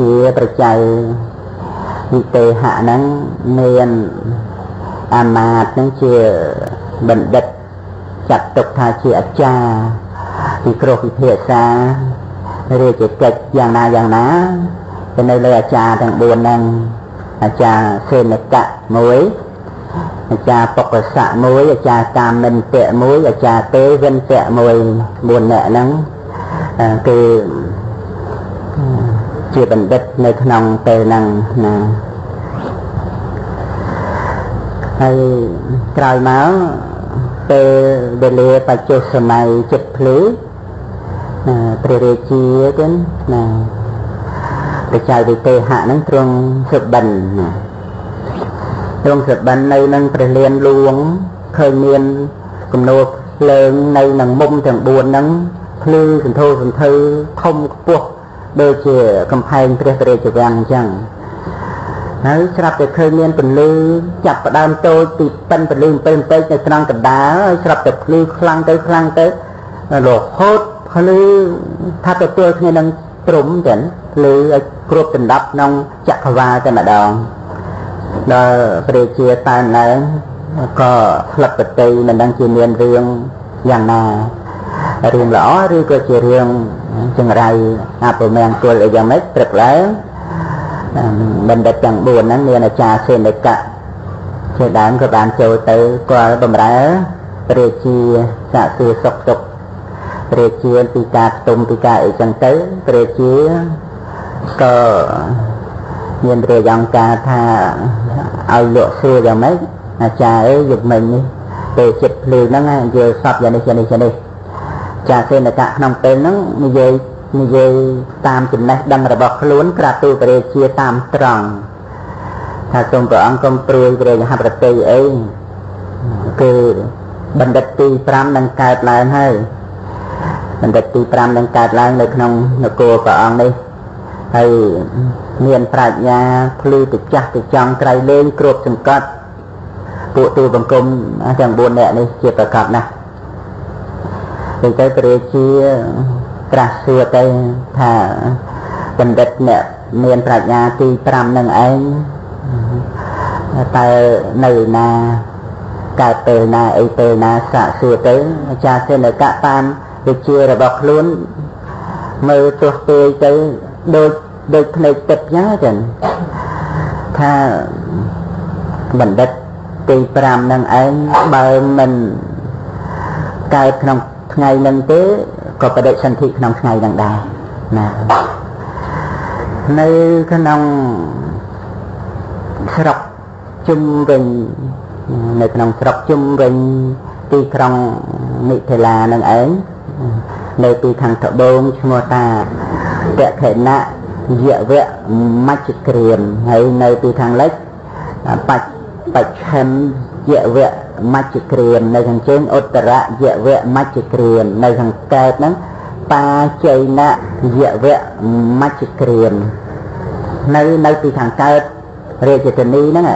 ជាប្រជ័យវិទេហៈហ្នឹងមានអាមាត្យហ្នឹងជាបណ្ឌិតចាត់ទុកថាជាអាចារ្យពីគ្រោះពិភាក្សារាជកិច្ចយ៉ាងណាយ៉ាងណាទៅនៅលើអាចារ្យទាំង4ហ្នឹងអាចារ្យសេនកៈមួយអាចារ្យបុកស័កមួយអាចារ្យកាមិនពៈមួយអាចារ្យទេវិនពៈមួយ4នាក់ហ្នឹងគឺ ជាបណ្ឌិតនៅក្នុងពេលហ្នឹងណាហើយក្រោយមកពេលវេលាបច្ចុប្បន្នសម័យចិត្តភ្លឺព្រះរាជាទៅណាប្រជាវិទេហៈហ្នឹងទ្រង់សបិនណាទ្រង់សបិននៅនឹងព្រះលៀនលួងឃើញមានគំនោភ្លើងនៅនឹងមុំទាំង4ហ្នឹងភ្លឺសន្ធោសន្ធៅធំខ្ពស់ ដូចជាកំផែងព្រះរាជវាំងអញ្ចឹងហើយស្រាប់តែឃើញមានពន្លឺចាប់ផ្ដើមតូចពីប៉ិនពន្លឺពេញពេកនៅក្នុងកណ្ដាលហើយស្រាប់តែភ្លឺខ្លាំងទៅខ្លាំងទៅរហូតភ្លឺថាទទួលគ្នានឹងទ្រុំចឹងភ្លឺឲ្យគ្រប់ដណ្ដប់ក្នុងចក្រវាលតែម្ដងដល់ព្រះជាតែណែក៏ផ្លឹកបតីមិនដឹងជាមានរឿងយ៉ាងណា រឿងល្អឬក៏ជារឿងចង្រៃអពមង្គលអីយ៉ាងម៉េចព្រឹកឡើងបណ្ឌិតទាំង4ហ្នឹងមានអាចារ្យសេនិកៈជាដើមក៏បានចូលទៅគាត់បំរើព្រះជាសាកសួរសុខទុក្ខព្រះជាពីការផ្ទុំពីការអីចឹងទៅព្រះជាក៏មានព្រះយ៉ាងការថាឲ្យលក់ស្រួលយ៉ាងម៉េចអាចារ្យអើយយកមិញនេះពេលចិត្តភ្លឺហ្នឹងយល់សពយ៉ាងនេះយ៉ាងនេះយ៉ាងនេះ ចាសេនកៈក្នុងពេលហ្នឹងនិយាយនិយាយតាមចំណេះដឹងរបស់ខ្លួនក្រាបទូលព្រះជាតាមត្រង់ថាសូមព្រះអង្គកុំព្រួយព្រះយហប្រតិអីគឺបណ្ឌិតទី5នឹងកើតឡើងហើយបណ្ឌិតទី5នឹងកើតឡើងនៅក្នុងនគរព្រះអង្គនេះហើយមានប្រាជ្ញាភ្លឺទៅចាស់ទៅចង់ក្រៃលែងគ្រប់សង្កត់ពួកទូបង្គំទាំង4នាក់នេះជាប្រកបណាស់ ទៅទៅព្រះជាត្រាស់សួរទៅថាបណ្ឌិតអ្នកមានប្រាជ្ញាទី5នឹងឯងតែនៅណាកើតពេលណាអីពេលណាសាកសួរទៅអាចារ្យសេនកៈតាមវិជារបស់ខ្លួនមើលទោះពេលទៅដូចដូចភ្នែកទឹកអញ្ចឹងចឹងថាបណ្ឌិតទី5នឹងឯងបើមិនកើតក្នុង ថ្ងៃនឹងទេក៏បដិសន្ធិក្នុងថ្ងៃនឹងដែរណានៅក្នុងស្រុកជុំវិញនៅក្នុងស្រុកជុំវិញទីក្រុងមិថិលានឹងឯងនៅទីខាងត្បូងឈ្មោះថាតខេណៈយវៈមជ្ឈក្រៀមហើយនៅទីខាងលិចបច្ចបច្ឆិមយវៈ មជ្ឈក្រៀមនៅខាងជើងឧត្តរយវៈមជ្ឈក្រៀមនៅខាងកើតហ្នឹងបាជ័យនៈយវៈមជ្ឈក្រៀមនៅនៅទីខាងកើតរាជធានីហ្នឹង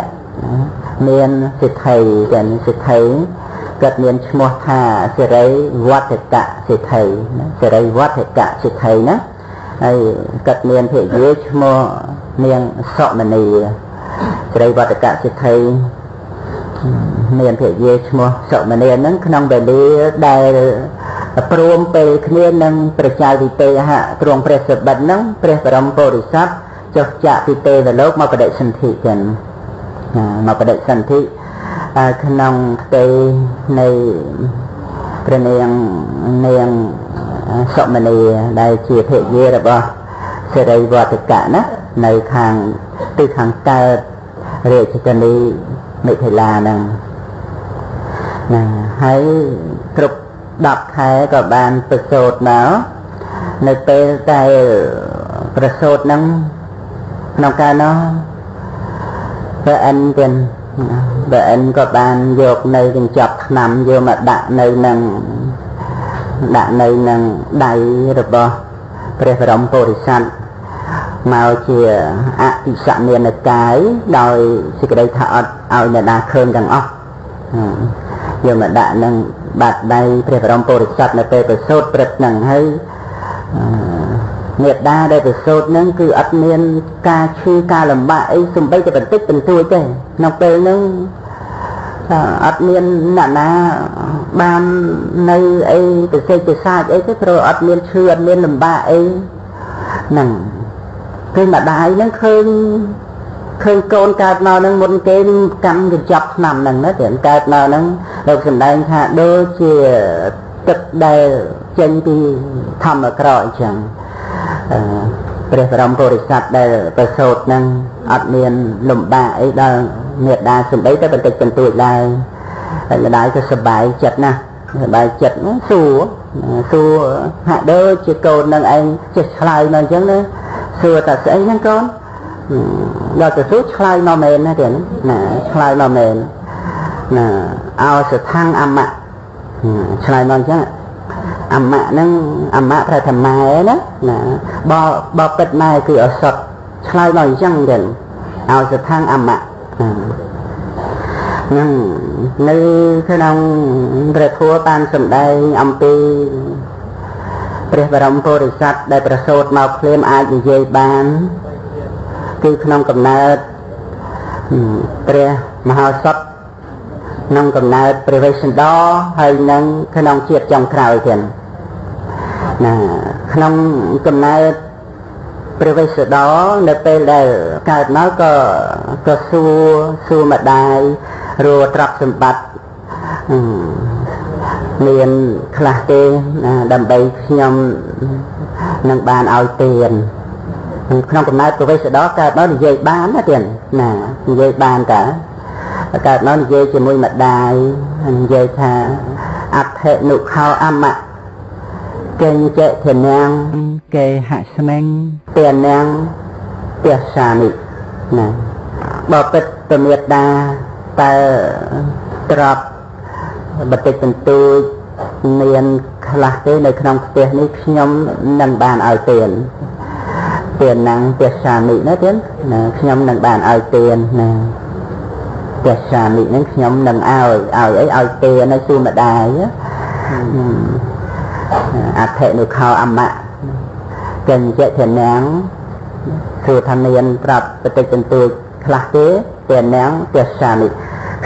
មានសិទ្ធិទាំងសិទ្ធិគាត់មានឈ្មោះថាសិរីវត្តកៈសិទ្ធិសិរីវត្តកៈសិទ្ធិណាហើយគាត់មានភរិយាឈ្មោះនាងសុមនីសិរីវត្តកៈសិទ្ធិ មានភរិយាឈ្មោះសុមនីហ្នឹងក្នុងវេលាដែលព្រមពេលគ្នានឹងប្រជាវិទេហៈទ្រង់ព្រះសិបិតហ្នឹងព្រះបរមពុរិស័ទចុះចាក់ពីទេវលោកមកបដិសន្ធិចឹងមកបដិសន្ធិក្នុងផ្ទៃនៃព្រះនាងនាងសុមនីដែលជាភរិយារបស់សិរីវត្តកៈណានៅខាងទិសខាងកើតរាជធានីមិថិលាហ្នឹង ណាហើយគ្រប់10ខែក៏បានប្រសូតមកនៅពេលដែលប្រសូតហ្នឹងក្នុងកាលនោះព្រះអិនទាំងព្រះអិនក៏បានយកនៅកញ្ចប់ឆ្នាំយកមកដាក់នៅនឹងដាក់នៅនឹងដៃរបស់ព្រះបរមពុរិស័ទមកជាអតិសមានកាយដោយសេចក្តីថាអត់ឲ្យអ្នកណាឃើញទាំងអស់ យកមកដាក់នឹងបាត់ដៃព្រះបរមពុរិស័ទនៅពេលប្រសូតព្រឹកហ្នឹងហើយមេដាដែលប្រសូតហ្នឹងគឺអត់មានការឈឺការលំបាកអីសំបីតែបន្តិចបន្តួចទេក្នុងពេលហ្នឹងអត់មានអ្នកណាបាននៅអីប្រសេកប្រសាចអីទេព្រោះអត់មានឈឺអត់មានលំបាកអីហ្នឹងគឺម្ដាយហ្នឹងឃើញ ឃើញកូនកើតមកហ្នឹងមុនគេកម្មកញ្ចប់ឆ្នាំហ្នឹងណាតែកើតមកហ្នឹងលោកសំដែងថាដូចជាទឹកដែលចេញពីធម្មក្រអញ្ចឹងព្រះបរមពុរិស័ទដែលប្រសូតហ្នឹងអត់មានលំបាកអីដល់មេដាសំដីតែបន្តិចបន្តួចដែរតែម្ដាយក៏សប្បាយចិត្តណាស់សប្បាយចិត្តសួរសួរហាក់ដូចជាកូននឹងឯងចេះឆ្លើយមកអញ្ចឹងណាសួរតែស្អីហ្នឹងកូន ដល់ទៅសួរឆ្លើយមកមែនណាទៀតណាឆ្លើយមកមែនណាអោសថាំងអមៈឆ្លើយមកអញ្ចឹងអមៈហ្នឹងអមៈប្រថាម៉ែណាណាបើបើពិតម៉ែគឺអសតឆ្លើយមកអញ្ចឹងទៀតអោសថាំងអមៈហ្នឹងនៅក្នុងព្រះធម៌បានសម្ដែងអំពីព្រះបរមពុរិស័ទដែលប្រសូតមកភ្លាមអាចនិយាយបាន គឺក្នុងកំណើតព្រះមហោសថក្នុងកំណើតព្រះវេស្សន្តរហើយនឹងក្នុងជាតិចុងក្រោយទៀតណាក្នុងកំណើតព្រះវេស្សន្តរនៅពេលដែលកើតមកក៏ក៏សួរសួរម្ដាយរੂទ្រព្យសម្បត្តិមានខ្លះទេដើម្បីខ្ញុំនឹងបានឲ្យទាន ក្នុងកំណើតប្រវេសដកើតមកនិយាយបានណាទៀតណានិយាយបានតើកើតមកនិយាយជាមួយម្ដាយនិយាយថាអដ្ឋិនុខោអមៈកេញចេធនាងកេហស្មេងពានាងពសានិណាបបិទ្ធពមេតាតើក្របបន្តិចបន្តួចមានខ្លះទេនៅក្នុងផ្ទះនេះខ្ញុំនឹងបានឲ្យទាន ទានណាំងពសានិណាទៀតណាខ្ញុំនឹងបានឲ្យទានណាពសានិហ្នឹងខ្ញុំនឹងឲ្យឲ្យអីឲ្យទានឲ្យសួរម្ដាយអធិនុខោអមៈកញ្ចធនាងគឺថាមានប្រាប់បតិចបន្តួចខ្លះទេទាននាងពសានិ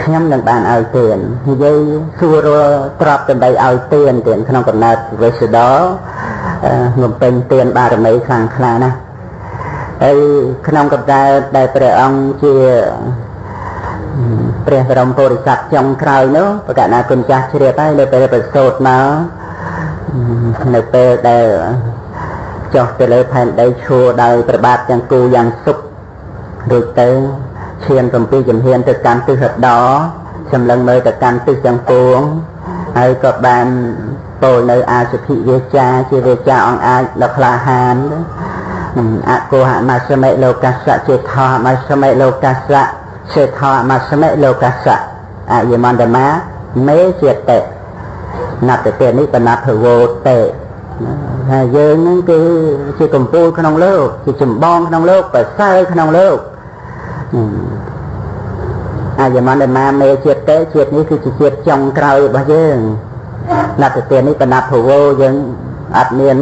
ខ្ញុំនឹងបានឲ្យទាននិយាយសួររត្រាប់ដើម្បីឲ្យទានទានក្នុងកំណើតវេស្សដរងំពេញទានបារមីខ្លាំងខ្លាណាស់ ហើយក្នុងកំណើតដែលព្រះអង្គជាព្រះបរមពុរិស័ទចុងក្រោយនោះប្រកាសណាគុណចាស់ជ្រាបហើយនៅពេលប្រសូតមកនៅពេលដែលចុះទៅលើផែនដីឈួរដោយប្របាទទាំងគូយ៉ាងសុខរួចទៅឈាន7ជំហានទៅកាន់ទិសដរសម្លឹងមើលទៅកាន់ទិសទាំងពួងហើយក៏បានពោលនៅអាសុភិវាចាជាវាចាអង្អាចដល់ក្លាហាន អកុហមសមិលោកសៈចេថមសមិលោកសៈចេថមសមិលោកសៈអយមន្តមាមេជាតេណត្តទេនេះបណភវោតេហើយយើងនឹងគឺជាកម្ពូលក្នុងលោកជាចម្បងក្នុងលោកប្រសើរក្នុងលោកអាយមន្តមាមេជាតិតេជាតិនេះគឺជាជាតិចុងក្រោយរបស់យើងណត្តទេនេះបណភវោយើងអត់មាន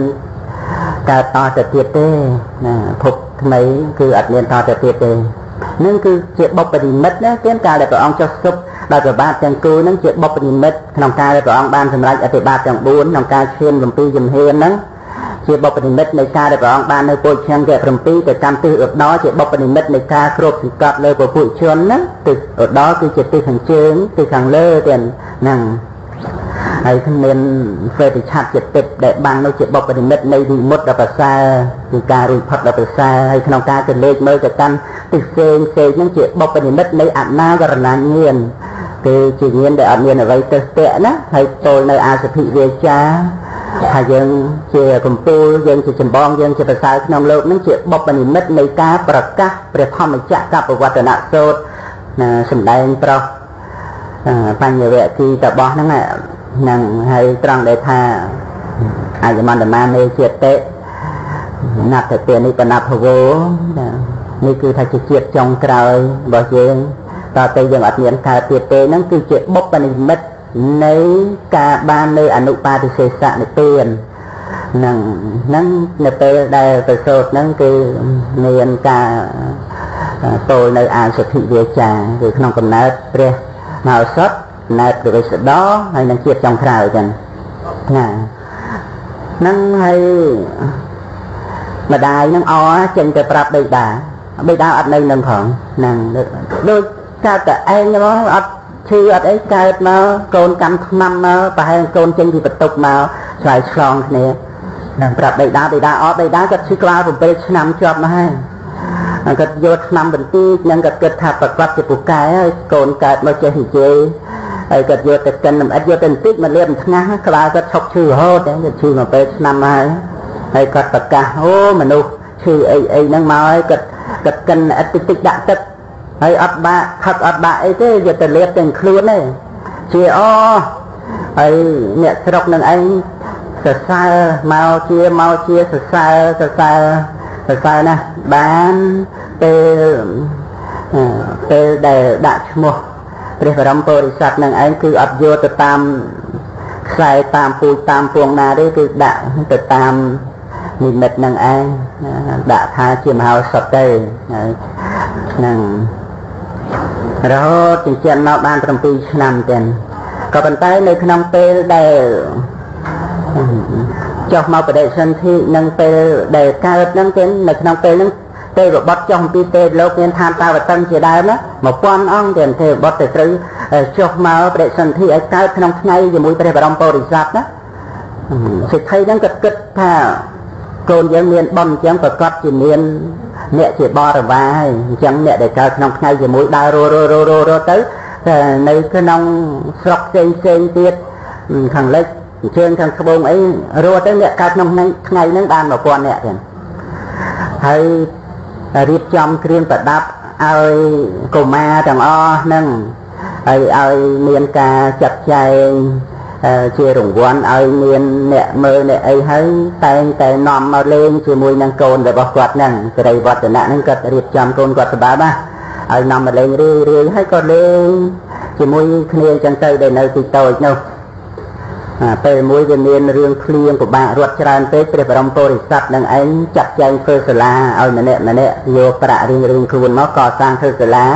កើតតទៅទៀតទេណាភពថ្មីគឺអត់មានតទៅទៀតទេនឹងគឺជាបុព្វនិមិត្តណាគេកាលដែលព្រះអង្គចុះសុខដោយប្របាទទាំងគូនឹងជាបុព្វនិមិត្តក្នុងការដែលព្រះអង្គបានសម្រេចអធិបាទទាំង4ក្នុងការឈាន7ជំហានហ្នឹងជាបុព្វនិមិត្តនៃការដែលព្រះអង្គបាននៅពុជឆ្នាំទី7ទៅកាន់ទិសឧត្តរជាបុព្វនិមិត្តនៃការគ្របសង្កត់លើពពុជនណាទិសឧត្តរគឺជាទិសខាងជើងទិសខាងលើទៀតហ្នឹង ហើយគ្មានវេទិឆាត់ចិត្តដែលបាំងនោះជាបុព្វនិមិត្តនៃវិមុតដ៏ប្រសើរគឺការរួចផុតដ៏ប្រសើរហើយក្នុងការទៅលេខមើលទៅកាន់ទិសផ្សេងផ្សេងហ្នឹងជាបុព្វនិមិត្តនៃអនាវរណញាណគឺជាញាណដែលអត់មានអ្វីទៅស្ទាក់ណាហើយតូលនៅអាសភិវាចាថាយើងជាកម្ពូលយើងជាចម្បងយើងជាប្រសើរក្នុងលោកនឹងជាបុព្វនិមិត្តនៃការប្រកាសព្រះធម្មចក្រកបវត្តនសូត្រសម្ដែងប្រោះបញ្ញវគ្គទីតបោះហ្នឹងហ្នឹងហើយត្រង់ដែលថាអយមន្តមាមេជាតិតិណត្តទានិបណភវោនេះគឺថាជាជាតិចុងក្រោយរបស់យើងតទៅយើងអត់មានកើតទៀតទេហ្នឹងគឺជាបុព្វនិមិត្តនៃការបាននៅអនុបាទិសេសៈនិទានហ្នឹងហ្នឹងនៅពេលដែលប្រសូតហ្នឹងគឺមានការពោលនៅអាសុទ្ធិវាចាគឺក្នុងកំណើតព្រះមហោសថកំ ណើតព្រះវិស្ដរហើយនឹងជាតិចុងក្រោយចឹងណាហ្នឹងហើយម្ដាយហ្នឹងអចេញទៅប្រាប់បិតាបិតាអត់នៅនឹងផងហ្នឹងដូចកើតតែឯងមកអត់ឈឺអត់អីកើតមកកូនកម្មឆ្នាំមកប្រហែលកូនចេញពីបន្ទប់មកឆ្លើយឆ្លងគ្នានឹងប្រាប់បិតាបិតាអត់បិតាគាត់ឈឺក្បាល7ឆ្នាំជាប់មកហើយគាត់យកឆ្នាំបន្តិចនឹងគាត់គិតថាប្រកបជាពូកែហើយកូនកើតមកចេះនិយាយ ហើយគាត់យកទៅកិនលំអិតយកទៅបន្តិចមកលាបថ្ងាស់ក្បាលគាត់ឈប់ឈឺរហូតគាត់ឈឺមកពេលឆ្នាំហើយហើយគាត់ប្រកាសអូមនុស្សឈឺអីអីហ្នឹងមកហើយគាត់គាត់កិនអិតតិចតិចដាក់ទឹកហើយអត់បាក់ផឹកអត់បាក់អីទេយកទៅលាបទាំងខ្លួនទេជាអូហើយអ្នកស្រុកនឹងឯងសរសើរមកជាមកជាសរសើរសរសើរសរសើរណាស់បានពេលពេលដែលដាក់ឈ្មោះ ព្រះបរមពុរិស័ទនឹងឯងគឺអត់យកទៅតាមខ្សែតាមពូជតាមពួងណាទេគឺដាក់ទៅតាមនិមិត្តនឹងឯងដាក់ថាជាមហោសថទេហ្នឹងរហូតចិញ្ចឹមមកបាន7ឆ្នាំទៀតក៏ប៉ុន្តែនៅក្នុងពេលដែលចុះមកបដិសន្ធិនឹងពេលដែលកើតហ្នឹងទៀតនៅក្នុងពេលហ្នឹង ទេវបុត្រចុះអំពីទេវលោកមានឋានតាវតិនជាដើមណា1000អង្គទៀតទេវបុត្រទៅត្រូវចុះមកបដិសន្ធិឲ្យកើតក្នុងថ្ងៃជាមួយព្រះបរមពុរិស័ទណាសិទ្ធិហ្នឹងក៏គិតថាកូនយើងមានបំអញ្ចឹងប្រកាសជាមានអ្នកជាបរិវារហើយអញ្ចឹងអ្នកដែលកើតក្នុងថ្ងៃជាមួយដើររររររទៅតែនៅក្នុងស្រុកផ្សេងផ្សេងទៀតខាងលិចជើងខាងត្បូងអីរត់ទៅអ្នកកើតក្នុងថ្ងៃហ្នឹងបាន1000អ្នកទៀតហើយ រៀបចំគ្រឿងប្រដាប់ឲ្យកុមារទាំងអស់ហ្នឹងហើយឲ្យមានការចាត់ចែងជារង្វាន់ឲ្យមានអ្នកមើលអ្នកអីហើយតែងតែនាំមកលេងជាមួយនឹងកូនរបស់គាត់ហ្នឹងសិរីវឌ្ឍនៈហ្នឹងគាត់រៀបចំកូនគាត់សម្បើមណាឲ្យនាំមកលេងរឿយរឿយហើយក៏លេងជាមួយគ្នាអញ្ចឹងទៅដែលនៅទីតូចនោះ ពេលមួយវាមានរឿងភ្លៀងពិបាករត់ច្រើនពេកព្រះបរមពុរិស័ទនឹងឯងចាត់ចែងធ្វើសាលាឲ្យម្នាក់ម្នាក់យកប្រាក់រៀងរៀងខ្លួនមកកសាងធ្វើសាលា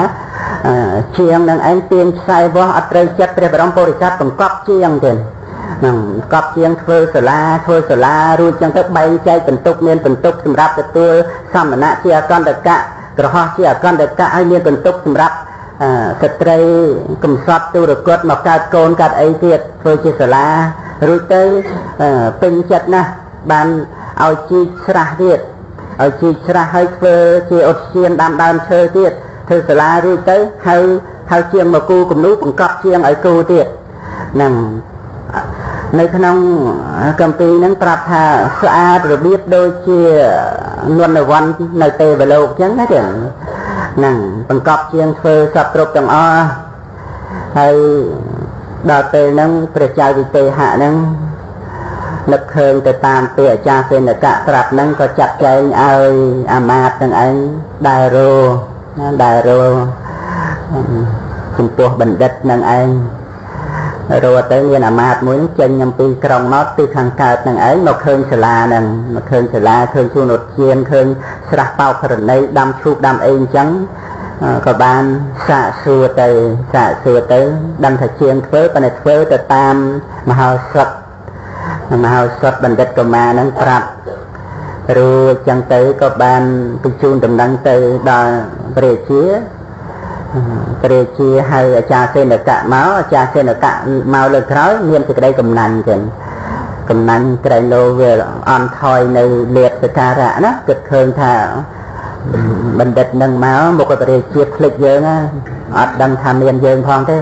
ជាងនឹងឯងទាញខ្សែវាស់អត់ត្រូវចិត្តព្រះបរមពុរិស័ទបង្កប់ជាងទៀតហ្នឹងកប់ជាងធ្វើសាលាធ្វើសាលារួចចឹងទៅបែងចែកបន្ទុកមានបន្ទុកសម្រាប់ទទួលសមណៈជាអកន្តកៈក្រហោះជាអកន្តកៈឲ្យមានបន្ទុកសម្រាប់ ស្ត្រីកំសត់ទុរគតមកកើតកូនកើតអីទៀតធ្វើជាសាលារួចទៅពេញចិត្តណាស់បានឲ្យជីកស្រះទៀតឲ្យជីកស្រះឲ្យធ្វើជាឧទ្យានដាំដើមឈើទៀតធ្វើសាលារួចទៅហៅហៅជាងមកគូគំនូបង្កប់ជាងឲ្យគូទៀតហ្នឹងនៅក្នុងកម្ពីហ្នឹងប្រាប់ថាស្អាតរបៀបដូចជានន្តវ័ននៅទេវលោកអញ្ចឹងណាចឹង ហ្នឹងបង្កប់ជាងធ្វើសពគ្រប់ទាំងអស់ហើយដល់ពេលហ្នឹងព្រះចៅវិទេហៈហ្នឹងនឹកឃើញទៅតាមពេលអាចារ្យសេនកៈប្រាប់ហ្នឹងក៏ចាត់ចែងឲ្យអាមាត្យទាំងឯងដែលរោដែលរោចំពោះបណ្ឌិតនឹងឯងរត់ទៅមានអាមាត្យមួយចេញអំពីក្រុងមកទីខាងកើតនឹងឯងមកឃើញសាលាហ្នឹងមកឃើញសាលាឃើញជួនរត់ជាឃើញ ស្រះបោកករណីដាំឈូកដាំអីអញ្ចឹងក៏បានសាកសួរទៅសាកសួរទៅដឹងថាជាងធ្វើប៉ុន្តែធ្វើទៅតាមមហោសថមហោសថបណ្ឌិតកុមារហ្នឹងប្រាប់រួចចឹងទៅក៏បានបញ្ជូនដំណឹងទៅដល់ព្រះជាព្រះជាហៅអាចារ្យសេនកៈមកអាចារ្យសេនកៈមកលើក្រោយមានសេចក្តីកំណាញ់ចឹង កំណាញ់ក្រែងលោវាអន់ថយនៅលៀបសការៈណាគិតឃើញថាបណ្ឌិតនឹងមកមុខព្រះជាភ្លេចយើងអត់ដឹងថាមានយើងផងទេ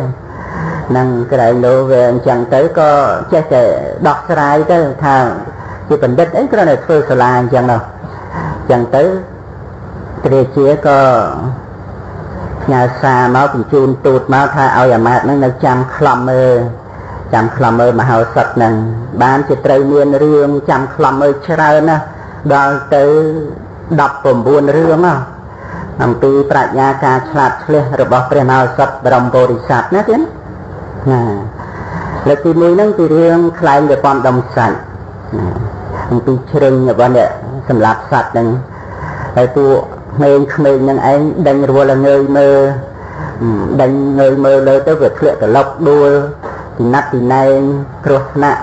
នឹងក្រែងលោវាអញ្ចឹងទៅក៏ចេះតែដោះស្រាយទៅថាជាបណ្ឌិតអីគ្រាន់តែធ្វើសាលាអញ្ចឹងនោះអញ្ចឹងទៅព្រះជាក៏ផ្ញើសារមកបញ្ជូនទូតមកថាឲ្យអាមាត្យនឹងនៅចាំខ្លំមើល ចាំខ្លំមើលមហោសថនឹងបានជាត្រូវមានរឿងចាំខ្លំមើលច្រើនណាស់ដល់ទៅ19រឿងណាអំពីប្រាជ្ញាការឆ្លាតឆ្លៀសរបស់ព្រះមហោសថបរមពុរិស័ទណាទៀតណាលើកទី1ហ្នឹងគឺរឿងខ្លែងវិពន្ធដុំសាច់អំពីជ្រឹងរបស់អ្នកសម្រាប់សត្វហ្នឹងហើយពួកក្មេងក្មេងហ្នឹងឯងដេញរវល់ងើយមើលដេញងើយមើលលើទៅវាធ្លាក់ត្រឡប់ដួល ពីណាត់ពីណែងគ្រោះថ្នាក់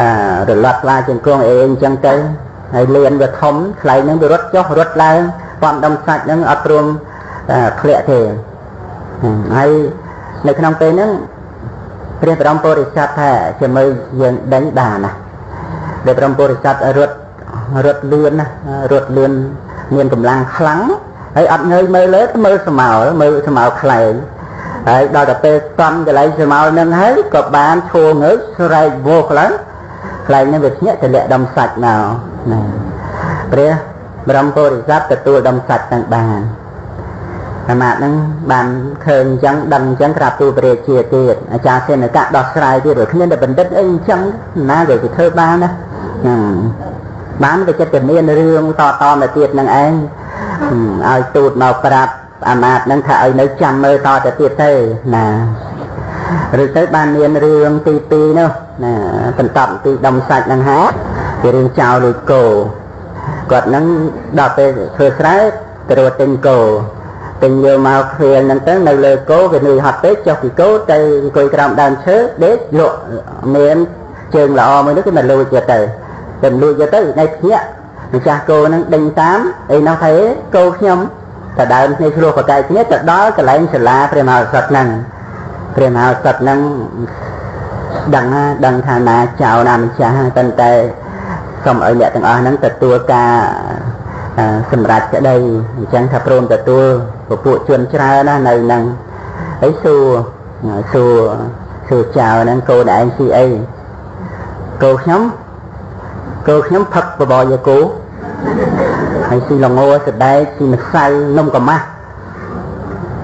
អឺរលត់ខ្លាជង្គង់អីអញ្ចឹងទៅហើយលៀនវាធំខ្លែងហ្នឹងវារត់ចុះរត់ឡើងបំដំសាច់ហ្នឹងអត់ព្រមធ្លាក់ទេហើយនៅក្នុងពេលហ្នឹងព្រះបរមពុរិស័ទថាជាមួយយើងដេញបានណាព្រះបរមពុរិស័ទរត់រត់លឿនណារត់លឿនមានកម្លាំងខ្លាំងហើយអត់ងើយមើលលើមើលស្មោលមើលស្មោលខ្លែង ហើយដល់ទៅពេលសំកន្លែងស្មោលនឹងហើយក៏បានឈួងើស្រែកវោខ្លាំងខ្លែងនឹងវាភ្ញាក់ទម្លាក់ដុំសាច់មកណាព្រះបរមពុរិស័ទទទួលដុំសាច់ទាំងបានអាមាត្យហ្នឹងបានឃើញអញ្ចឹងដឹងអញ្ចឹងក្រាបទូលព្រះជាទៀតអាចារ្យសេនកៈដោះស្រាយទៀតគ្មានតែបណ្ឌិតអីអញ្ចឹងណាក៏គេធ្វើបានណាបានក៏ចិត្តតែមានរឿងតតមកទៀតនឹងឯងឲ្យទូតមកប្រាប់ អាមាត្យហ្នឹងថាឲ្យនៅចាំមើលតទៅទៀតទៅណាឬទៅបានមានរឿងទី2នោះណាបន្តពីដុំសាច់ហ្នឹងហាជារឿងចោលលួចគោគាត់ហ្នឹងដល់ពេលធ្វើស្រែទៅរត់ទិញគោទិញយកមកឃ្រៀលហ្នឹងទៅនៅលើគោវានឿយហត់ពេកចុះពីគោទៅអង្គុយក្រោមដើមឈើដេកលក់មានជើងល្អមួយនេះគឺមកលួចយកទៅទៅលួចយកទៅនៅភ្ញាក់ម្ចាស់គោហ្នឹងដេញតាមអីនោះថាគោខ្ញុំ ទៅដើមគ្នាឆ្លោះបកាយគ្នាទៅដល់កន្លែងសាលាព្រះមហាសត្វហ្នឹងព្រះមហាសត្វហ្នឹងដឹងណាដឹងថាណាចៅណាម្ចាស់តែតែសូមឲ្យអ្នកទាំងអស់ហ្នឹងទទួលការសម្រាប់ក្តីអញ្ចឹងថាព្រមទទួលពពួកជនច្រើនណានៅនឹងហើយសួរសួរសួរចៅហ្នឹងកូនឯងស៊ីអីកូនខ្ញុំកូនខ្ញុំផឹកបបរយកគោ ហើយស៊ីល្ងសដែកស៊ីម្សៅនំកម៉ាស់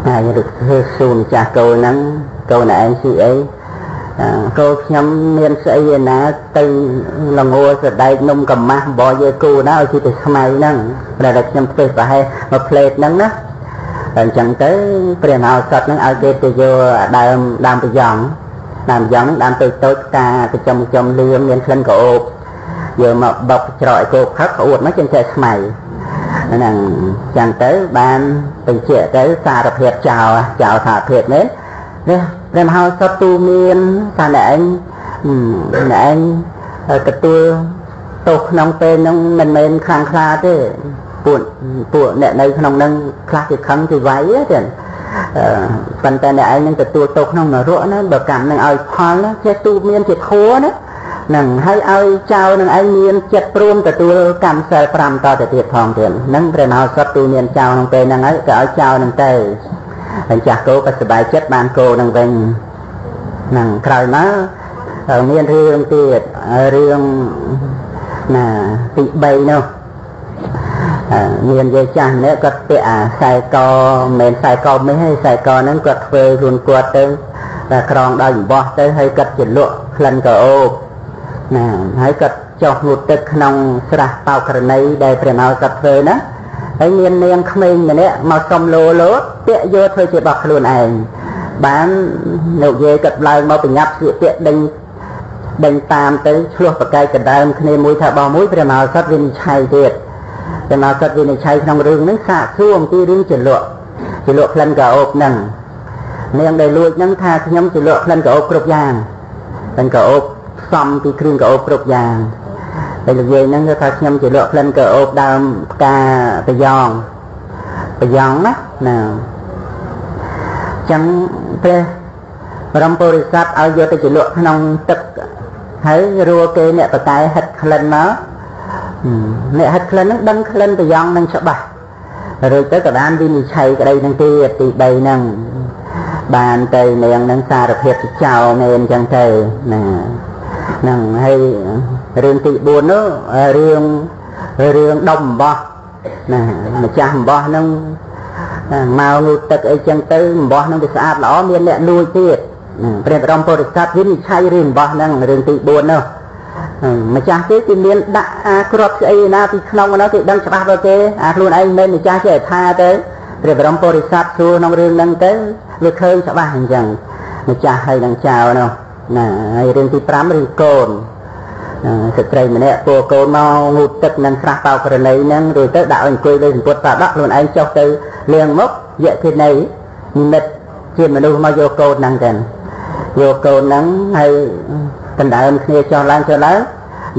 ហើយរឹកធ្វើសួរម្ចាស់កូនហ្នឹងកូនឯងស៊ីអីកូនខ្ញុំមានស្អីឯណាទៅល្ងសដែកនំកម៉ាស់បបរយកគោណាឲ្យស៊ីទៅស្មៅហ្នឹងតែតែខ្ញុំធ្វើប្រហែលមួយផ្លេតហ្នឹងណាតែអញ្ចឹងទៅព្រះមហោសថហ្នឹងឲ្យគេទៅយកដើមដើមប្រយ៉ងដើមប្រយ៉ងដើមតូចតូចផ្កាកញ្ចុំកញ្ចុំលឿងមានក្លិនក្រអូបយកមកបុកច្រកឲ្យគោផឹកក្អួតមកចឹងចេះស្មៅ ហ្នឹងចឹងទៅបានបញ្ជាក់ទៅសារភាពចោលចោលសារភាពនេះនេះព្រះមហោសថទូមានថាអ្នកឯងអ្នកឯងទទួលទោសក្នុងពេលហ្នឹងមិនមែនខ្លាំងខ្លាទេពួកពួកអ្នកនៅក្នុងហ្នឹងខ្លះគេខឹងគេវាយទេប៉ុន្តែអ្នកឯងនឹងទទួលទោសក្នុងនរកណាបើកម្មនឹងឲ្យផលណាចេះទូមានជាធัวណា នឹងហើយឲ្យចៅនឹងឯងមានចិត្តព្រមទទួលកម្មសិល5តទៅទៀតផងទៀតនឹងព្រះមហោសថទូមានចៅក្នុងពេលហ្នឹងហើយក៏ឲ្យចៅនឹងទៅហើយចាស់គោក៏សប្បាយចិត្តបានគោនឹងវិញនឹងក្រោយមកមានរឿងទៀតរឿងណាទី3នោះមានយាយចាស់ម្នាក់គាត់ពាក់អាខ្សែកមិនមែនខ្សែកមិនទេខ្សែកហ្នឹងគាត់ធ្វើខ្លួនគាត់ទៅតែក្រងដោយអំបោះទៅហើយគាត់ជាលក់ក្លិនក្រអូប ណាហើយគាត់ចុះងូតទឹកក្នុងស្រះបោក្រណីដែលព្រះមហោគាត់ធ្វើណាហើយមាននាងក្មេងម្នាក់មកសុំលោលោពាក់យកធ្វើជារបស់ខ្លួនឯងបានលោកយាយគាត់ឡើងមកប្រញាប់ស្លៀកពាក់ដេញដេញតាមទៅឆ្លោះប្រកែកកដើមគ្នាមួយថាបោះមួយព្រះមហោសត្វវិនិច្ឆ័យទៀតព្រះមហោសត្វវិនិច្ឆ័យក្នុងរឿងនេះសាកសួរអំពីរឿងចលក់ចលក់ក្លិនកោអូបហ្នឹងនាងដែលលួចហ្នឹងថាខ្ញុំចលក់ក្លិនកោអូបគ្រប់យ៉ាងក្លិនកោអូបផ្សំពីគ្រឿងកោអូបគ្រប់យ៉ាងហើយលោកយាយហ្នឹងគឺថាខ្ញុំជាលក់ក្លិនកោអូបដើមផ្កាប្រយ៉ងប្រយ៉ងណាណាចឹងព្រះបរមពុរិស័ទឲ្យយកទៅជាលក់ក្នុងទឹកហើយរួគេអ្នកបតែហិតក្លិនមកអ្នកហិតក្លិនហ្នឹងដឹងក្លិនប្រយ៉ងនឹងច្បាស់រួចទៅក៏បានវិនិច្ឆ័យក្តីនឹងទីទី3ហ្នឹងបានទៅនាងនឹងសារភាពចោលមែនចឹងទៅណា ហ្នឹងហើយរឿងទី4នោះរឿងរឿងដុំអំបោះណាម្ចាស់អំបោះហ្នឹងមកងូតទឹកអីចឹងទៅអំបោះហ្នឹងវាស្អាតល្អមានអ្នកលួចទៀតព្រះបរមពុរិស័ទវិនិច្ឆ័យរឿងអំបោះហ្នឹងរឿងទី4នោះម្ចាស់គេគេមានដាក់អាក្របស្អីណាពីក្នុងនោះគេដឹងច្បាស់ទៅគេអាខ្លួនឯងមិនម្ចាស់ចេះថាទៅព្រះបរមពុរិស័ទសួរក្នុងរឿងហ្នឹងទៅវាឃើញច្បាស់អញ្ចឹងម្ចាស់ហើយនឹងចៅនោះ ណាហើយរឿងទី5រឿងកូនស្ត្រីម្នាក់ពួរកូនមកងូតទឹកនឹងស្រះបោករណីហ្នឹងរួចទៅដាក់អង្គុយលើសម្ពុតសាដកខ្លួនឯងចុះទៅលៀងមុខយៈធានីនិមិត្តជាមនុស្សមកយកកូនហ្នឹងទៅយកកូនហ្នឹងហើយដណ្ដើមគ្នាចុះឡើងចុះឡើង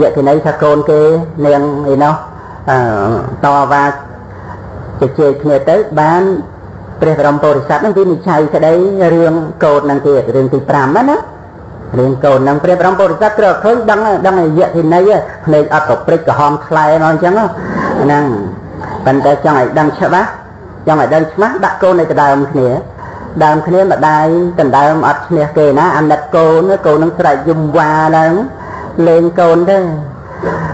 យៈធានីថាកូនគេនាងអីនោះតវ៉ាជជែកគ្នាទៅបានព្រះបរមពុរិស័ទនឹងវិនិច្ឆ័យក្តីរឿងកូននឹងទៀតរឿងទី5ណាណា រឿងកូននឹងព្រះបរមពុរិស័ទក្រឃើញដឹងដឹងរយៈទីនៃភ្នែកអត់ប្រព្រិចក្រហមថ្លែមកអញ្ចឹងហ្នឹងប៉ុន្តែចង់ឲ្យដឹងច្បាស់ចង់ឲ្យដឹងច្បាស់ដាក់កូននៅដដើមគ្នាដើមគ្នាម្ដាយដណ្ដើមអត់ឈ្នះគេណាអាណិតកូនកូននឹងស្រែកយំវ៉ាឡើងលេងកូនទេ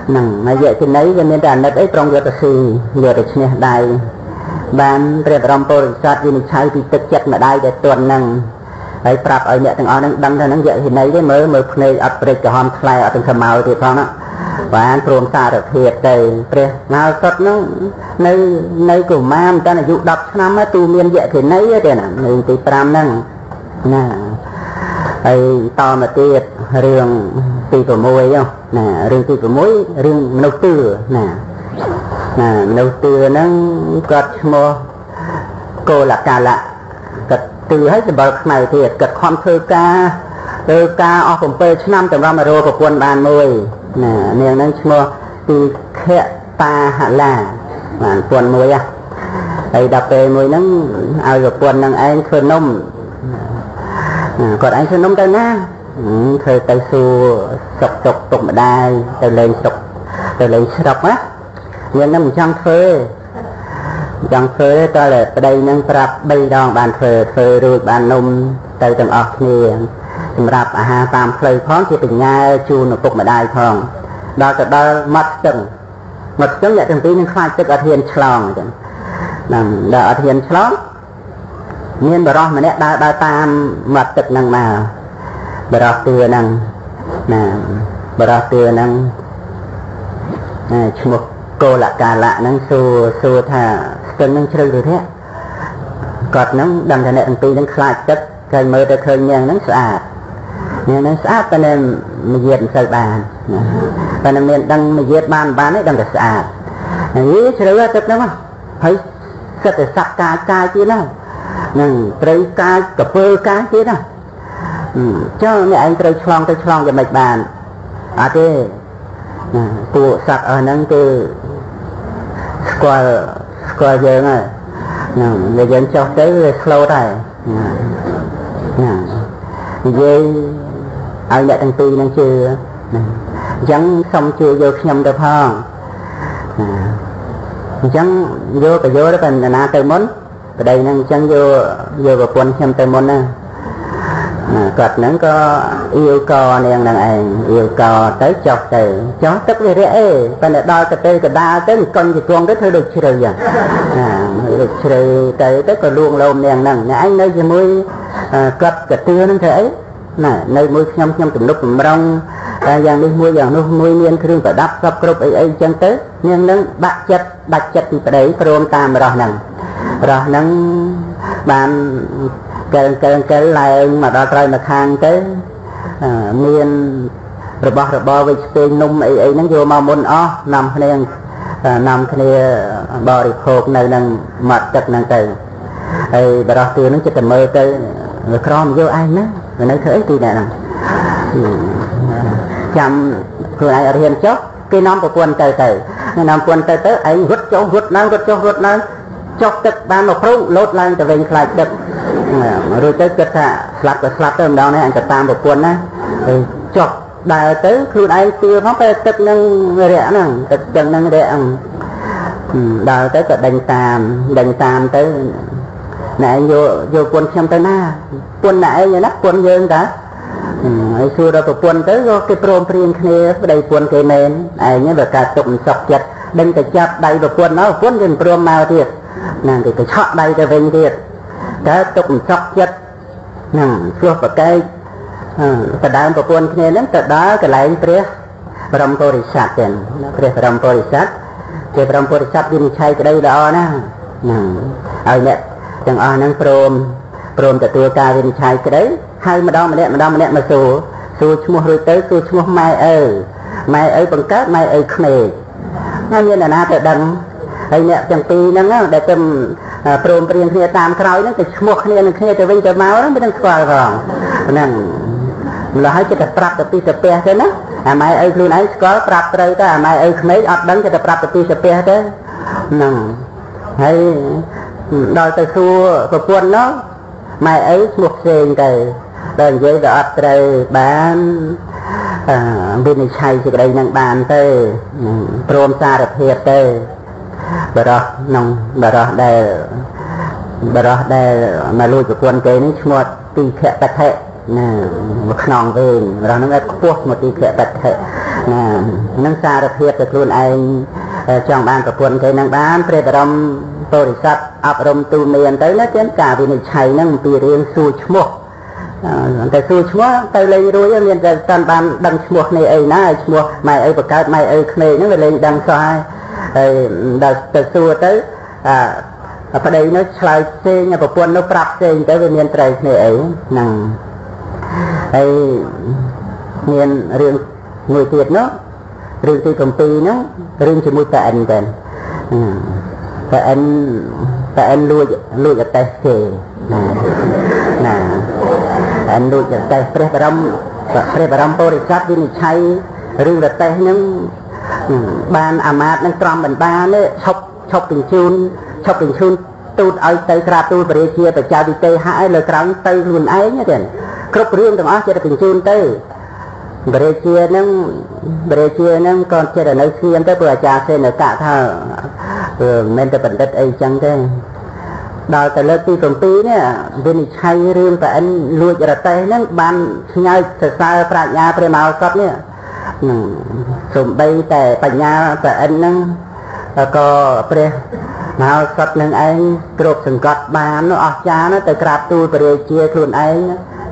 ហ្នឹងហើយយៈទីនៃវាមានតែអាណិតអីប្រងយកទៅស៊ីយកទៅឈ្នះដៃបានព្រះបរមពុរិស័ទវិនិច្ឆ័យពីទឹកចិត្តម្ដាយដែលទន់ហ្នឹង ហើយប្រាប់ឲ្យអ្នកទាំងអស់ហ្នឹងដឹងថាហ្នឹងយៈហិន័យទេមើលមើលភ្នែកអត់ព្រិចក្រហមថ្លៃអត់ទាំងខ្មៅទៀតផងណាបានព្រមសារភាពទៅព្រះមហោសុតហ្នឹងនៅនៅកុមារតែអាយុ10ឆ្នាំទូមានយៈហិន័យទេណានៅទី5ហ្នឹងណាហើយតមកទៀតរឿងទី6ណារឿងទី6រឿងមនុស្សទឿណាណាមនុស្សទឿហ្នឹងគាត់ឈ្មោះកោលកាលៈគាត់ ទឿឲ្យសម្បល់ខ្មៅទៀតគាត់ខំធ្វើការធ្វើការអស់7ឆ្នាំតម្រាំរកប្រពន្ធបានមួយណានាងហ្នឹងឈ្មោះទីខៈតាហឡាបានប្រពន្ធមួយហ៎ហើយដល់ពេលមួយហ្នឹងឲ្យប្រពន្ធហ្នឹងឯងធ្វើនំគាត់ឯងធ្វើនំទៅណាធ្វើទៅសួរសុកទុកទុកម្ដាយទៅលេងស្រុកទៅលេងស្រុកណាយើងនឹងមិនចង់ធ្វើ ចង់ធ្វើតើប្តីនឹងប្រាប់3ដងបានធ្វើធ្វើរួចបាននំទៅទាំងអស់គ្នាសម្រាប់អាហារតាមផ្លូវផងជាបញ្ញាជូនឪពុកម្ដាយផងដល់ទៅដល់មាត់ស្ទឹងមាត់ស្ទឹងអ្នកទាំងពីរនឹងខ្លាចទឹកអត់ហ៊ានឆ្លងអញ្ចឹងហ្នឹងដល់អត់ហ៊ានឆ្លងមានបរោះម្នាក់ដើរដើរតាមមាត់ទឹកហ្នឹងមកបរោះទឿហ្នឹងណាបរោះទឿហ្នឹងឈ្មោះកោលកាលៈហ្នឹងសួរសួរថា ស្ទឹងហ្នឹងជ្រៅឬធាក់គាត់ហ្នឹងដឹងថាអ្នកទាំងពីរហ្នឹងខ្លាចទឹកឃើញមើលទៅឃើញញ៉ាំងហ្នឹងស្អាតញ៉ាំងហ្នឹងស្អាតតែមិនយាតមិនសូវបានតែមិនមានដឹងមិនយាតបានបានទេដឹងតែស្អាតហើយជ្រៅទឹកហ្នឹងហើយសិតតែសັບកាយកាយទៀតណាហ្នឹងត្រូវកាយកពើកាយទៀតណាចុះអ្នកឯងត្រូវឆ្លងទៅឆ្លងយ៉ាងម៉េចបានអត់ទេពួកសត្វអស់ហ្នឹងគឺស្គាល់ ស្គាល់យើងហើយហ្នឹងវាយើងចុះទៅវាស្លូតហើយណានិយាយឲ្យអ្នកទាំងពីរនឹងជឿណាអញ្ចឹងសូមជួយយកខ្ញុំទៅផងណាអញ្ចឹងយកក៏យកទៅប៉ុន្តែណាទៅមុនប្តីហ្នឹងអញ្ចឹងយកយកប្រពន្ធខ្ញុំទៅមុនណា គាត់ហ្នឹងក៏អៀវកនាងហ្នឹងឯងអៀវកទៅចុះទៅចុះទឹកវារាក់អេប៉ុន្តែដល់ទៅទៅកដាលទៅកុនជង្គង់ទៅធ្វើដូចជ្រៅយ៉ាងណាដូចជ្រៅទៅទៅក៏លួងលោមនាងហ្នឹងអ្នកឯងនៅជាមួយគាត់កតឿហ្នឹងធ្វើអីណានៅមួយខ្ញុំខ្ញុំទំនុកបំរុងតែយ៉ាងនេះមួយយ៉ាងនោះមួយមានគ្រឿងប្រដាប់សពគ្រប់អីអីចឹងទៅនាងនឹងបាក់ចិត្តដាច់ចិត្តពីប្តីព្រមតាមរស់ហ្នឹងរស់ហ្នឹងបាន កើកើកើឡើងមកដល់ក្រោយមកខាងទៅមានរបស់របរវិស្ពេងនំអីអីហ្នឹងយកមកមុនអស់នាំគ្នានាំគ្នាបរិភោគនៅនឹងមាត់ទឹកហ្នឹងទៅហើយបរោះទាហ្នឹងចិត្តតែមើលទៅក្រមយកឯងណានៅធ្វើអីទីណែហ្នឹងចាំខ្លួនឯងរៀនចុះគេនាំប្រពន្ធទៅទៅនាំប្រពន្ធទៅទៅឯងរត់ចុះរត់ឡើងរត់ចុះរត់ឡើងចុះទឹកបានមកព្រោងលោតឡើងទៅវិញខ្លាចទឹក រួចទៅគិតថាស្លាប់ក៏ស្លាប់ទៅម្ដងនេះអញទៅតាមប្រពន្ធណាហើយចុះដើរទៅខ្លួនឯងទឿផងពេលទឹកនឹងរាក់ហ្នឹងទឹកចឹងហ្នឹងរាក់ហ្នឹងដើរទៅក៏ដេញតាមដេញតាមទៅណែឯងយកយកពុនខ្ញុំទៅណាពុនណែឯងណាពុនយើងតាហើយសួរដល់ប្រពន្ធទៅក៏គេព្រមព្រៀងគ្នាប្តីពុនគេមែនឯងបើកើតទុកមិនសក់ចិត្តដេញទៅចាប់ដៃប្រពន្ធមកប្រពន្ធគេព្រមមកទៀតណាគេទៅឆក់ដៃទៅវិញទៀត តែទុកមិនសក់ចិត្តណាឆ្លោះប្រកែកបដើមប្រពន្ធគ្នាហ្នឹងទៅដល់កន្លែងព្រះបរមពុរិស័ទទាំងព្រះបរមពុរិស័ទព្រះបរមពុរិស័ទវិនិច្ឆ័យក្តីល្អណាស់ណាឲ្យអ្នកទាំងអស់ហ្នឹងព្រមព្រមទទួលការវិនិច្ឆ័យក្តីហើយម្ដងម្នាក់ម្ដងម្នាក់មកសួរសួរឈ្មោះរួចទៅសួរឈ្មោះម៉ែឪម៉ែអីបង្កើតម៉ែអីក្មេកហើយមានអ្នកណាទៅដឹងហើយអ្នកទាំងពីរហ្នឹងដែលទៅ ព្រមព្រៀងគ្នាតាមក្រោយហ្នឹងទៅឈ្មោះគ្នានឹងគ្នាទៅវិញទៅមកហ្នឹងមិនដឹងស្គាល់ផងហ្នឹងម្ល៉េះហើយចិត្តតែប្រាប់ទៅពីទៅផ្ទះទៅណាអាម៉ែអីខ្លួនឯងស្គាល់ប្រាប់ត្រូវទៅអាម៉ែអីក្មេកអត់ដឹងចិត្តតែប្រាប់ទៅពីទៅផ្ទះទៅហ្នឹងហើយដល់ទៅសួរប្រពន្ធនោះម៉ែអីឈ្មោះផ្សេងទៅដល់និយាយទៅអត់ត្រូវបានវិនិច្ឆ័យសេចក្តីនឹងបានទៅព្រមសារភាពទៅ បរោះក្នុងបរោះដែលបរោះដែលមកលួចប្រពន្ធគេនេះឈ្មោះទីខៈបតិណាមួយខ្នងវិញបរោះហ្នឹងអត់ខ្ពស់ឈ្មោះទីខៈបតិណាហ្នឹងសារភាពទៅខ្លួនឯងចង់បានប្រពន្ធគេនឹងបានព្រះបរមពុរិស័ទអប់រំទូមានទៅណាចឹងការវិនិច្ឆ័យហ្នឹងអំពីរឿងសួរឈ្មោះតែសួរឈ្មោះទៅលេងរួចមានតែតាន់បានដឹងឈ្មោះគ្នាអីណាឈ្មោះម៉ែអីបកើតម៉ែអីក្មេងហ្នឹងវាលេងដឹងសោះហើយ ហើយដល់ទៅសួរទៅអាប្តីនោះឆ្លើយផ្សេងប្រពន្ធនោះប្រាប់ផ្សេងទៅវាមានត្រូវគ្នាអីហ្នឹងហើយមានរឿងមួយទៀតនោះរឿងទី7ហ្នឹងរឿងជាមួយតាអិនទៅតាអិនតាអិនលួចលួចអតេះគេណាណាតាអិនលួចអតេះព្រះបរមព្រះបរមពុរិស័ទវិនិច្ឆ័យរឿងរតេះហ្នឹង បានអាមាត្យនឹងត្រំបណ្ដានេះឈប់ឈប់បញ្ជូនឈប់បញ្ជូនទូតឲ្យទៅក្រាបទូលព្រះរាជាបច្ចាវិទេហៈឲ្យលើក្រោយទៅខ្លួនឯងទេគ្រប់រឿងទាំងអស់ចេះតែបញ្ជូនទៅព្រះរាជានឹងព្រះរាជានឹងក៏ចេះតែនៅស្ងៀមទៅព្រោះអាចារ្យសេនកៈថាមិនមែនតែបណ្ឌិតអីចឹងទេដល់ទៅលើកទី7នេះវិនិច្ឆ័យរឿងប្រអិនលួចរតេះហ្នឹងបានឆ្ងាយសរសើរប្រាជ្ញាព្រះមហោសថនេះ សំបីតែបញ្ញាប្រអិនហ្នឹងក៏ព្រះមហោសថនឹងឯងគ្រប់សង្កត់បានអស្ចារ្យទៅក្រាបទូលព្រះរាជាខ្លួនឯង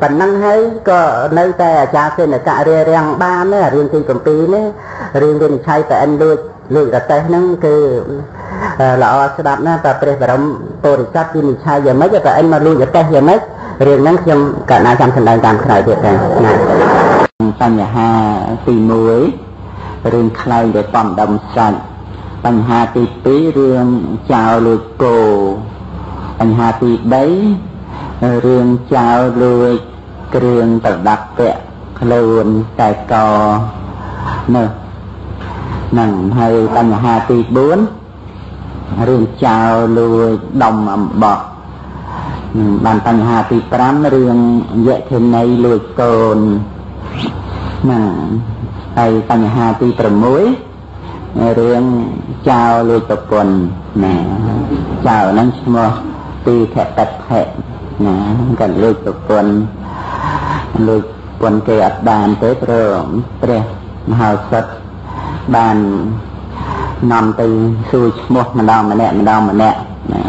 ប៉ុណ្ណឹងហើយក៏នៅតែអាចារ្យសេនកៈរារាំងបានរឿងទី7នេះរឿងវិនិច្ឆ័យប្រអិនលួចលួចរតេះហ្នឹងគឺល្អស្ដាប់ណាស់តែព្រះបរមពុរិស័ទវិនិច្ឆ័យយ៉ាងម៉េចប្រអិនមកលួចរតេះយ៉ាងម៉េចរឿងហ្នឹងខ្ញុំកណាចាំសម្ដែងតាមក្រោយទៀតដែរណា បញ្ហាទី1រឿងខ្លែងដែលបំដុំសាច់បញ្ហាទី2រឿងចោលលួចគោបញ្ហាទី3រឿងចោលលួចគ្រឿងប្រដាប់ពាក់ខ្លួនតែកនោះហ្នឹងហើយបញ្ហាទី4រឿងចោលលួចដុំអំបោះបានបញ្ហាទី5រឿងយៈធិន័យលួចកូន ណាហើយបញ្ហាទី6រឿងចោលលួចប្រពន្ធណាចោលហ្នឹងឈ្មោះទីខតតភៈណាគាត់លួចប្រពន្ធលួចពន្ធគេអត់បានទេព្រោះព្រះមហោសថបាននាំទៅសួរឈ្មោះម្ដងម្នាក់ម្ដងម្នាក់ណា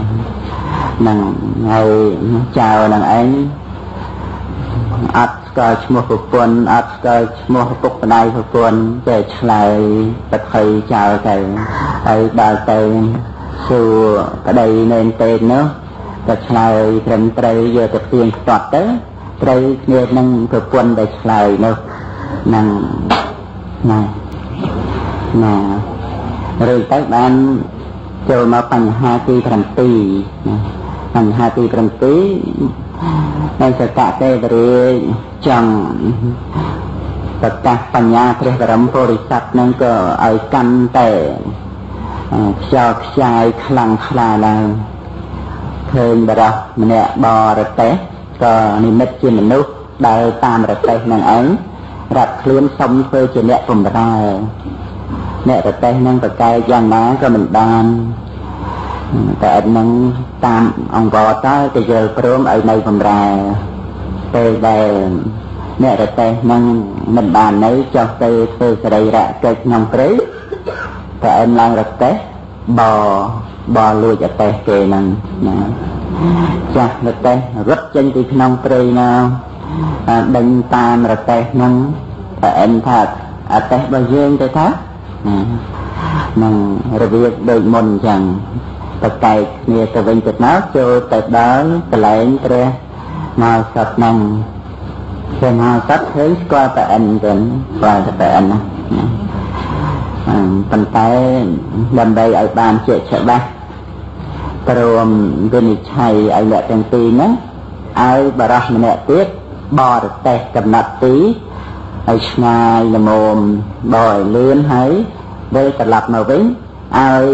នឹងហើយចៅនឹងឯងអត់ ស្គាល់ឈ្មោះប្រពន្ធអត់ស្គាល់ឈ្មោះពុកម្ដាយប្រពន្ធតែឆ្លើយប្រថុយចោលទៅហើយដល់ទៅសួរប្តីនៅទេនោះក៏ឆ្លើយត្រឹមត្រូវយកទៅផ្ទៀងផ្ទាត់ទៅត្រូវគ្នានឹងប្រពន្ធដែលឆ្លើយនោះនឹងណាណាឬទៅបានចូលមកបញ្ហាទី7ណាបញ្ហាទី7 នៅសកតេវរាជចង់ប្រកាសបញ្ញាព្រះបរមពុរិស័ទនឹងក៏ឲ្យកាន់តែខ្យល់ខ្ចាយខ្លាំងខ្លាឡើងឃើញបរោះម្នាក់បរតេះក៏និមិត្តជាមនុស្សដែលតាមរតេះនឹងឯងរត់ខ្លួនសុំធ្វើជាអ្នកបំរើអ្នករតេះនឹងប្រកែកយ៉ាងណាក៏មិនបាន តែអត់នឹងតាមអង្គរតើទៅយល់ព្រមឲ្យនៅបំរើពេលដែលអ្នករតេះនឹងមិនបាននៅចុះទៅធ្វើសរីរៈកិច្ចក្នុងព្រៃតែអិនឡើងរតេះបបលួចអតេះគេនឹងណាចាស់រតេះរត់ចេញពីក្នុងព្រៃណាដេញតាមរតេះនឹងតែអិនថាអតេះរបស់យើងទៅថានឹងរបៀបដូចមុនអញ្ចឹង បកែកគ្នាទៅវិញទៅមកចូលទៅដល់កន្លែងព្រះមកសត្វនឹងព្រះមកសត្វឃើញស្គាល់តែអិនទៅស្គាល់តែអិនណាប៉ុន្តែដើម្បីឲ្យបានជាច្បាស់ព្រមវិនិច្ឆ័យឲ្យអ្នកទាំងពីរហ្នឹងឲ្យបរោះម្នាក់ទៀតបរទេសកំណត់ទីឲ្យឆ្ងាយល្មមបរឲ្យលឿនហើយវិលត្រឡប់មកវិញឲ្យ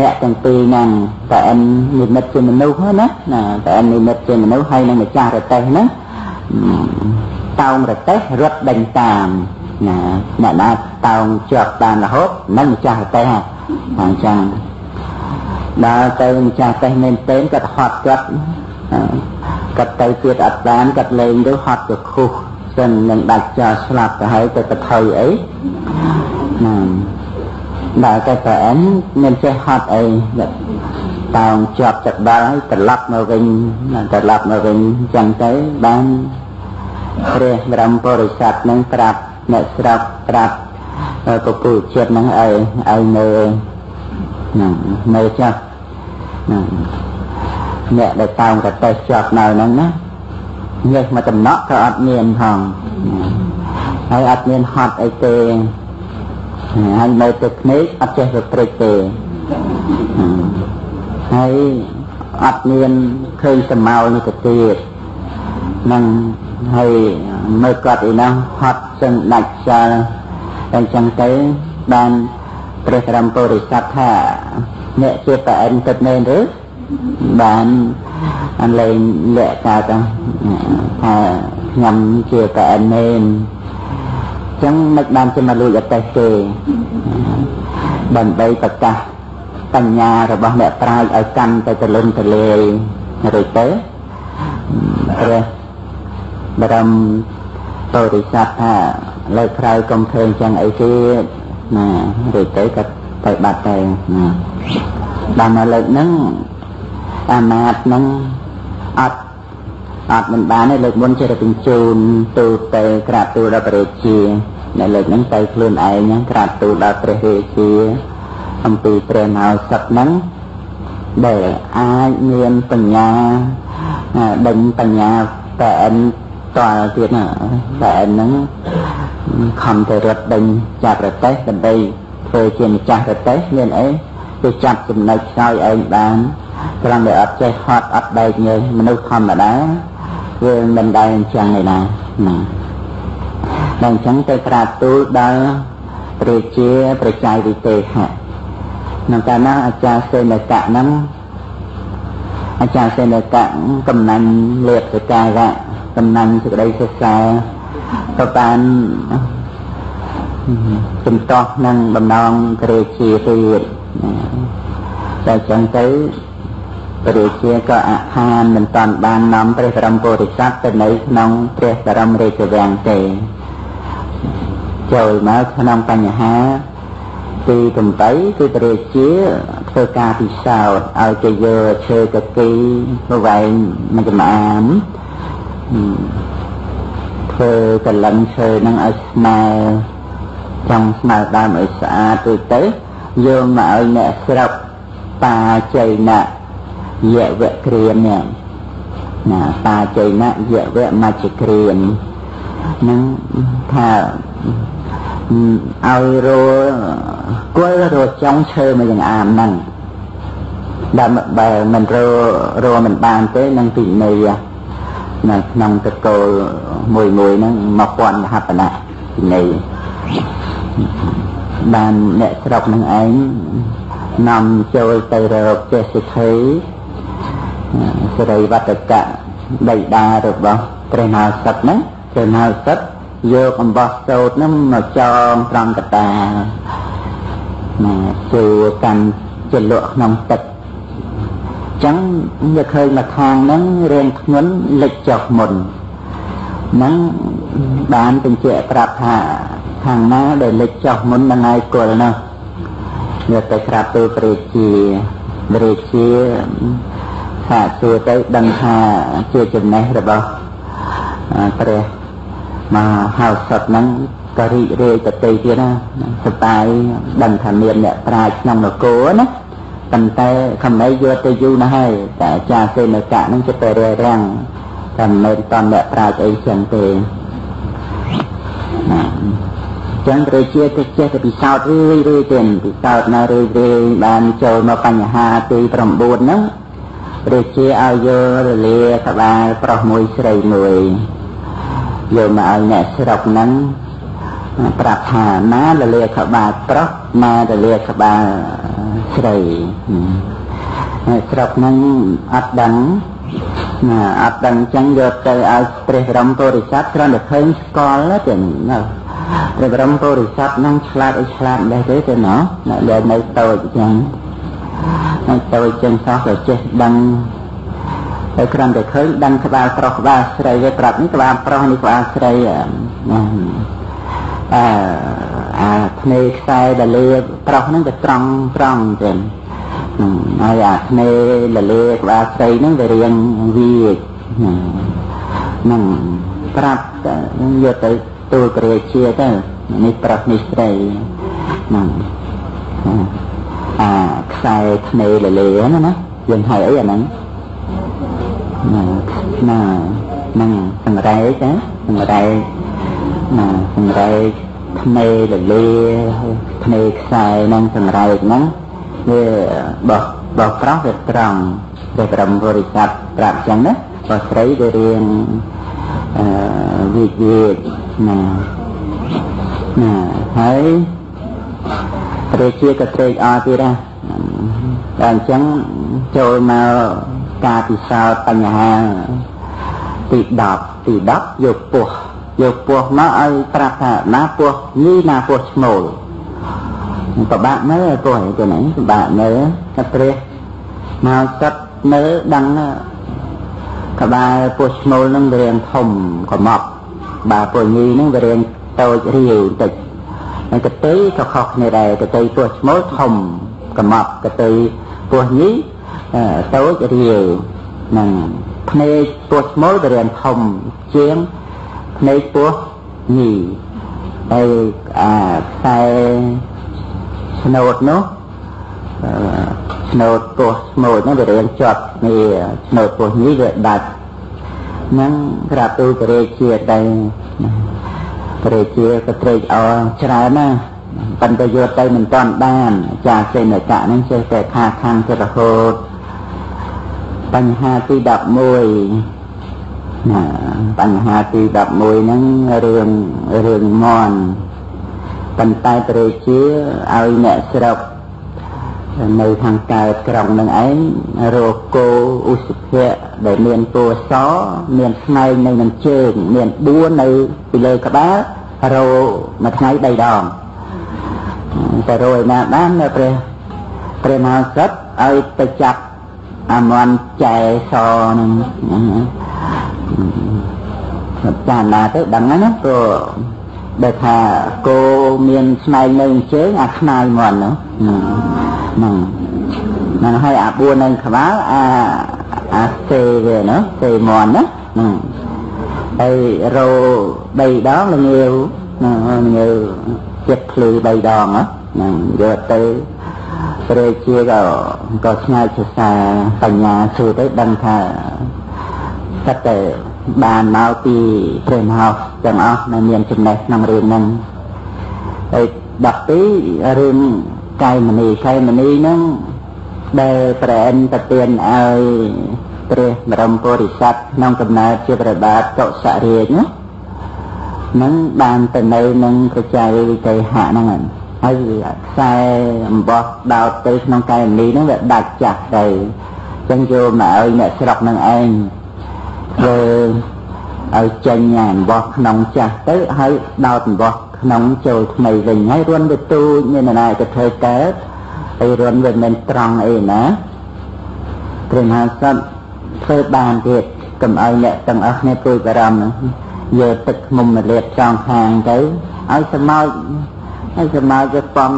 អ្នកទាំងពីរហ្នឹងតែអិននិមិត្តជាមនុស្សណាណាតែអិននិមិត្តជាមនុស្សហើយនឹងម្ចាស់រទេះហ្នឹងតោងរទេះរត់ដេញតាមណាអ្នកណាតោងជាប់បានរហូតនឹងម្ចាស់រទេះហ្នឹងអញ្ចឹងដល់ទៅម្ចាស់រទេះមែនទេគាត់ហត់គាត់គាត់ទៅទៀតអត់បានគាត់លេងទៅហត់ទៅខុសសិននឹងដាច់ចោលស្លាប់ទៅហើយទៅទៅថយអីណា ដល់តែប្រអិនមិនចេះហត់អីតោងជាប់ចិត្តដល់ហើយត្រឡប់មកវិញត្រឡប់មកវិញអញ្ចឹងទៅបានព្រះបរមពុរិស័ទនឹងប្រាប់អ្នកស្រាប់ប្រាប់ពពុចិត្តនឹងឲ្យឲ្យនៅហ្នឹងនៅចាស់ហ្នឹងអ្នកដែលតោងកតេះជាប់នៅហ្នឹងណាញើសមកតំណក់ក៏អត់មានផងហើយអត់មានហត់អីទេ ហើយនៅទឹកភ្នែកអត់ចេះទៅព្រិចទេហើយអត់មានឃើញសមោលនេះទៅទៀតនឹងហើយមើលគាត់ឯនោះហត់សឹងដាច់ខ្យល់តែអញ្ចឹងទៅបានព្រះរំពុរិស័ទថាអ្នកជាប្រអិនទឹកមែនឬបានអនលែងលាក់កើតថាខ្ញុំជាប្រអិនមែន ចឹងមិនបានជាមកលួចអតិទេដើម្បីប្រកាសបញ្ញារបស់អ្នកប្រាជ្ញឲ្យកាន់ទៅទលំទលាយរួចទៅព្រះបរមបរិស័ទថាលើក្រោយកុំធ្វើអញ្ចឹងអីទៀតណារួចទៅក៏ទៅបាត់ទៅណាដល់មកលើកហ្នឹងអាមាតហ្នឹងអត់ អត់មិនបានទេលើកមុនជាបញ្ជូនទូទៅក្រាបទូលដល់ព្រះរាជានៅលើកហ្នឹងទៅខ្លួនឯងហ្នឹងក្រាបទូលដល់ព្រះរាជាអំពីព្រះមហោសថហ្នឹងដែលអាចមានបញ្ញាដេញបញ្ញាតែអិនតើទៀតណាតែអិនហ្នឹងខំទៅរត់ដេញចាប់ប្រទេសដើម្បីធ្វើជាម្ចាស់ប្រទេសមានអីទៅចាប់ចំណុចខ្សោយឯងបានត្រង់ដែលអត់ចេះហត់អត់ដែកញើសមនុស្សធម្មតា វាមិនដែរអញ្ចឹងឯណាណាដល់អញ្ចឹងទៅក្រាបទូលដល់ព្រះជាប្រជ័យវិទេសៈក្នុងកាលនោះអាចារ្យសេនកៈហ្នឹងអាចារ្យសេនកៈកំណាញ់លៀបសកាវៈកំណាញ់សេចក្តីសរសើរទៅបានជំទាស់នឹងបំណងព្រះជាទៀតតែអញ្ចឹងទៅ ព្រះជាក៏អខានមិនតាន់បាននាំព្រះបរមពុរិស័ទទៅនៅក្នុងព្រះបរមរាជវាំងទេចូលមកក្នុងបញ្ហាទី8គឺព្រះជាធ្វើការពិសោធន៍ឲ្យទៅយកឈើកគីប្រវែងមួយចំអាមធ្វើកលឹងឈើនឹងឲ្យស្មើចង់ស្មើដើមឲ្យស្អាតទៅទៅយកមកឲ្យអ្នកស្រុកបាជ័យណៈ យៈវគ្រាននេះណាបាជ័យណៈយៈវៈមជ្ឈគ្រាននឹងថាឲ្យរគល់រចង់ឈើមួយយ៉ាងអាមហ្នឹងដែលបើមិនររមិនបានទេនឹងពិន័យនៅក្នុងតកូលមួយមួយហ្នឹងមកពាន់មហបណៈពិន័យបានអ្នកស្រុកនឹងឯងនាំចូលទៅរកចេសិទ្ធិ សិរីវត្តកៈបៃតារបស់ព្រះមហោសថហ្នឹងព្រះមហោសថយកអំបោះសោតហ្នឹងមកចងត្រង់កតាណាជួកាន់ជាលក់ក្នុងទឹកចឹងវាឃើញមកខាងហ្នឹងរៀងធ្ងន់លិចចុះមុនហ្នឹងបានបញ្ជាក់ប្រាប់ថាខាងណាដែលលិចចុះមុនហ្នឹងហើយគល់នោះយកទៅក្រាបទូលព្រះជាព្រះជា ថាសួរទៅដឹងថាជាចំណេះរបស់ព្រះមហោសថហ្នឹងក៏រីករាយទៅទីទៀតណាសបាយដឹងថាមានអ្នកប្រាជ្ញក្នុងនគរណាប៉ុន្តែខំអីយកទៅយូរណាស់ហើយតែអាចារ្យសេនកៈហ្នឹងចិត្តទៅរារាំងតែមិនមែនតអ្នកប្រាជ្ញអីចឹងទេណាចឹងព្រះជាទៅចេះទៅពិសោធន៍រឿយរឿយទៀតពិសោធន៍ណារឿយរឿយបានចូលមកបញ្ហាទី9ហ្នឹង ព្រះជាឲ្យយករលាក្បាលប្រុសមួយស្រីមួយយកមកឲ្យអ្នកស្រុកហ្នឹងប្រាប់ថាណារលាក្បាលប្រុសណារលាក្បាលស្រីស្រុកហ្នឹងអត់ដឹងណាអត់ដឹងចឹងយកទៅឲ្យព្រះរមពុរិស័ទគ្រាន់តែឃើញស្គាល់ទេណាព្រះបរមពុរិស័ទហ្នឹងឆ្លាតអីឆ្លាតដែរទេទេណោះដែលនៅតូចចឹង នៅតូចចឹងសោះក៏ចេះដឹងតែគ្រាន់តែឃើញដឹងក្បាលប្រុសក្បាលស្រីវាប្រាប់នេះក្បាលប្រុសនេះក្បាលស្រីអឺអាភ្នែកខ្សែដលាប្រុសហ្នឹងវាត្រង់ត្រង់ចឹងហើយអាភ្នែកលលាក្បាលស្រីហ្នឹងវារៀងវាហ្នឹងប្រាប់យកទៅទូលព្រះរាជាទៅនេះប្រុសនេះស្រីហ្នឹង អាខ្សែភ្នែកលលាណាណាយើងហៅអីអាហ្នឹងណាណាហ្នឹងសង្រែកណាសង្រែកណាសង្រែកភ្នែកលលាភ្នែកខ្សែហ្នឹងសង្រែកហ្នឹងវាបោះបោះប្រុសវាត្រង់ព្រះបរមពុរិស័ទប្រាប់ចឹងណាបោះស្រីវារៀងអឺវិវិណាណាហើយព្រះជាក៏ត្រេកអរទៀតណាតែអញ្ចឹងចូលមកការពិសោធន៍បញ្ហាទី10ទី10យកពោះយកពោះមកឲ្យប្រាប់ថាណាពោះញីណាពោះឈ្មោលពិបាកមើលពោះឯទៅណាពិបាកមើលតែព្រះមកចិត្តមើលដឹងក្បាលពោះឈ្មោលនឹងវារៀងធំកំប់បើពោះញីនឹងវារៀងតូចរាវបន្តិច ហើយកតីក៏ខុសគ្នាដែរកតីពោះឈ្មោលធំកំប់កតីពោះញីតូចរាវនឹងភ្នែកពោះឈ្មោលវារៀងធំជាងភ្នែកពោះញីហើយអាខ្សែឆ្នោតនោះឆ្នោតពោះស្មូតហ្នឹងវារៀងជាប់នេះឆ្នោតពោះនេះវាដាច់ហ្នឹងក្រាបទូលព្រះរាជាដែរ ព្រះរាជាក៏ត្រេកអរច្រើនណាស់ប៉ុន្តែយកទៅមិនតាន់បានចាសេនកៈហ្នឹងចេះតែខាខាំងទៅរហូតបញ្ហាទី11ណាបញ្ហាទី11ហ្នឹងរឿងរឿងមន់ប៉ុន្តែព្រះរាជាឲ្យអ្នកស្រុកនៅខាងកើតក្រុងនឹងឯងរកគោឧសភៈដែលមានពណ៌សមានស្នែងនៅនឹងជើងមាន4នៅពីលើក្បាល រោមួយថ្ងៃ3ដងតែរោឯណាបានព្រះព្រះមហាក្សត្រឲ្យទៅចាប់អាមន់ចែសនឹងចាណាទៅដឹងហ្នឹងណាព្រោះដែលថាគោមានស្នែងនៅជើងអាខ្នាយមន់ហ្នឹងហ្នឹងហ្នឹងហើយអា4នៅក្បាលអាអាសេវាណាសេមន់ណាហ្នឹង ហើយរោ3ដងល្ងាវហ្នឹងល្ងាវចិត្តភ្លឺ3ដងហ្នឹងយកទៅព្រះជាក៏ក៏ឆ្ងាយភាសាបញ្ញាសួរទៅដឹងថាសិតតែបានមកពីព្រះមហោទាំងអស់នៅមានចំណេះក្នុងរឿងហ្នឹងហើយ12រឿងកាយមនីកាយមនីហ្នឹងដែលព្រះអិនប្រទានឲ្យ ព្រះបរមពុរិស័ទក្នុងកំណើតជាព្រះបាទតុសរាជណានឹងបានទៅនៅនឹងប្រជាវិកេហៈហ្នឹងហើយខ្សែអំបោះដោតទៅក្នុងកាយមនីហ្នឹងវាដាច់ចាស់ទៅអញ្ចឹងយកមកឲ្យអ្នកស្រុកនឹងឯងធ្វើឲ្យចេញអាអំបោះក្នុងចាស់ទៅហើយដោតអំបោះក្នុងចូលថ្មីវិញហើយរួនវាទូចមាននរណាទៅធ្វើកើតហើយរួនវាមិនត្រង់អីណាព្រះមហាក្សត្រ ធ្វើបានទៀតកុំឲ្យអ្នកទាំងអស់គ្នាព្រួយបារម្ភយកទឹកមុំមលាតចងខាងទៅឲ្យសមោចឲ្យសមោចទៅបំ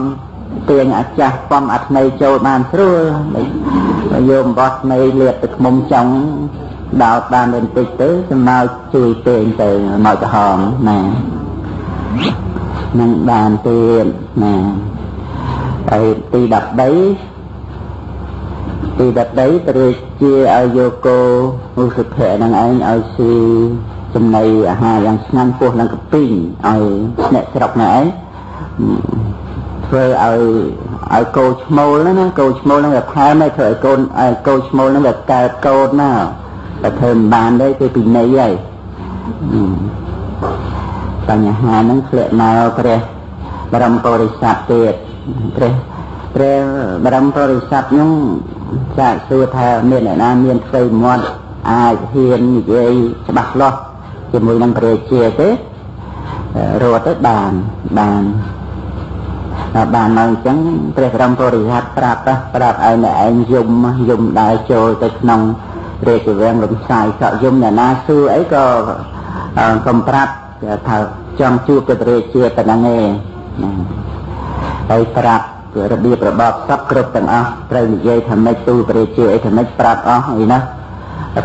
ទាញអាចាស់បំអាថ្មីចូលបានស្រួលយកអំបោះថ្មីលាតទឹកមុំចង់ដោតបានបន្តិចទៅចំណោចជួយពេងទៅមកក្រហមណានឹងបានទៀតណាហើយទី13 ទី13ព្រះជាឲ្យយកគោឧសភៈនឹងឯងឲ្យស៊ីចំណីអាហារយ៉ាងឆ្ងាញ់ពោះនឹងកពីងឲ្យអ្នកស្រុកនោះឯងធ្វើឲ្យឲ្យគោឈ្មោលហ្នឹងណាគោឈ្មោលហ្នឹងវាផែនធ្វើឲ្យកូនឲ្យគោឈ្មោលហ្នឹងវាកើតកូនណាតែធ្វើមិនបានទេគឺពីនៃហើយបញ្ហាហ្នឹងធ្លាក់មកព្រះបរមពុរិស័ទទៀតព្រះព្រះបរមពុរិស័ទហ្នឹង ចាក់សួរថាមានអ្នកណាមានផ្ទៃមាត់អាចហ៊ាននិយាយច្បាស់លាស់ជាមួយនឹងព្រះជាទេរត់ទៅបានបានដល់បានមកអញ្ចឹងព្រះបរមពុរិស័ទប្រាប់ប្រាប់ឲ្យអ្នកឯងយំយំដើរចូលទៅក្នុងរាជវាំងរំសាយសក់យំអ្នកណាសួរអីក៏កំប្រាប់ថាចង់ជួបព្រះរាជាប៉ុណ្ណឹងឯងហើយប្រាប់ របៀបរបបសពគ្រប់ទាំងអស់ត្រូវនិយាយថាម៉េចទូលព្រះរាជាអីថាម៉េចប្រាប់អស់អីណា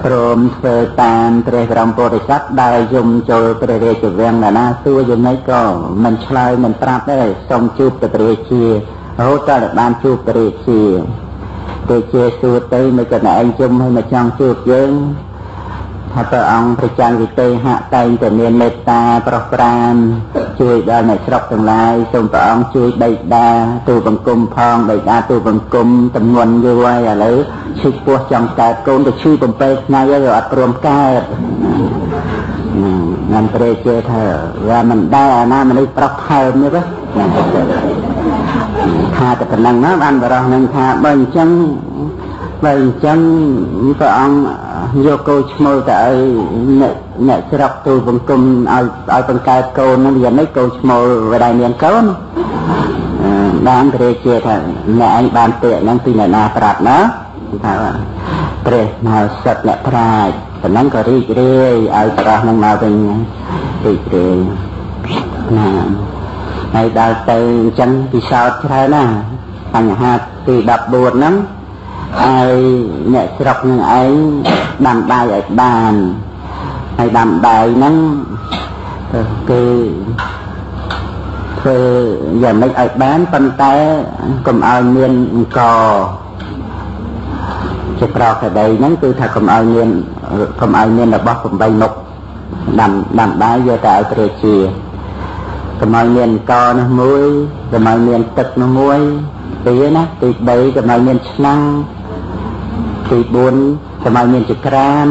ព្រមធ្វើតាមព្រះបរមពុទ្ធស័ក្តិដែលយំចូលព្រះរាជវាំងណាណាសួរយ៉ាងម៉េចក៏មិនឆ្លើយមិនប្រាប់ដែរសូមជួបព្រះរាជារហូតដល់បានជួបព្រះរាជាព្រះជាសួរទៅមិនក៏ឯងជុំឲ្យមកចង់ជួបយើង ថាព្រះអង្គព្រះច័ន្ទវិទេហៈតែងតែមានមេត្តាប្រោះប្រានជួយដល់អ្នកស្រុកទាំងឡាយសូមព្រះអង្គជួយដេកដាទូបង្គំផងដេកដាទូបង្គំតំងន់យូរហើយឥឡូវឈឺពោះចង់កើតកូនទៅឈឺ7ថ្ងៃហើយអត់ព្រមកើតខ្ញុំព្រះជឿថាវាមិនដែរអាណាមនុស្សប្រុសថើមនេះថាតែប៉ុណ្ណឹងណាបានបរោះនឹងថាបើអញ្ចឹងបើអញ្ចឹងព្រះអង្គ យកគោឈ្មោលទៅឲ្យអ្នកអ្នកស្រុកទូលបង្គំឲ្យឲ្យបង្កើតកូននឹងយ៉ាងនេះគោឈ្មោលវាដែរមានកូនបានព្រះជាថាអ្នកឯងបានពាក្យហ្នឹងពីអ្នកណាប្រាប់ណាថាព្រះមកសិទ្ធអ្នកប្រាជ្ញប៉ុណ្ណឹងក៏រីករាយឲ្យប្រោះនឹងមកវិញរីករាយណាហើយដល់ទៅអញ្ចឹងពិសោធន៍ច្រើនណាបញ្ហាទី14ហ្នឹង ឲ្យអ្នកស្រុកនឹងឯងដាំដៃឲ្យបានហើយដាំដៃហ្នឹងគឺធ្វើយ៉ាងម៉េចឲ្យបានប៉ុន្តែកុំឲ្យមានអង្គជាប្រកដីហ្នឹងគឺថាកុំឲ្យមានកុំឲ្យមានរបស់8មុខដាំដាំដៃយកតែឲ្យព្រះជាកុំឲ្យមានអង្គនោះមួយកុំឲ្យមានទឹកនោះមួយពីណាទី3កុំឲ្យមានឆ្នាំង ទី4កុំឲ្យមានចក្រាន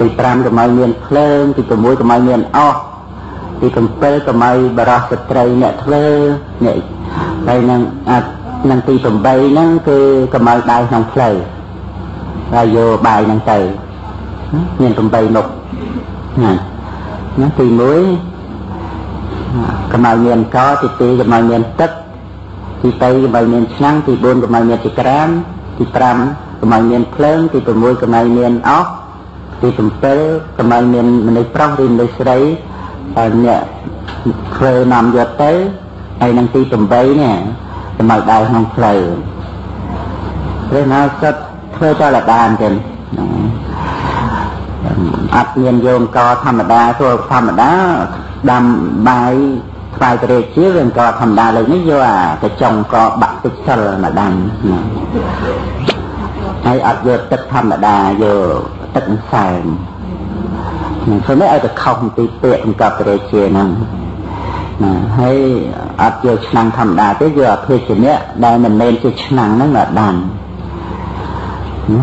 ទី5កុំឲ្យមានភ្លើងទី6កុំឲ្យមានអស់ទី7កុំឲ្យបរោះស្ត្រីអ្នកធ្វើអ្នកហើយនឹងនឹងទី8ហ្នឹងគឺកុំឲ្យដៃក្នុងផ្លូវហើយយកបាយហ្នឹងទៅមាន8មុខណាណាទី1កុំឲ្យមានកទី2កុំឲ្យមានទឹកទី3កុំឲ្យមានឆ្នាំងទី4កុំឲ្យមានចក្រានទី5 កុំឲ្យមានភ្លើងទី6កុំឲ្យមានអស់ទី7កុំឲ្យមានមនុស្សប្រុសឬមនុស្សស្រីហើយអ្នកធ្វើនាំយកទៅហើយនឹងទី8នេះកុំឲ្យដើរក្នុងផ្លូវព្រះណាសិតធ្វើតលបានទេអត់មានយោមកធម្មតាធ្វើធម្មតាដាំបាយថ្វាយព្រះរាជាវាអង្គធម្មតាលើនេះយកអាកញ្ចុងកបាក់ទឹកសិលមកដាំ ហើយអត់យកទឹកធម្មតាយកទឹកសែននឹងធ្វើនេះឲ្យតែខុសពីពាក្យអង្គព្រះរាជាហ្នឹងណាហើយអត់យកឆ្នាំងធម្មតាទេយកអភិជនៈដែលមិនមែនជាឆ្នាំងហ្នឹងមកដាំ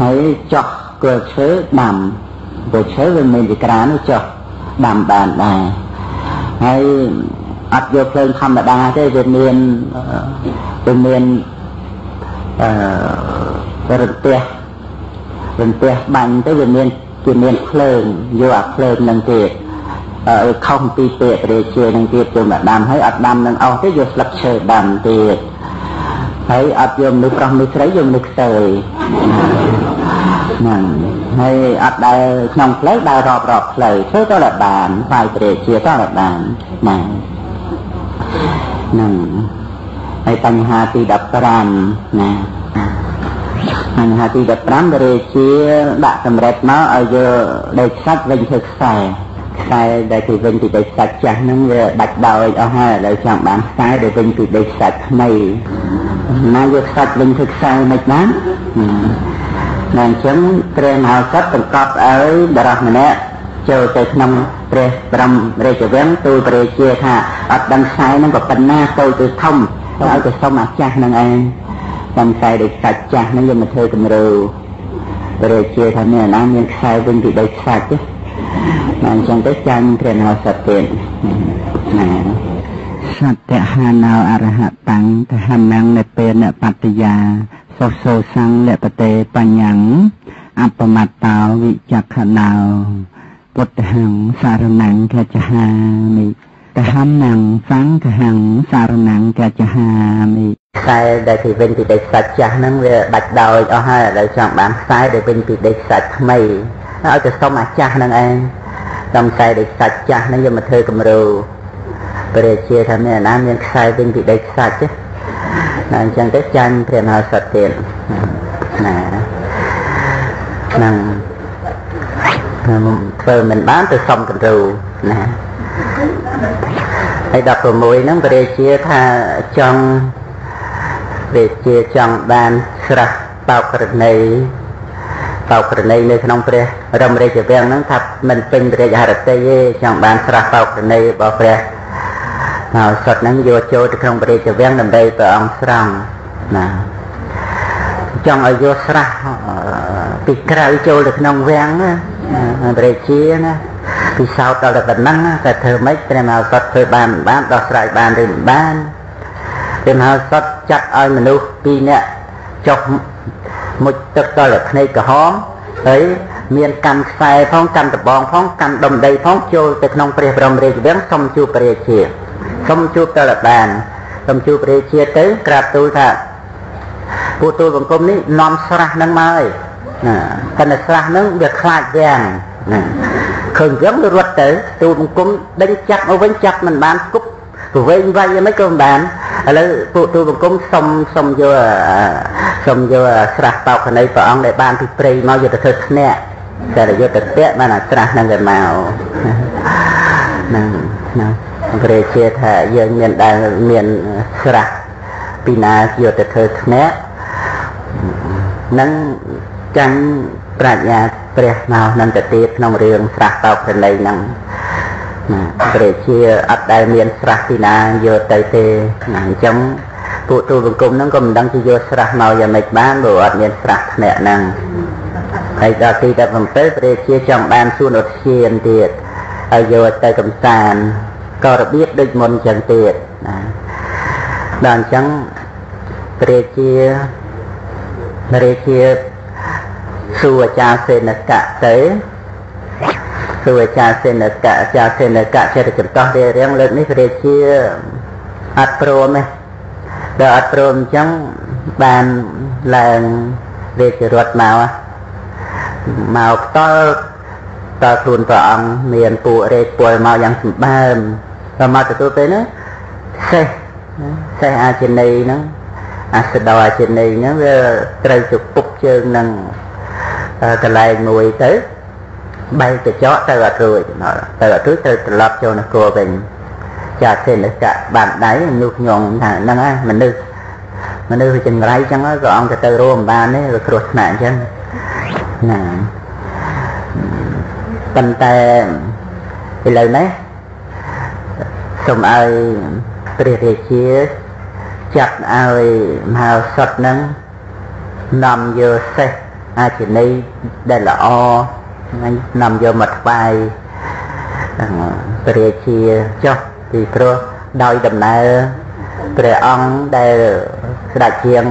ហើយចោះគល់ឈើដាំគល់ឈើវាមិនជាក្រានចោះដាំបានដែរហើយអត់យកភ្លើងធម្មតាទេវាមានវាមានអឺ រន្ទះរន្ទះបាញ់ទៅវាមានជាមានភ្លើងយកអាភ្លើងនឹងទៀតអឺខុសពីពេករាជានឹងទៀតចូលមកដាំហើយអត់ដាំនឹងអស់ទេយកស្លឹកឈើដាំទៀតហើយអត់យកមនុស្សប្រុសមនុស្សស្រីយកមនុស្សខ្សើយហ្នឹងហើយអត់ដែលក្នុងផ្លូវដើររាប់រាប់ផ្លូវធ្វើទៅតែបានផ្សាយព្រះជាទៅតែបានណាហ្នឹងហើយបញ្ហាទី15ណា បញ្ហាទី15រាជាដាក់សម្រិតមកឲ្យយកដីខ្សាច់វិញធ្វើខ្សែខ្សែដែលគេវិញពីដីខ្សាច់ចាស់ហ្នឹងវាដាច់ដោយអស់ហើយឥឡូវចង់បានខ្សែដែលវិញពីដីខ្សាច់ថ្មីណាយកខ្សាច់វិញធ្វើខ្សែមិនណាណាអញ្ចឹងព្រះមហាក្សត្របង្កប់ឲ្យបរោះម្នាក់ចូលទៅក្នុងព្រះបរមរាជវាំងទូលព្រះរាជាថាអត់ដឹងខ្សែហ្នឹងក៏ប៉ុណ្ណាទៅទៅធំទៅឲ្យទៅសុំអាចាស់ហ្នឹងឯង ដឹងខ្សែដូចសាច់ចាស់ហ្នឹងយកមកធ្វើគំរូព្រះរាជាថាមានអាណាមានខ្សែវិញពីដូចសាច់ទេណាអញ្ចឹងទៅចាញ់ព្រះនរសត្វទៀតណាសត្យហាណោអរហតាំងតហនាំងនៅពេលនបត្តយាសុសោសੰងលពតេបញ្ញੰអបមត្តោវិចក្ខណោពុទ្ធហੰសារណੰកច្ចហាមិកហំណੰសង្ឃហੰសារណੰកច្ចហាមិ ខ្សែដែលពីវិញពីដេកសាច់ចាស់ហ្នឹងវាដាច់ដោយអស់ហើយឥឡូវចង់បានខ្សែដែលវិញពីដេកសាច់ថ្មីឲ្យទៅសុំអាចាស់ហ្នឹងឯងសុំខ្សែដេកសាច់ចាស់ហ្នឹងយកមកធ្វើគំរូព្រះជាថាមានអាណាមានខ្សែវិញពីដេកសាច់ទេណាអញ្ចឹងទៅចាញ់ព្រះមហាសត្វទៀតណានឹងធ្វើមិនបានទៅសុំគំរូណាហើយ16ហ្នឹងព្រះរាជាថាចង់ ព្រះរាជាចង់បានស្រះបោករណីបោករណីនៅក្នុងព្រះរមរាជវាំងហ្នឹងថាមិនពេញព្រះរាជហឫទ័យទេចង់បានស្រះបោករណីរបស់ព្រះហើយសុទ្ធហ្នឹងយកចូលទៅក្នុងព្រះរាជវាំងដើម្បីព្រះអង្គស្រង់ណាចង់ឲ្យយកស្រះពីក្រៅចូលទៅក្នុងវាំងណាព្រះជាណាពិសោធន៍ដល់តែប៉ុណ្ណឹងតែធ្វើម៉េចព្រះមហាសត្វធ្វើបានមិនបានដោះស្រាយបានឬមិនបាន ព្រះមហាសត្វចាត់ឲ្យមនុស្សពីរនាក់ចុះមុជទឹកដល់តែភ្នែកក្រហមហើយមានកាន់ខ្សែផងកាន់ដបងផងកាន់ដុំដីផងចូលទៅក្នុងព្រះបរមរាជវាំងសុំជួបព្រះរាជាសុំជួបតើបានសុំជួបព្រះរាជាទៅក្រាបទូលថាពួកទូលបង្គំនេះនាំស្រះនឹងមកហើយណាតែស្រះនឹងវាខ្លាចវាំងណាឃើញវាំងវារត់ទៅទូលបង្គំដេញចាប់មកវិញចាប់មិនបានគប់ប្រវែងវាយយ៉ាងម៉េចក៏មិនបាន ឥឡូវពួកទូលបង្គំសុំសុំយកសុំយកស្រះបោកខណីព្រះអង្គដែលបានពីព្រៃមកយកទៅធ្វើធ្នាក់តែយកទៅពាក់បានអាស្រះហ្នឹងវាមកហ្នឹងណាព្រះជាថាយើងមានដែលមានស្រះពីណាយកទៅធ្វើធ្នាក់នឹងចាំប្រាជ្ញាព្រះមកនឹងទៅទៀតក្នុងរឿងស្រះតោប្រណីហ្នឹង ណាព្រះជាអត់ដែលមានស្រះពីណាយកទៅទេណាអញ្ចឹងពួកទូលបង្គំហ្នឹងក៏មិនដឹងជាយកស្រះមកយ៉ាងម៉េចបានព្រោះអត់មានស្រះធ្នាក់ហ្នឹងហើយដល់ទី17ព្រះជាចង់បានសួនឧទ្យានទៀតហើយយកទៅកំសាន្តក៏របៀបដូចមុនចឹងទៀតណាដល់អញ្ចឹងព្រះជាព្រះជាសួរអាចារ្យសេនកៈទៅ សួរអាចារ្យសេនកៈអាចារ្យសេនកៈចិត្តចន្តោះរៀបរៀងលើកនេះព្រះជាអត់ព្រមទេដល់អត់ព្រមអញ្ចឹងបានឡើងរាជរដ្ឋមកមកផ្ទាល់តើខ្លួនព្រះអង្គមានពួករេជពលមកយ៉ាងសម្បើមដល់មកទទួលពេលហ្នឹងសេះសេះអាចិនីហ្នឹងអាសដោអាចិនីហ្នឹងវាត្រូវជពុកជើងនឹងកន្លែងមួយទៅ បែកកញ្ចក់ទៅអត់រួចទៅអត់រួចទៅត្រឡប់ចូលនគរវិញចាសេនកៈបានដៃញុះញង់ថាហ្នឹងហើយមនុស្សមនុស្សវាចង្រៃចឹងហើយក៏អង្គទៅទៅរួមបានទេវាគ្រោះថ្នាក់អញ្ចឹងណាប៉ុន្តែឥឡូវនេះសូមឲ្យព្រះរាជាចាត់ឲ្យមហាសុតនឹងនាំយកសេះអាចិនីដែលល្អ ហ្នឹងនាំយកមកថ្វាយព្រះរាជាចុះពីព្រោះដោយដំណើរព្រះអង្គដែលស្ដេចជាង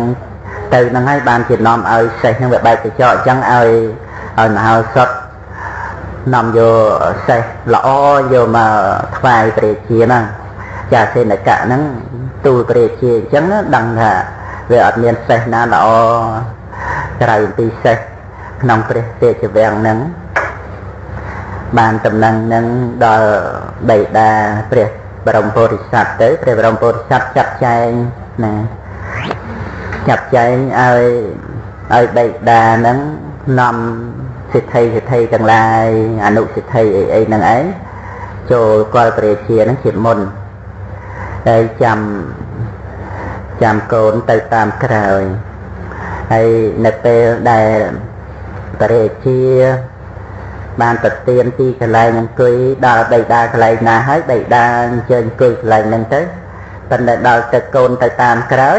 ទៅនឹងហើយបានជានាំឲ្យសេះនឹងវាបែកកញ្ចក់អញ្ចឹងឲ្យឲ្យមហោសតនាំយកសេះល្អយកមកថ្វាយព្រះជាហ្នឹងចាសេនកៈហ្នឹងទូលព្រះជាអញ្ចឹងដឹងថាវាអត់មានសេះណាល្អក្រៅពីសេះ ក្នុងព្រះទេជវាំងហ្នឹងបានតំណែងនឹងដល់បេតាព្រះបរមពុរិស័ទទៅព្រះបរមពុរិស័ទចាត់ចែងណាចាត់ចែងឲ្យឲ្យបេតាហ្នឹងនាំសិទ្ធិសិទ្ធិទាំងឡាយអនុសិទ្ធិអីអីហ្នឹងឯងចូលកលព្រះជាហ្នឹងជាមុនហើយចាំចាំកូនទៅតាមក្រោយហើយនៅពេលដែល ព្រះជាបានប្រទៀនទីកន្លែងអង្គុយដល់បិតាកន្លែងណាហើយបិតាអញ្ជើញអង្គុយកន្លែងហ្នឹងទៅប៉ុន្តែដល់ទឹកកូនទៅតាមក្រោយ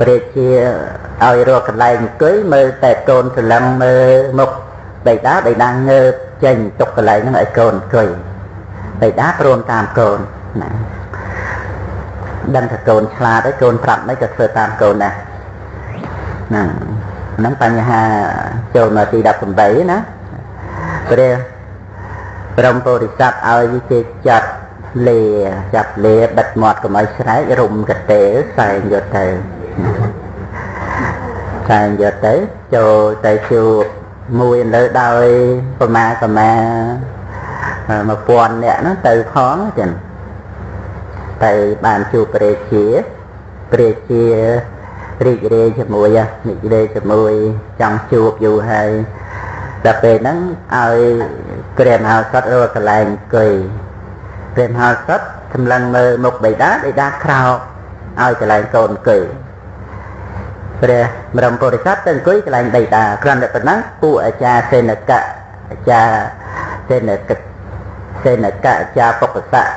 ព្រះជាឲ្យរកកន្លែងអង្គុយមើលតែកូនស្រឡឹងមើលមុខបិតាបិតាងើបចេញទុកកន្លែងហ្នឹងឲ្យកូនអង្គុយបិតាព្រមតាមកូនណាដឹងថាកូនឆ្លាតហើយកូនប្រាប់មិនក៏ធ្វើតាមកូនដែរណា ហ្នឹងបញ្ហាចូលមកទី18ណាព្រះព្រមពុរិស័ទឲ្យគេចាត់លេចាប់លេបិទមាត់កុំឲ្យស្រែករុំកតេសែងយកទៅសែងយកទៅចូលទៅជួបមួយលើដោយប្រមាប្រមា1000នាក់ហ្នឹងទៅផងចឹងទៅបានជួបព្រះជាព្រះជា រីករាយជាមួយរីករាយជាមួយចង់ជួបយូរហើយដល់ពេលហ្នឹងឲ្យព្រះមហោសថរកកន្លែងអង្គុយព្រះមហោសថសម្លឹងមើលមុខបិតាបិតាក្រោកឲ្យកន្លែងកូនអង្គុយព្រះបរមពុរិស័ទទៅអង្គុយកន្លែងបិតាគ្រាន់តែប៉ុណ្ណឹងពួកអាចារ្យសេនកៈអាចារ្យសេនកៈសេនកៈអាចារ្យពុកសៈ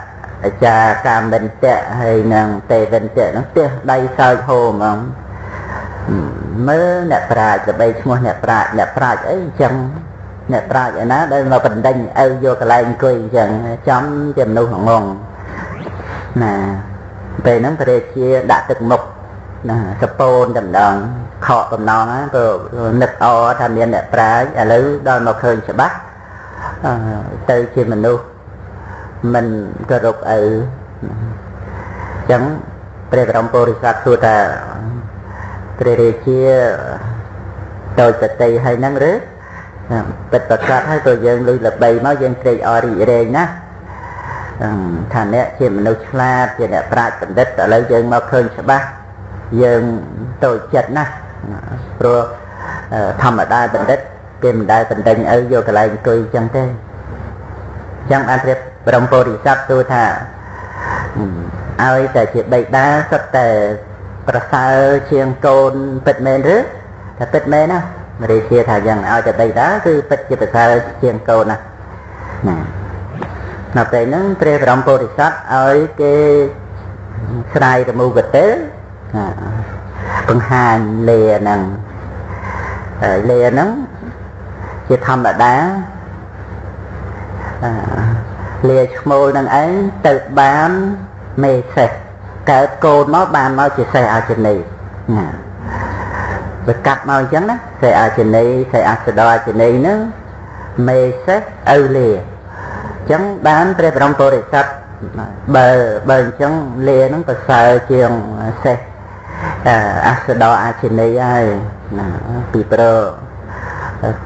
អាចារ្យកាមិន្តៈហើយនឹងទេវិន្តៈហ្នឹងទះដៃសើចហូរហ្មង មើលអ្នកប្រាជ្ញល្បីឈ្មោះអ្នកប្រាជ្ញអ្នកប្រាជ្ញអីអញ្ចឹងអ្នកប្រាជ្ញឯណាដែលមកបណ្ដេញឪយកកន្លែងអង្គុយអញ្ចឹងចំជាមនុស្សងងណាពេលហ្នឹងព្រះរាជាដាក់ទឹកមុខណាសពូនតម្ដងខកកំណងទៅនឹកអថាមានអ្នកប្រាជ្ញឥឡូវដល់មកឃើញច្បាស់ទៅជាមនុស្សមិនគោរពឪអញ្ចឹងព្រះបរមពុរិស័ទសួរថា ព្រះរាជាតូចតតីហើយហ្នឹងឬពិតប្រកបហើយក៏យើងលុយល្បីមកយើងត្រេកអររីករាយណាស់ថាអ្នកជាមនុស្សឆ្លាតជាអ្នកប្រាជ្ញបណ្ឌិតឥឡូវយើងមកឃើញច្បាស់យើងតូចចិត្តណាស់ព្រោះធម្មតាបណ្ឌិតគេមិនដែលបណ្ដេញឪយកកន្លែងអង្គុយចឹងទេចឹងបានព្រះព្រមពុរិស័ទទូថាឲ្យតែជាបិតាសុទ្ធតែ ប្រសើរជាងកូនពិតមែនឬថាពិតមែនណាមរាជាថាយ៉ាងឲ្យតែបិតាគឺពិតជាប្រសើរជាងកូនណាណានៅពេលហ្នឹងព្រះបរមពុរិស័ទឲ្យគេស្រាយរមូកទេបង្ហាញលាហ្នឹងលាហ្នឹងជាធម្មតាលាឈ្មោលនឹងឯងទៅបានមេសេះ កើតកូនមកបានមកជាសេះអាចិនីណាវាកាត់មកអញ្ចឹងណាសេះអាចិនីសេះអាសដអាចិនីហ្នឹងមេសេះឪលាអញ្ចឹងបានព្រះបរមពុរិស័ទបើបើអញ្ចឹងលាហ្នឹងប្រសើរជាងសេះអាសដអាចិនីហើយណាពីព្រោះ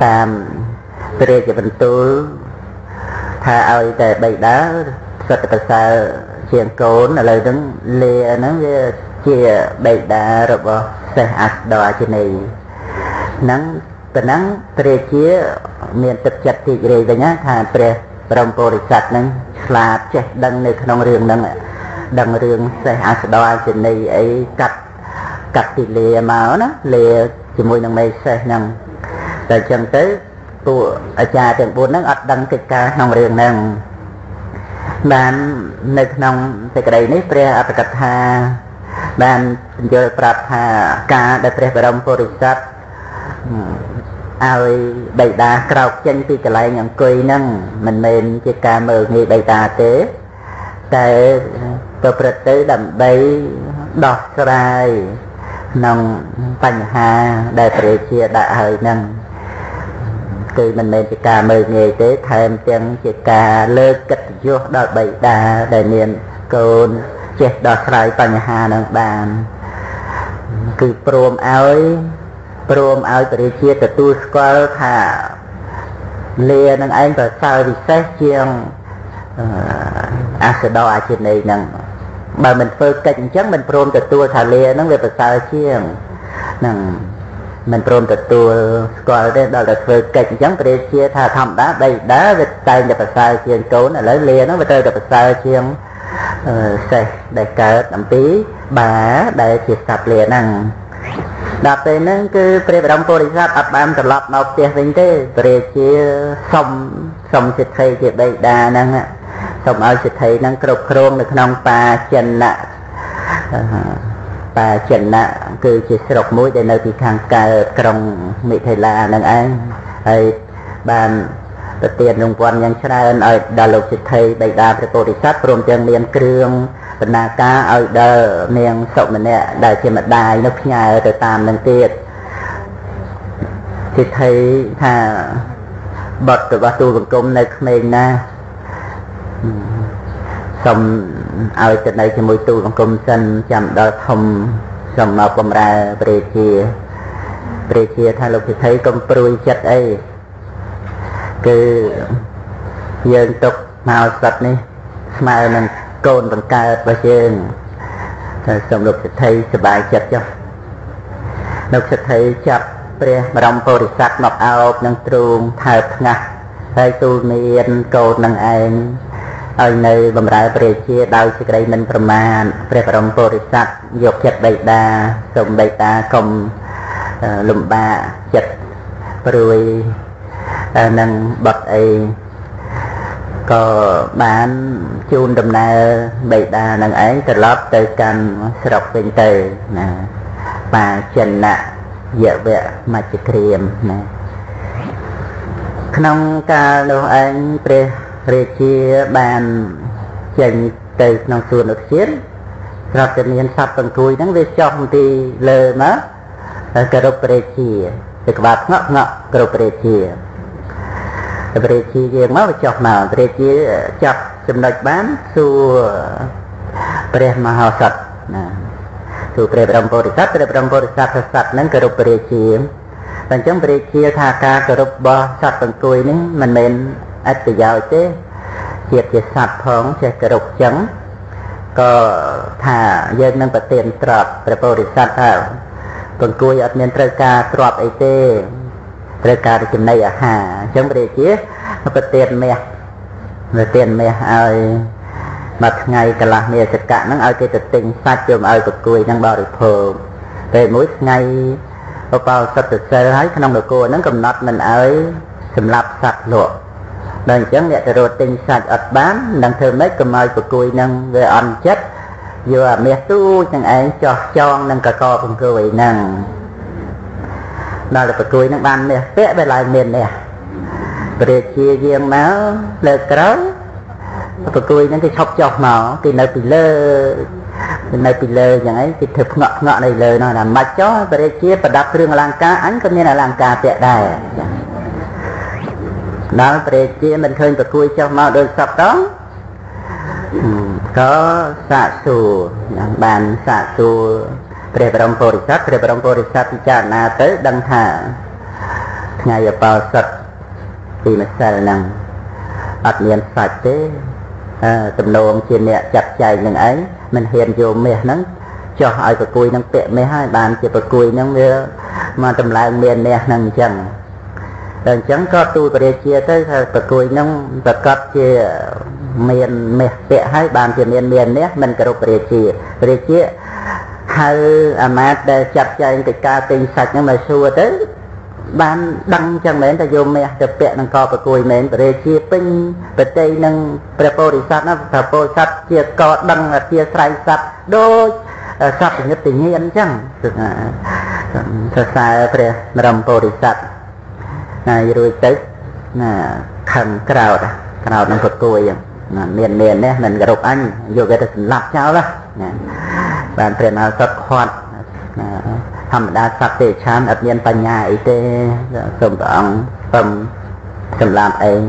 តាមព្រះជាបន្ទូលថាឲ្យតែបីដើសុទ្ធប្រសើរ ជាងកូនឥឡូវហ្នឹងលាហ្នឹងវាជាបេតារបស់សេះអាស្ដអាជនីហ្នឹងប៉ុណ្ណឹងព្រះជា មានទឹកចិត្តទីរេវិញណាថាព្រះព្រមពុរិស័ទហ្នឹងឆ្លាតចេះដឹងនៅក្នុងរឿងហ្នឹងដឹងរឿងសេះអាស្ដអាជនីអីកាត់កាត់ពីលាមកណាលាជាមួយនឹងមេសេះហ្នឹងតែអញ្ចឹងទៅពួកអាចារ្យទាំង4ហ្នឹងអត់ដឹងកិច្ចការក្នុងរឿងហ្នឹង បាននៅក្នុងសេចក្តីនេះព្រះអត្តកថាបានបញ្យល់ប្រាប់ថាការដែលព្រះបរមពុរិស័ទឲ្យបៃតាក្រោកចេញពីកន្លែងអង្គុយហ្នឹងមិនមែនជាការមើលងាយបៃតាទេតែប្រព្រឹត្តទៅដើម្បីដោះស្រាយក្នុងបញ្ហាដែលព្រះជាដាក់ឲ្យហ្នឹង គឺមិនមែនជាការមើលងាយទេថែមទាំងជាការលើកកិត្តិយសដល់បិតាដែលមានកូនចេះដោះស្រាយបញ្ហានឹងបានគឺព្រមឲ្យព្រមឲ្យបរិជាទទួលស្គាល់ថាលានឹងឯងប្រសើរពិសេសជាងអសដអាចិនីនឹងបើមិនធ្វើកិច្ចអញ្ចឹងមិនព្រមទទួលថាលានឹងវាប្រសើរជាងហ្នឹង មិនព្រមទទួលស្គាល់ទេដល់តែធ្វើកិច្ចអញ្ចឹងព្រះជាថាធម្មតាបៃតាវាតែងតែប្រសើរជាងកូនឥឡូវលាហ្នឹងវាត្រូវតែប្រសើរជាងសេះដែលកើតអំពីបាដែលជាសត្វលាហ្នឹងដល់ពេលហ្នឹងគឺព្រះបរមពុរិស័ទអត់បានត្រឡប់មកផ្ទះវិញទេព្រះជាសុំសុំសិទ្ធិជាបិតាហ្នឹងសូមឲ្យសិទ្ធិហ្នឹងគ្រប់គ្រងនៅក្នុងបាចិនៈ បាចិនៈគឺជាស្រុកមួយដែលនៅទីខាងកើតក្រុងមិថិលាហ្នឹងឯងហើយបានទៅទានរង្វាន់យ៉ាងច្រើនឲ្យដល់លោកសិទ្ធិបិតាព្រះពោធិសត្វព្រមទាំងមានគ្រឿងបណ្ណាការឲ្យដល់នាងសុមនៈដែលជាម្ដាយនៅផ្ញើទៅតាមនឹងទៀតសិទ្ធិថាបត់របស់ទូបង្គំនៅក្មេងណាសូម ឲ្យទៅនៅជាមួយទូបង្គំសិនចាំដល់ធំសូមមកបំរើព្រះជាព្រះជាថាលោកសិទ្ធិកុំព្រួយចិត្តអីគឺយើងទុកមកសត្វនេះស្មើនឹងកូនបង្កើតរបស់យើងតែសូមលោកសិទ្ធិសบายចិត្តចុះលោកសិទ្ធិចាប់ព្រះបរមពុរិស័ទមកអោបនឹងទ្រូងថើបថ្ងាស់ហើយទូលមានកូននឹងឯង ឲ្យនៅបំរើព្រះជាដោយសេចក្តីមិនប្រមាទព្រះបរមពុរិស័ទយកចិត្តបិតាសូមបិតាកុំលំបាកចិត្តព្រួយនឹងបត់អីក៏បានជូនដំណើរបេតានឹងឯងត្រឡប់ទៅកាន់ស្រុកវិញទៅណាបាចិនៈយវៈមជ្ឈក្រៀមណាក្នុងកាលនោះឯងព្រះ រាជាបានចេញទៅក្នុងសួនឧទ្យានស្រាប់តែមានសត្វបង្គួយហ្នឹងវាចុះពីលើមកគោរពព្រះរាជាទៅក្បាលថ្ងក់ថ្ងក់គោរពព្រះរាជាព្រះជាយើងមកវាចុះមកព្រះជាចាប់ចំណុចបានសួរព្រះមហោសត្វណាសួរព្រះបរមពុរិស័ទព្រះបរមពុរិស័ទថាសត្វហ្នឹងគោរពព្រះជាតែអញ្ចឹងព្រះជាថាការគោរពរបស់សត្វទាំងគួយនេះមិនមែន អត្តប្រយោជន៍ទេជាជាសត្វផងចេះគោរពចឹងក៏ថាយើងនឹងប្រទានទ្រព្យព្រះពុរិស័ទថាពង្គួយអត់មានត្រូវការទ្រព្យអីទេត្រូវការចំណីអាហារអញ្ចឹងព្រះជាប្រទានមាសប្រទានមាសឲ្យមួយថ្ងៃកន្លះមាសកៈហ្នឹងឲ្យគេទៅទិញសាច់យកឲ្យប្រគួយហ្នឹងបរិភោគពេលមួយថ្ងៃបបោសិទ្ធិសិលហើយក្នុងនគរហ្នឹងកំណត់មិនឲ្យសម្លាប់សត្វលក់ ដល់អញ្ចឹងអ្នកទៅរត់ទិញសាច់អត់បាននឹងធ្វើម៉េចកុំឲ្យប្រគួយហ្នឹងវាអន់ចិត្តយកអាមាសទូចនឹងឯងចោះចងនឹងកកប្រគួយហ្នឹងដល់តែប្រគួយនឹងបាននេះពាក់វាឡើងមាននេះព្រះជាយាងមកលើក្រោយប្រគួយនឹងគេឈប់ចុះមកគេនៅពីលើគេនៅពីលើយ៉ាងហ្នឹងគេធ្វើផ្ងក់ផ្ងក់នៅលើនោះណាមិនចុះព្រះជាប្រដាប់គ្រឿងអលង្ការអញក៏មានអលង្ការពាក់ដែរ ដល់ព្រះជាមិនឃើញប្រគួយចុះមកដោយសពតងក៏សាកសួរបានសាកសួរព្រះបរមពុរិស័ទព្រះបរមពុរិស័ទពិចារណាទៅដឹងថាថ្ងៃអបោសិទ្ធពីម្សិលហ្នឹងអត់មានសាច់ទេទំនងជាអ្នកចាត់ចែងនឹងឯងមិនហ៊ានយកមាសហ្នឹងចោះឲ្យប្រគួយនឹងពាក់មាសហើយបានជាប្រគួយហ្នឹងវាមកតម្លើងមានមាសហ្នឹងអញ្ចឹង តែអញ្ចឹងក៏ទូលព្រះរាជាទៅថាប្រគួយហ្នឹងប្រកាសជាមានមាសពាក់ហើយបានជាមានមានមាសមិនគ្រប់ព្រះរាជាព្រះរាជាហៅអាមាត្យដែលចាត់ចែងកិច្ចការទិញសាច់ហ្នឹងមកសួរទៅបានដឹងចឹងមែនតែយកមាសទៅពាក់នឹងកប្រគួយមែនព្រះរាជាពេញប្រតិនឹងព្រះពោធិសត្វណាព្រះពោធិសត្វជាកដឹងអធិស្រ័យសត្វដូចសត្វញិតទញ្ញាអញ្ចឹងសរសើរព្រះបរមពោធិសត្វ ហើយរួចទៅណាខឹងក្រោតក្រោតនឹងប្រគួយណាមានមាននេះមិនគោរពអញយកគេទៅសម្លាប់ចោលណាបានព្រះមហាសត្វខាត់ធម្មតាសត្វទេឆានអត់មានបញ្ញាអីទេសូមព្រះអង្គពំសម្លាប់ឯង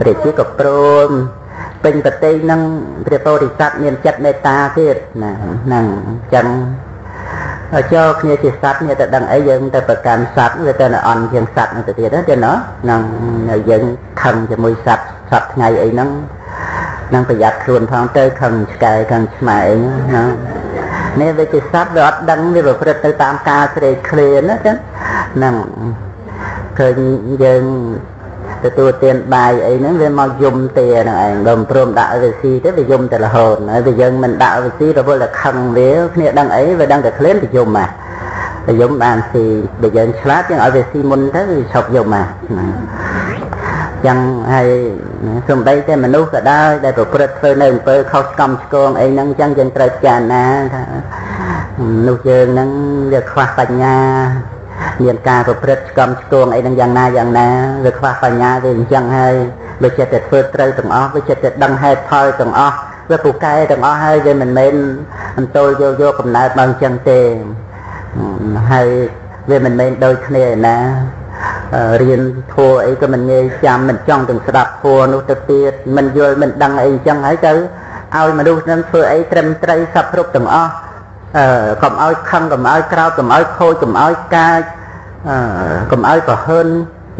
ព្រះជាក៏ព្រមពេញប្រទេសនឹងព្រះពោធិសត្វមានចិត្តមេត្តាទៀតណាហ្នឹងអញ្ចឹង ចូលគ្នាជាសត្វនេះទៅដឹងអីយើងទៅប្រកាន់សត្វវាទៅអន់ជាងសត្វនឹងទៅទៀតទេណាហ្នឹងយើងខឹងជាមួយសត្វសត្វថ្ងៃអីហ្នឹងនឹងប្រយ័ត្នខ្លួនផងទៅខឹងឆ្កែខឹងឆ្មាអីណានេះវាជាសត្វវាអត់ដឹងវាប្រព្រឹត្តទៅតាមការស្រេកឃ្លានណាចឹងហ្នឹងឃើញយើង ទទួលទានបាយអីហ្នឹងវាមកយំទាហ្នឹងឯងបើមិនព្រមដាក់វាស៊ីទេវាយំតែរហូតហើយវាយើងមិនដាក់វាស៊ីរវល់តែខឹងវាគ្នាដឹងអីវាដឹងតែឃ្លានវាយំហ่ะតែយំបានស៊ីបើយើងឆ្លាតយើងឲ្យវាស៊ីមុនទៅវាឈប់យំមកណាចឹងហើយសំដីតែមនុស្សក៏ដោយដែលប្រព្រឹត្តធ្វើនៅអំពើខុសស្កំឆ្គងអីហ្នឹងចឹងយើងត្រូវពិចារណាថាមនុស្សយើងហ្នឹងវាខ្វះបញ្ញា មានការប្រព្រឹត្តស្កំឆ្គងអីហ្នឹងយ៉ាងណាយ៉ាងណាវាខ្វះបញ្ញាវាអញ្ចឹងហើយវាចិត្តតែធ្វើត្រូវទាំងអស់វាចិត្តតែដឹងហេតុផលទាំងអស់វាពូកែទាំងអស់ហើយវាមិនមែនអន្តលយកយកកំណើតមកអញ្ចឹងទេហើយវាមិនមែនដូចគ្នាឯណារៀនធัวអីក៏មិនងាយចាំមិនចង់ទាំងស្ដាប់ធัวនោះទៅទៀតមិនយល់មិនដឹងអីអញ្ចឹងហើយទៅឲ្យមនុស្សនឹងធ្វើអីត្រឹមត្រូវសពគ្រប់ទាំងអស់អឺ កុំឲ្យខឹងកុំឲ្យក្រោតកុំឲ្យខូចកុំឲ្យកាចអឺកុំឲ្យប្រហើន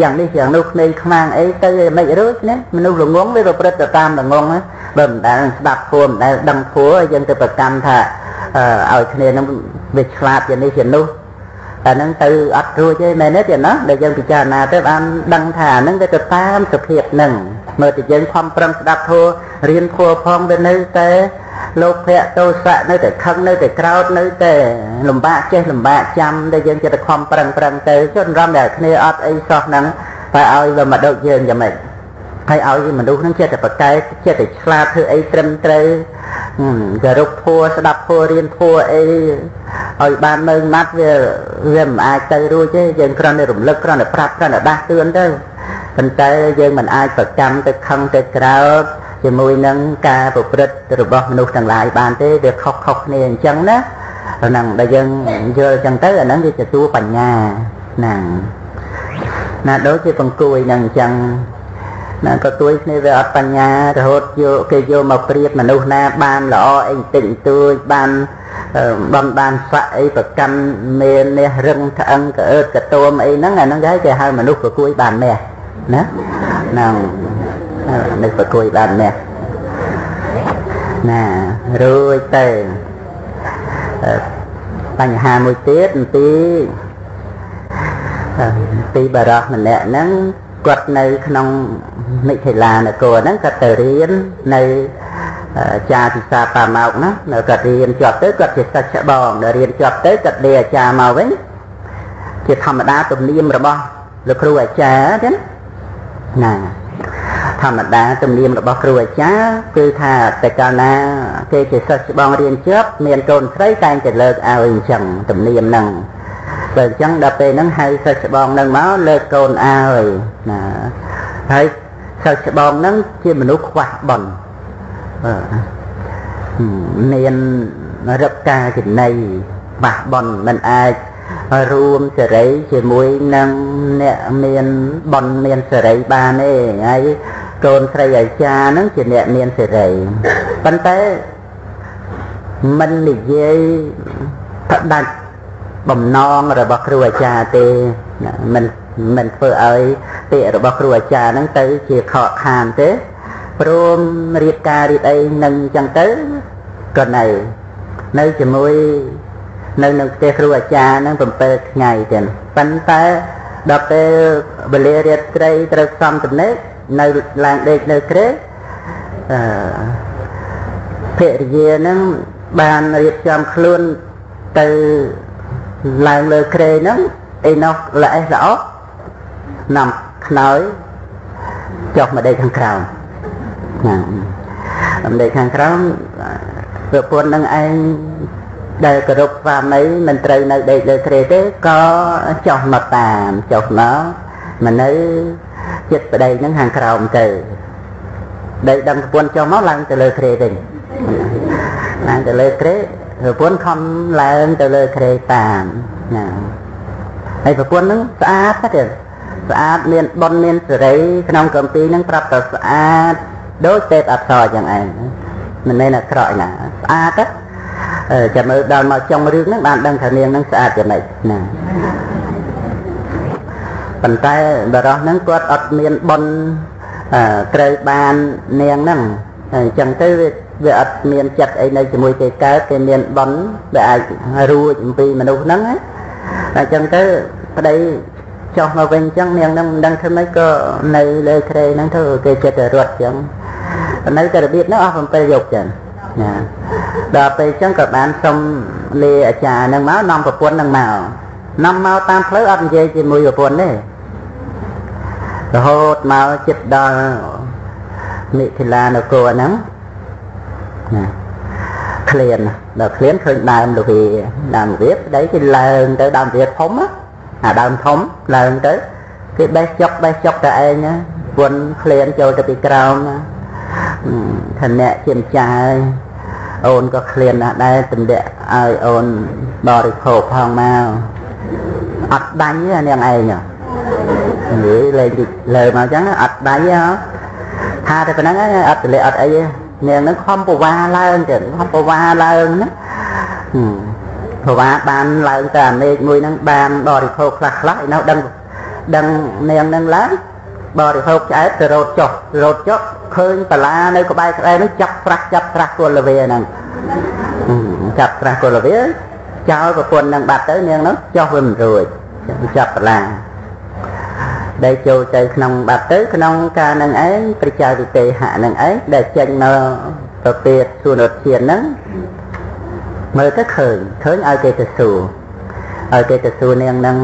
យ៉ាងនេះយ៉ាងនោះក្មេងខ្មាំងអីទៅមិនរួចណាមនុស្សល្ងងវាប្រព្រឹត្តទៅតាមល្ងងណាបើមិនដែលស្ដាប់ធัวមិនដែលដឹងធัวយើងទៅប្រកាន់ថាឲ្យគ្នានឹងវាឆ្លាតយ៉ាងនេះយ៉ាងនោះអាហ្នឹងទៅអត់រួចទេមែនទេណាដែលយើងពិចារណាទៅបានដឹងថាអាហ្នឹងវាទៅតាមសភាពហ្នឹងមើលតែយើងខំប្រឹងស្ដាប់ធัวរៀនធัวផងវានៅតែ លោកភៈទោសៈនៅតែខឹងនៅតែក្រោតនៅតែលំបាកចេះលំបាកចាំដែលយើងចិត្តខំប្រឹងប្រឹងទៅចុះរំតែគ្នាអត់អីសោះហ្នឹងតែឲ្យវាមកដូចយើងយ៉ាងម៉េចហើយឲ្យមនុស្សហ្នឹងចិត្តតែប្រកែកចិត្តតែឆ្លាតធ្វើអីត្រឹមត្រូវគោរពធัวស្ដាប់ធัวរៀនធัวអីឲ្យបានមើងម៉ាត់វាវាមិនអាចទៅរួចទេយើងគ្រាន់តែរំលឹកគ្រាន់តែប្រាប់គ្រាន់តែដាស់តឿនទៅប៉ុន្តែយើងមិនអាចប្រកាន់ទៅខឹងទៅក្រោត ជាមួយនឹងការប្រព្រឹត្តរបស់មនុស្សទាំងឡាយបានទេវាខុសខុសគ្នាអញ្ចឹងណាហ្នឹងដែលយើងយល់អញ្ចឹងទៅអាហ្នឹងវាទទួលបញ្ញាហ្នឹងណាដូចជាបង្គួយហ្នឹងអញ្ចឹងណាក៏ទួយគ្នាវាអត់បញ្ញារហូតយកគេយកមកព្រៀបមនុស្សណាបានល្អអីបន្តិចបន្តួចបានបំបានស័កអីប្រកាន់មាននេះរឹងថ្អឹងក្អើតកទួមអីហ្នឹងអាហ្នឹងគេគេហៅមនុស្សប្រគួយបានមាសណាហ្នឹង នេះប្រគួយបានមាសណារួចទៅបញ្ហាមួយទៀតអំពីពីបរោះម្នាក់ហ្នឹងគាត់នៅក្នុងមិថិលានគរហ្នឹងគាត់ទៅរៀននៅចាពិសាបាម៉ោកណានៅគាត់រៀនជាប់ទៅគាត់ជាសិស្សច្បងដល់រៀនជាប់ទៅគាត់លាអាចារ្យមកវិញជាធម្មតាទំនៀមរបស់លោកគ្រូអាចារ្យចឹងណា ធម្មតាទំនៀមរបស់គ្រូអាចារ្យគឺថាតែកាលណាគេជាសិស្សច្បងរៀនជាប់មានកូនស្រីតែងតែលើកឲ្យអញ្ចឹងទំនៀមហ្នឹងបើអញ្ចឹងដល់ពេលហ្នឹងហៅសិស្សច្បងហ្នឹងមកលើកកូនឲ្យណាហើយសិស្សច្បងហ្នឹងជាមនុស្សខ្វះបន់មានរឹកការចំណៃខ្វះបន់មិនអាចរួមសេរីជាមួយនឹងអ្នកមានបន់មានសេរីបានទេហើយ កូនស្រីអាចារ្យហ្នឹងជាអ្នកមានសេរីប៉ុន្តែមិននិយាយផ្ដាច់បំណងរបស់គ្រូអាចារ្យទេមិនមិនធ្វើឲ្យពាក្យរបស់គ្រូអាចារ្យហ្នឹងទៅជាខកខានទេព្រមរៀបការរៀបអីនឹងអញ្ចឹងទៅក៏នៅនៅជាមួយនៅនឹងផ្ទះគ្រូអាចារ្យហ្នឹង7ថ្ងៃទៀតប៉ុន្តែដល់ពេលវេលារាត្រីត្រូវសំទំនេក នៅឡើងដេកនៅក្រេអឺភរិយាហ្នឹងបានរៀបចំខ្លួនទៅឡើងលើក្រេហ្នឹងអីនោះល្អេះល្អណាំខ្នើយចុះមកដេកខាងក្រោមណាអំដេកខាងក្រោមប្រពន្ធនឹងឯងដែលគោរពស្វាមីមិនត្រូវនៅដេកលើក្រេទេក៏ចុះមកតាមចុះមកមកនៅ ចិត្តប្តីនឹងខាងក្រោមទៅដេកដឹងប្រពន្ធចុះមកឡើងទៅលើក្រេវិញឡើងទៅលើក្រេប្រពន្ធខំឡើងទៅលើក្រេតាមណាហើយប្រពន្ធនឹងស្អាតទេស្អាតមានបុណ្យមានសេរីក្នុងកម្ពីនឹងប្រាប់តែស្អាតដូចទេពអប្សរយ៉ាងឯងមិនមែនអាក្រក់ណាស្អាតចាំមើលដល់មកចុងរឿងហ្នឹងបានដឹងថានាងហ្នឹងស្អាតយ៉ាងម៉េចណា ប៉ុន្តែបរោះហ្នឹងគាត់អត់មានបុណ្យត្រូវបាននាងហ្នឹងអញ្ចឹងទៅវាវាអត់មានចិត្តអីនៅជាមួយគេកើតគេមានបន់ដែលអាចរួចអំពីមនុស្សហ្នឹងណាអញ្ចឹងទៅប្តីចុះមកវិញអញ្ចឹងនាងហ្នឹងមិនដឹងធ្វើម៉េចក៏នៅលើក្រែហ្នឹងទៅគេចិត្តតែរត់អញ្ចឹងនៅតែរបៀបហ្នឹងអស់7យប់ចឹងណាដល់ពេលអញ្ចឹងក៏បានសុំលាអាចារ្យហ្នឹងមកនាំប្រពន្ធហ្នឹងមកនាំមកតាមផ្លូវអត់និយាយជាមួយប្រពន្ធទេ រហូតមកចិត្តដល់មិថិលានគរហ្នឹងណាក្លៀនដល់ក្លៀនឃើញដើមលវាដើមលវាប្តីគេឡើងទៅដើមលវាធំអាដើមធំឡើងទៅគេបេះចុកបេះចុកតែឯងពន់ក្លៀនចូលទៅពីក្រោមថាអ្នកជាម្ចាស់ហើយអូនក៏ក្លៀនណាស់ដែរទម្លាក់ឲ្យអូនបរិភោគផងមកអត់ដាច់ទេនាងឯង និយាយលេងលើមកអញ្ចឹងអត់ដាច់ទេថាតែប៉ុណ្្នឹងហើយអត់ទម្លាក់អត់អីទេនាងនឹងខំប្រវាឡើងទៅខំប្រវាឡើងណាប្រវាបានឡើងទៅអាមេឃមួយហ្នឹងបានបរិភោគខ្លះខ្លះឯនោះដឹងដឹងនាងនឹងឡើងបរិភោគឆ្អែតទៅរត់ចុះរត់ចុះឃើញបលានៅក្បែរក្បែរនោះចាប់ប្រាស់ចាប់ប្រាស់គល់លវាហ្នឹងចាប់ប្រាស់គល់លវាចោលប្រពន្ធនឹងបាត់ទៅនាងនោះចុះវាមិនរួចចាប់បលា ដែលចូលទៅក្នុងបាត់ទៅក្នុងការនឹងឯងប្រជាវិទេហៈនឹងឯងដែលចេញមកប្រពៀតសួនរត់ធានហ្នឹងមើលទៅឃើញឃើញឲ្យគេទៅសួរឲ្យគេទៅសួរនាងហ្នឹង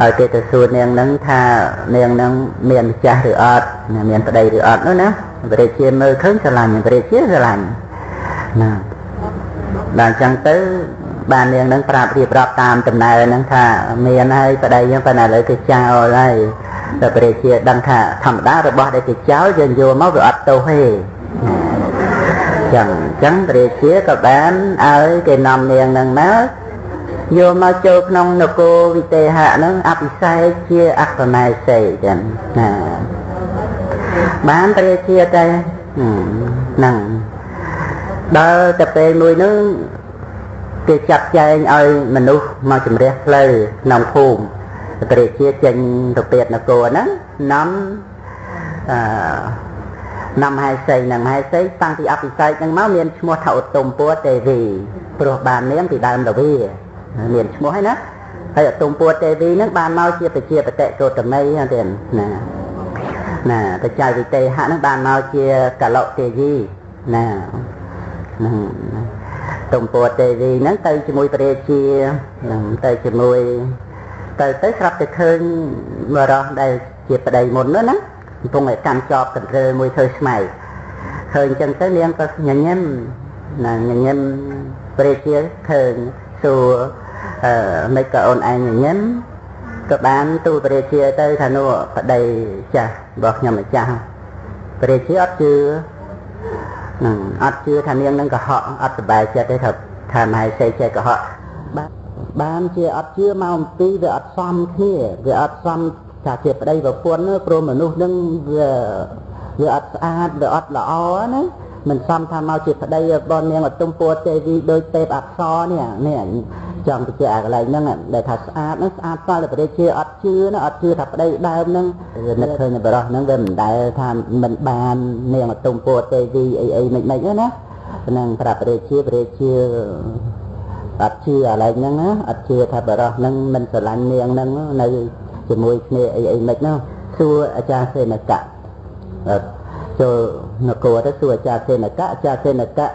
ឲ្យគេទៅសួរនាងហ្នឹងថានាងហ្នឹងមានម្ចាស់ឬអត់មានប្តីឬអត់នោះណាព្រះជាមើលឃើញស្រឡាញ់ព្រះជាស្រឡាញ់ណាដល់អញ្ចឹងទៅ បាននាងនឹងប្រាប់រៀបរាប់តាមដំណើរហ្នឹងថាមានហើយប្តីយើងប៉ុន្តែឥឡូវគេចោលហើយតែព្រះជាដឹងថាធម្មតារបស់ដែលគេចោលយើងយកមកវាអត់ទោសទេចឹងចឹងព្រះជាក៏បានឲ្យគេនាំនាងនឹងមកយកមកចូលក្នុងនគរវិទេហៈហ្នឹងអភិសេកជាអក្សណៃសេចឹងណាបានព្រះជាតែហ្នឹងដល់តែពេលមួយហ្នឹង គេចាត់ចែងឲ្យមនុស្សមកជំរះផ្លូវក្នុងភូមិព្រះជាចេញទៅពេតនគរហ្នឹងនាំអឺនាំហែសីនឹងហែសីតាំងពីអភិសេកហ្នឹងមកមានឈ្មោះថាឧត្តមពួរទេវីព្រោះបាននាងពីដើមរវីមានឈ្មោះហើយណាហើយឧត្តមពួរទេវីហ្នឹងបានមកជាប្រជាបតិកោតមីទៀតណាណាបច្ច័យវិទេហៈហ្នឹងបានមកជាកលុទេវីណាហ្នឹង ទុំពួរទេវីហ្នឹងទៅជាមួយព្រះជាហ្នឹងទៅជាមួយទៅទៅស្រាប់តែឃើញបរោះដែលជាប្តីមុននោះណាកំពុងតែកាន់ចប់កន្ទ្រើមួយធ្វើស្មៅឃើញចឹងទៅនាងក៏ញញឹមណាញញឹមព្រះជាឃើញសួរអឺមិនក៏អូនឯងញញឹមក៏បានទូលព្រះជាទៅថានោះប្តីចាស់របស់ខ្ញុំម្ចាស់ព្រះជាអត់ជឿ ហ្នឹងអត់ជឿថានាងនឹងកុហកអត់សប្បាយចិត្តទេថាថាមហេសីចេះកុហកបានបានជាអត់ជឿមកអំពីវាអត់សមគ្នាវាអត់សមថាជាប្តីប្រពន្ធព្រោះមនុស្សនឹងវាវាអត់ស្អាតវាអត់ល្អណា មិនសមថាមកជាប្តីរបស់នាងអតុមពួរទេវីដោយទេពអក្សរនេះនេះចង់បញ្ជាក់អាកន្លែងហ្នឹងដែលថាស្អាតហ្នឹងស្អាតតតែប្រទេសជាអត់ជឿណាអត់ជឿថាប្តីដើមហ្នឹងនឹកឃើញបរោះហ្នឹងវាមិនដែលថាមិនបាននាងអតុមពួរទេវីអីអីមិនមិនណាហ្នឹងប្រាប់ប្រទេសជាប្រទេសជាអត់ជឿអាឡែងហ្នឹងណាអត់ជឿថាបរោះហ្នឹងមិនស្រឡាញ់នាងហ្នឹងនៅជាមួយគ្នាអីអីមិនហ្នឹងសួរអាចារ្យសេនកៈ ចូលនគរទៅសួរអាចារ្យសេនកៈអាចារ្យសេនកៈ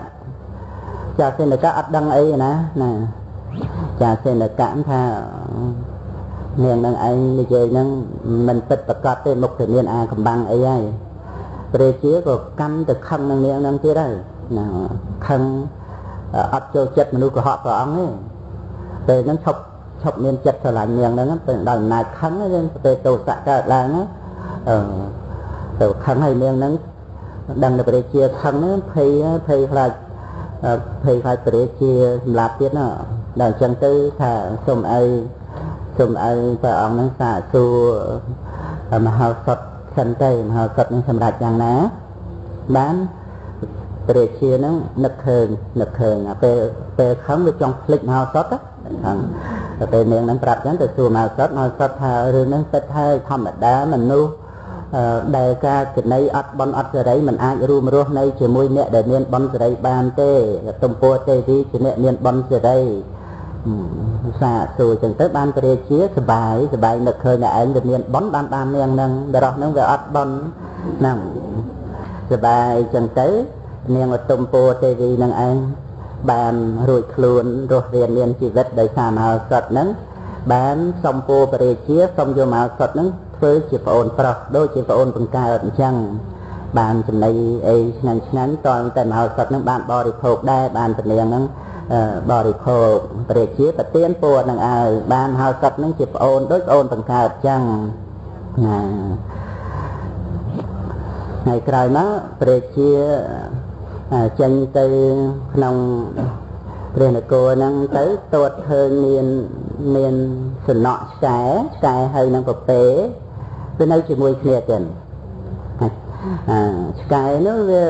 អាចារ្យសេនកៈអត់ដឹងអីណាណាអាចារ្យសេនកៈថានាងនឹងឯងនិយាយហ្នឹងមិនពិតប្រកបទេមុខទៅមានអាកំបាំងអីហើយព្រះជាក៏កាន់ទៅខឹងនឹងនាងហ្នឹងទៀតហើយណាខឹងអត់ចូលចិត្តមនុស្សកុហកព្រះអង្គទេពេលហ្នឹងឈប់ឈប់មានចិត្តស្រឡាញ់នាងហ្នឹងពេលដល់អំណាចខឹងយើងទៅទោសៈកើតឡើងអឺ ទៅខឹងហើយនាងហ្នឹងដឹងតែព្រះជាខឹងហ្នឹងភ័យភ័យខ្លាចភ័យខ្លាចព្រះជាសម្លាប់ទៀតណាដល់អញ្ចឹងទៅថាសូមឲ្យសូមឲ្យព្រះអង្គហ្នឹងសាកសួរមហោសថសិនទៅមហោសថនឹងសម្រាប់យ៉ាងណាបានព្រះជាហ្នឹងនឹកឃើញនឹកឃើញពេលពេលខឹងវាចង់ភ្លេចមហោសថហ្នឹងតែពេលនាងហ្នឹងប្រាប់ចឹងទៅសួរមហោសថមហោសថថារឿងហ្នឹងពិតហើយធម្មតាមនុស្ស ដែលការគណីអត់បនអត់សេរីមិនអាចរួមរស់នៅជាមួយអ្នកដែលមានបនសេរីបានទេទំពោទេទីជាអ្នកមានបនសេរីសាសួរចឹងទៅបានព្រះជាសបាយសបាយនឹកឃើញតែឯងវាមានបនបានបាននាងនឹងដរោះនឹងវាអត់បនហ្នឹងសបាយចឹងទៅនាងឧត្តមពោទេវីនឹងឯងបានរួចខ្លួនរស់រានមានជីវិតដោយសារមហោសថហ្នឹងបានសំពូបរិជាសុំយកមហោសថហ្នឹង ធ្វើជាប្អូនប្រុសដូចជាប្អូនបង្កើតអញ្ចឹងបានចំណីអីឆ្ងាញ់ឆ្ងាញ់តើតែមហោសថហ្នឹងបានបរិភោគដែរបានពលាងហ្នឹងបរិភោគព្រះជាប្រទានពួរនឹងឲ្យបានហៅសត្វនឹងជាប្អូនដូចប្អូនបង្កើតចឹងណាថ្ងៃក្រោយមកព្រះជាចេញទៅក្នុងព្រះនគរហ្នឹងទៅតួតឃើញមានមានសំណក់ឆ្កែឆ្កែហើយនឹងពពែ វានៅជាមួយគ្នាទៀតអាឆ្កែនោះវា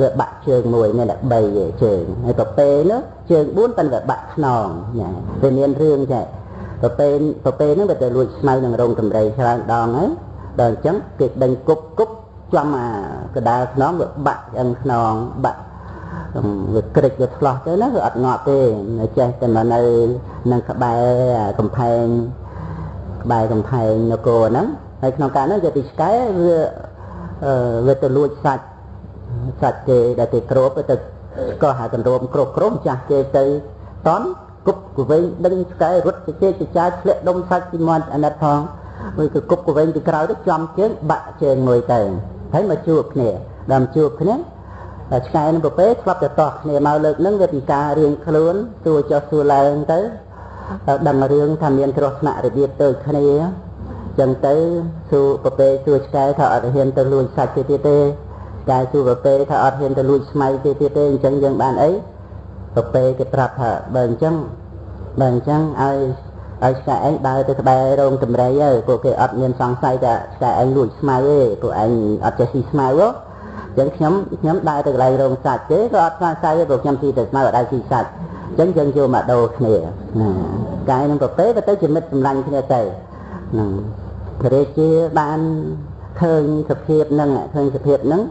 វាបាក់ជើងមួយមានតែ3ជើងហើយប្រពេនោះជើង4ប៉ុន្តែបាក់ខ្នងណាវាមានរឿងចេះប្រពេប្រពេនោះវាទៅលួចស្មៅនឹងរោងតម្រៃច្រើនដងហើយដល់អញ្ចឹងគេដេញគប់គប់ចំអាកដាលខ្នងវាបាក់អឹងខ្នងបាក់វាក្រិចវាឆ្លោះទៅណាវាអត់ងាប់ទេចេះតែមកនៅនឹងក្បែរកំផែង ក្បែរកំផែងនគរហ្នឹងហើយក្នុងការហ្នឹងយកទីឆ្កែវាវាទៅលួចសាច់សាច់គេដែលគេគ្របទៅក៏ហៅកណ្រោមគ្របគ្រុំចាស់គេទៅតន់គប់កវែងដឹងឆ្កែរត់ជជែកចចាយធ្លាក់ដុំសាច់ពីមាត់អាណិតផងមួយគឺគប់កវែងពីក្រោយទៅចំជើងបាក់ជើងមួយទៅហើយមកជួបគ្នាដល់ជួបគ្នាឆ្កែនឹងប្រពេឆ្លាប់ទៅតោះគ្នាមកលើកនឹងវាពីការរៀងខ្លួនសួរចុះសួរឡើងទៅ ដឹងរឿងថាមានគ្រោះថ្នាក់របៀបទៅគ្នាចឹងទៅសួរប្រពេសួរឆ្កែថាអត់ហ៊ានទៅលួចសាច់ទេទៀតទេកាយសួរប្រពេថាអត់ហ៊ានទៅលួចស្មៅទេទៀតទេអញ្ចឹងយើងបានអីប្រពេគេប្រាប់ថាបើអញ្ចឹងបើអញ្ចឹងឲ្យឲ្យឆ្កែឯងដើរទៅក្បែររោងតម្រៃទៅពួកគេអត់មានសង្ស័យថាឆ្កែឯងលួចស្មៅទេពួកឯងអត់ចេះស៊ីស្មៅហ៎អញ្ចឹងខ្ញុំខ្ញុំដើរទៅកន្លែងរោងសាច់ទេក៏អត់សង្ស័យទេព្រោះខ្ញុំស៊ីតែស្មៅអត់ដែរស៊ីសាច់អញ្ចឹងយើងយកមកដូរគ្នាណាកាយនឹងប្រពេក៏ទៅជាមិត្តសម្លាញ់គ្នាទៅហ្នឹងព្រះរាជាបានឃើញសភាពហ្នឹងឃើញសភាពហ្នឹង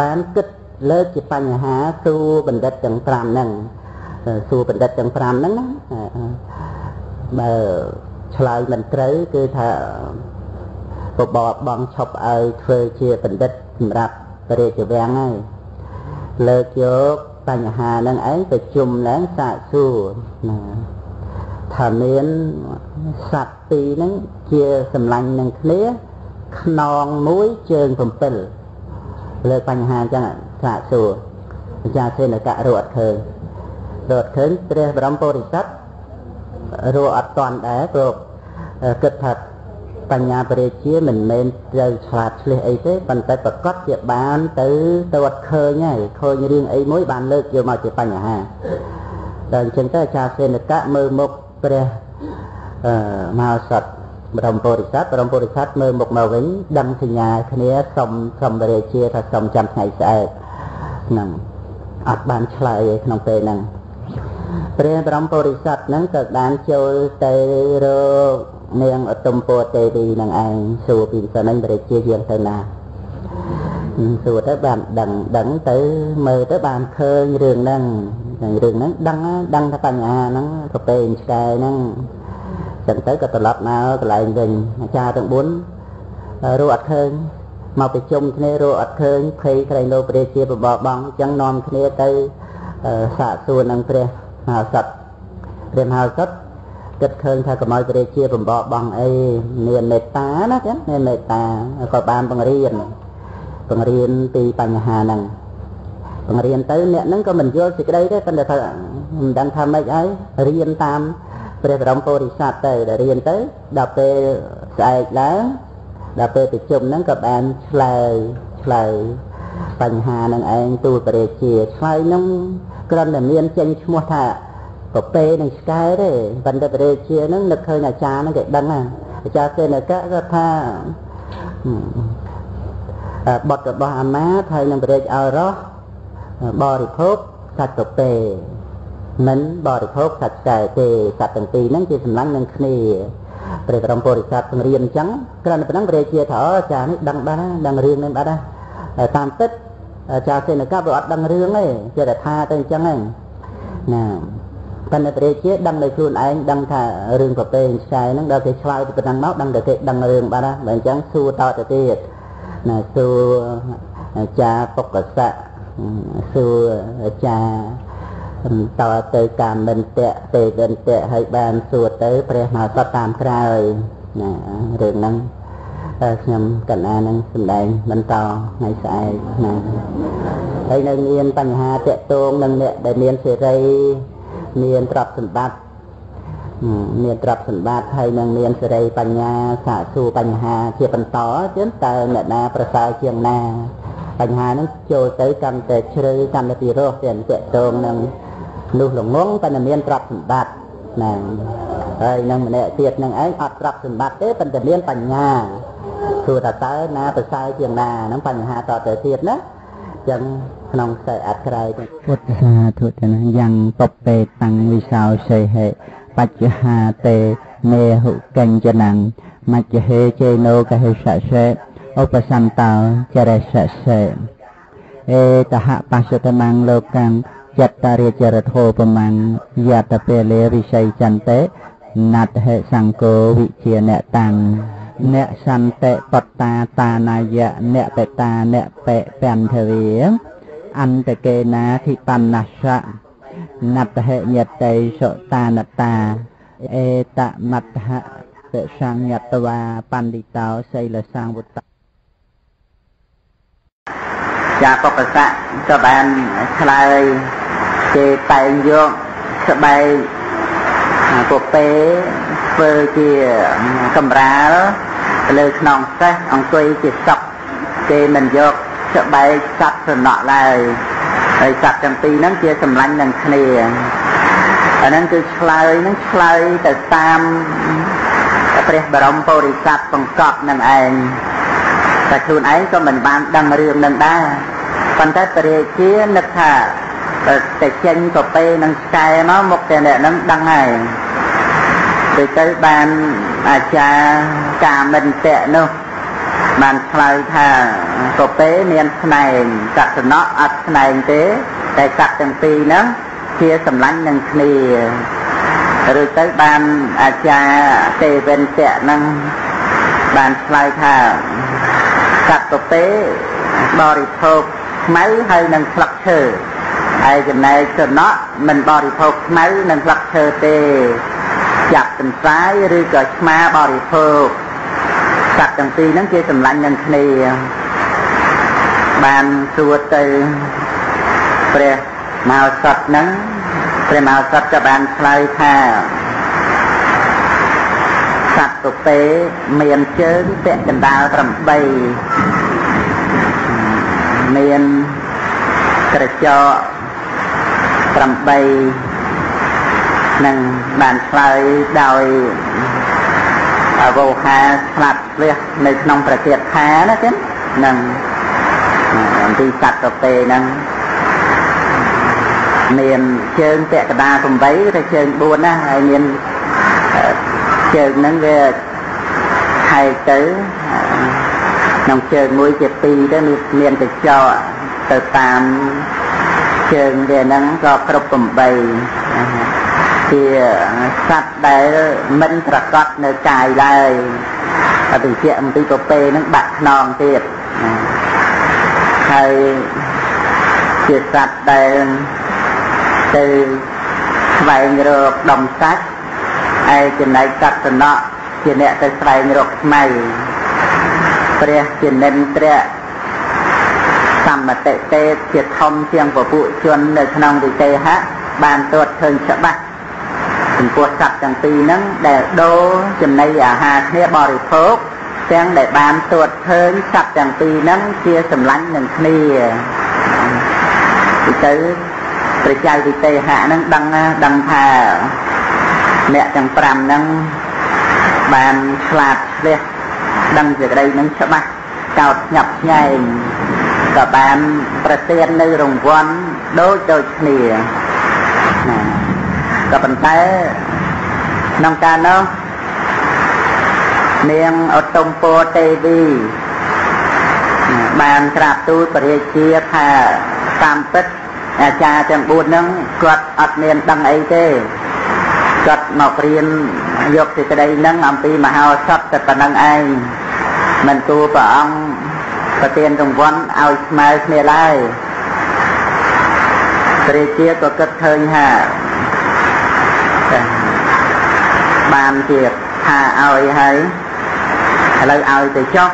បានគិតលើកជាបញ្ហាសួរបណ្ឌិតទាំង5ហ្នឹងសួរបណ្ឌិតទាំង5ហ្នឹងណាបើឆ្លើយមិនត្រូវគឺថាបបបងឈប់ឲ្យធ្វើជាបណ្ឌិតសម្រាប់ព្រះរាជវាំងហើយលើកយក បញ្ហានឹងឯងទៅជុំឡើងសាកសួរណាថាមានសត្វពីរហ្នឹងជាសម្លាញ់នឹងគ្នាខ្នងមួយជើង7លើបញ្ហាអញ្ចឹងសាកសួរអាចារ្យសេនកៈរកអត់ឃើញរកអត់ឃើញព្រះបរមពុរិស័ទរកអត់តាន់ដែរព្រោះគិតថា បញ្ញាបរិជាមិនមែនត្រូវឆ្លាតឆ្លេះអីទេប៉ុន្តែប្រកាសជាបានទៅទៅអត់ឃើញហើយឃើញរឿងអីមួយបានលើកយកមកជាបញ្ហាដល់អញ្ចឹងទៅអាចារ្យសេនកៈមើលមុខព្រះអឺមហោសថបរមពុរិស័ទបរមពុរិស័ទមើលមុខមកវិញដឹងសញ្ញាគ្នាសុំសុំបរិជាថាសុំចាំថ្ងៃស្អែកហ្នឹងអត់បានឆ្លើយឯក្នុងពេលហ្នឹងព្រះបរមពុរិស័ទហ្នឹងក៏បានចូលទៅរក នាងឧត្តមពោទេវីនឹងឯងសួរពីសិនហ្នឹងបរិជាយាងទៅណាសួរទៅបានដឹងដឹងទៅមើលទៅបានឃើញរឿងហ្នឹងរឿងហ្នឹងដឹងដឹងថាបញ្ហាហ្នឹងប្រពេងឆ្កែហ្នឹងចឹងទៅក៏ត្រឡប់មកកន្លែងវិញអាចារ្យទាំង4រកអត់ឃើញមកប្រជុំគ្នារកអត់ឃើញភ័យក្រែងលោព្រះជាបបបងអញ្ចឹងនាំគ្នាទៅសាកសួរនឹងព្រះមហាសត្វព្រះមហាសត្វ គិតឃើញថាកម្អោយព្រះជាបំបបងអីមានមេត្តាណាចឹងមានមេត្តាក៏បានបង្រៀនបង្រៀនពីបញ្ហាហ្នឹងបង្រៀនទៅអ្នកហ្នឹងក៏មិនយល់សេចក្តីទេប៉ុន្តែថាមិនដឹងថាម៉េចហើយរៀនតាមព្រះបរមពុរិស័ទទៅដែលរៀនទៅដល់ពេលស្អែកឡើងដល់ពេលប្រជុំហ្នឹងក៏បានឆ្លើយឆ្លើយបញ្ហានឹងឯងទូលព្រះរាជាឆ្លើយហ្នឹងគ្រាន់តែមានចេញឈ្មោះថា ប្រពេនឹងឆ្កែទេបណ្ឌិតរាជាហ្នឹងនឹកឃើញអាចារ្យហ្នឹងគេដឹងអាចារ្យសេនកៈគាត់ថាបុត្ររបស់អាមាថៃនឹងព្រះរាជឲ្យរស់បរិភោគសាច់ប្រពេមិនបរិភោគសាច់ឆ្កែទេសត្វទាំងពីរហ្នឹងជាសម្លាញ់នឹងគ្នាព្រះបរមពុរិស័ទពង្រៀនអញ្ចឹងគ្រាន់តែប៉ុណ្ណឹងព្រះជាថាអូចានេះដឹងបានដឹងរឿងនេះបានដែរតាមពិតចាសេនកៈវាអត់ដឹងរឿងទេចេះតែថាទៅអញ្ចឹងហ្នឹងណា ប៉ុន្តែព្រះជាដឹងដោយខ្លួនឯងដឹងថារឿងប្រពៃឆ្កែហ្នឹងដល់គេឆ្លើយពីប៉ុណ្ណឹងមកដឹងតែគេដឹងរឿងបានណាបើអញ្ចឹងសួរតទៅទៀតណាសួរចាពុកសៈសួរអាចារ្យបន្តទៅកាមិនតៈទេវិនតៈហើយបានសួរទៅព្រះមកសតតាមក្រោយណារឿងហ្នឹងខ្ញុំកណ្ណានឹងសម្ដែងបន្តថ្ងៃស្អែកណាហើយនៅមានបញ្ហាតកតងនឹងអ្នកដែលមានសេរី មានទ្រព្យសម្បត្តិមានទ្រព្យសម្បត្តិហើយនឹងមានសេរីបញ្ញាសាកសួរបញ្ហាជាបន្តទៀតតើអ្នកណាប្រសើរជាងណាបញ្ហាហ្នឹងចូលទៅកាន់តែជ្រៅកាន់តែពីរោះទៀតតកតងនឹងនោះល្ងងតែមានទ្រព្យសម្បត្តិណាហើយនឹងម្នាក់ទៀតនឹងឯងអត់ទ្រព្យសម្បត្តិទេប៉ុន្តែមានបញ្ញាសួរថាតើណាប្រសើរជាងណាហ្នឹងបញ្ហាតទៅទៀតណាចឹង ក្នុងខ្សែអត្ថក្រែពុទ្ធសាធុទៅណាយ៉ាងតបពេតាំងវិសោសេហេបច្ចហាតេនេហុកញ្ចនੰមច្ចហេជេណោកហេសសេឧបសន្តោចរិសសេអេតហបស្សតមੰលោកੰចត្តរិចរធោបមੰយតពេលេវិស័យចន្តិណតហេសង្គោវិជាអ្នកតាំងអ្នកសន្តិបត្តាតានាយៈអ្នកបតាអ្នកបេពន្ទវា អន្តកេណាធិបណ្ណស្សៈណត្តហេយតេសុតានតាអេតមត្តហៈសង្យតវាបណ្ឌិតោសីលសង្វុត្តចាបបសៈក៏បានឆ្លើយគេតែងយកស្បែកពពេធ្វើជាកំរាលលើខ្នងសេះអង្គុយជាសក់គេមិនយក ស្បែកសត្វសំណក់ឡើយហើយសត្វទាំងពីរហ្នឹងជាសម្លាញ់នឹងគ្នាអាហ្នឹងគឺឆ្លើយហ្នឹងឆ្លើយទៅតាមព្រះបរមពុរិស័ទបង្កប់នឹងឯងតែខ្លួនឯងក៏មិនបានដឹងរឿងនឹងដែរប៉ុន្តែព្រះរាជានឹកថាតែចេញក៏ពេលនឹងឆ្កែមកមុខតែអ្នកហ្នឹងដឹងហើយទៅទៅបានអាចារ្យកាមិនតៈនោះ បានឆ្លើយថាកពេមានស្នែងកសនៈអត់ស្នែងទេ តែសត្វទាំងពីរហ្នឹងជាសម្លាញ់នឹងគ្នាឬទៅបានអាចារ្យទេវិនតៈហ្នឹងបានឆ្លើយថាសត្វកពេបរិភោគខ្មៅហើយនឹងស្លឹកឈើហើយចំណែកសនៈមិនបរិភោគខ្មៅនិងស្លឹកឈើទេ ចាប់កន្សាយឬក៏ឆ្មាបរិភោគ សត្វទាំងពីរហ្នឹងគេសម្លាញ់នឹងគ្នាបានសួរទៅព្រះមហោសថហ្នឹងព្រះមហោសថក៏បានឆ្លើយថាសត្វពពេមានជើងពាក់កណ្ដាល8មានក្រចក8នឹងបានឆ្លើយដោយវោហាស្លាប់ លះនៅក្នុងប្រទៀតថាណាចឹងនឹងអំពីសត្វកពេហ្នឹងមានជើងពាក់កដា8ឬជើង4ណាហើយមានជើងហ្នឹងវាហែកទៅក្នុងជើងមួយជា2ទៅមានកញ្ចក់ទៅតាមជើងវាហ្នឹងក៏គ្រប់8ជាសត្វដែលមិនប្រកបនៅកាយឡើយ អតិជាអំពីពពេនឹងបាក់ខ្នងទៀតហើយជាសត្វដែលទៅស្វែងរកដុំសាច់ឯចំណែកសត្វតំណក់ជាអ្នកទៅស្វែងរកខ្មៅព្រះជានិន្ទ្រៈសម្មតិទេជាធំជាងពពួកជននៅក្នុងវិទេហៈបានទតឃើញច្បាស់ ចំពោះសត្វទាំងពីរហ្នឹងដែលដូរចំណីអាហារគ្នាបរិភោគទាំងដែលបានទួតឃើញសត្វទាំងពីរហ្នឹងជាសម្លាញ់នឹងគ្នាពីទៅព្រះចៅវិទេហៈហ្នឹងដឹងដឹងថាអ្នកទាំង5ហ្នឹងបានឆ្លាតឆ្លះដឹងសេចក្តីនឹងច្បាស់កោតញាប់ញែងក៏បានប្រទាននៅរង្វាន់ដូចដូចគ្នាណា ក៏ប៉ុន្តែក្នុងការនោះនាងឧត្តមពរទេវីបានក្រាបទូលព្រះរាជាថាតាមពិតអាចារ្យទាំង4ហ្នឹងគាត់អត់មានដឹងអីទេគាត់មករៀនយកសេចក្តីហ្នឹងអំពីមហោសពតែប៉ុណ្្នឹងឯងមិនគួរព្រះអង្គប្រទានរង្វាន់ឲ្យស្មើគ្នាឡើយព្រះជាក៏គិតឃើញថា បានជាថាឲ្យហើយឥឡូវឲ្យទៅចុះ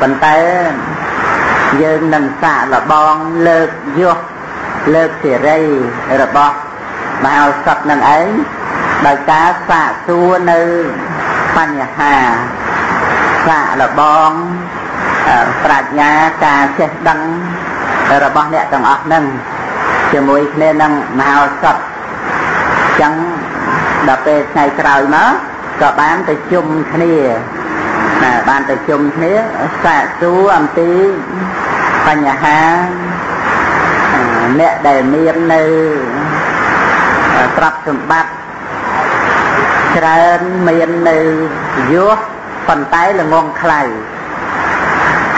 ប៉ុន្តែយើងនឹងសាកលបងលើកយកលើកសេរីរបស់មហោសថនឹងឯងដោយការសាកសួរនៅបញ្ហាសាកលបងប្រាជ្ញាការចេះដឹងរបស់អ្នកទាំងអស់នឹងជាមួយគ្នានឹងមហោសថចឹង ដល់ពេលថ្ងៃក្រោយមកក៏បានទៅជុំគ្នាណាបានទៅជុំគ្នាសាកសួរអំពីបញ្ហាអ្នកដែលមាននៅទ្រព្យសម្បត្តិច្រើនមាននៅយោប៉ុន្តែល្ងងខ្លៅ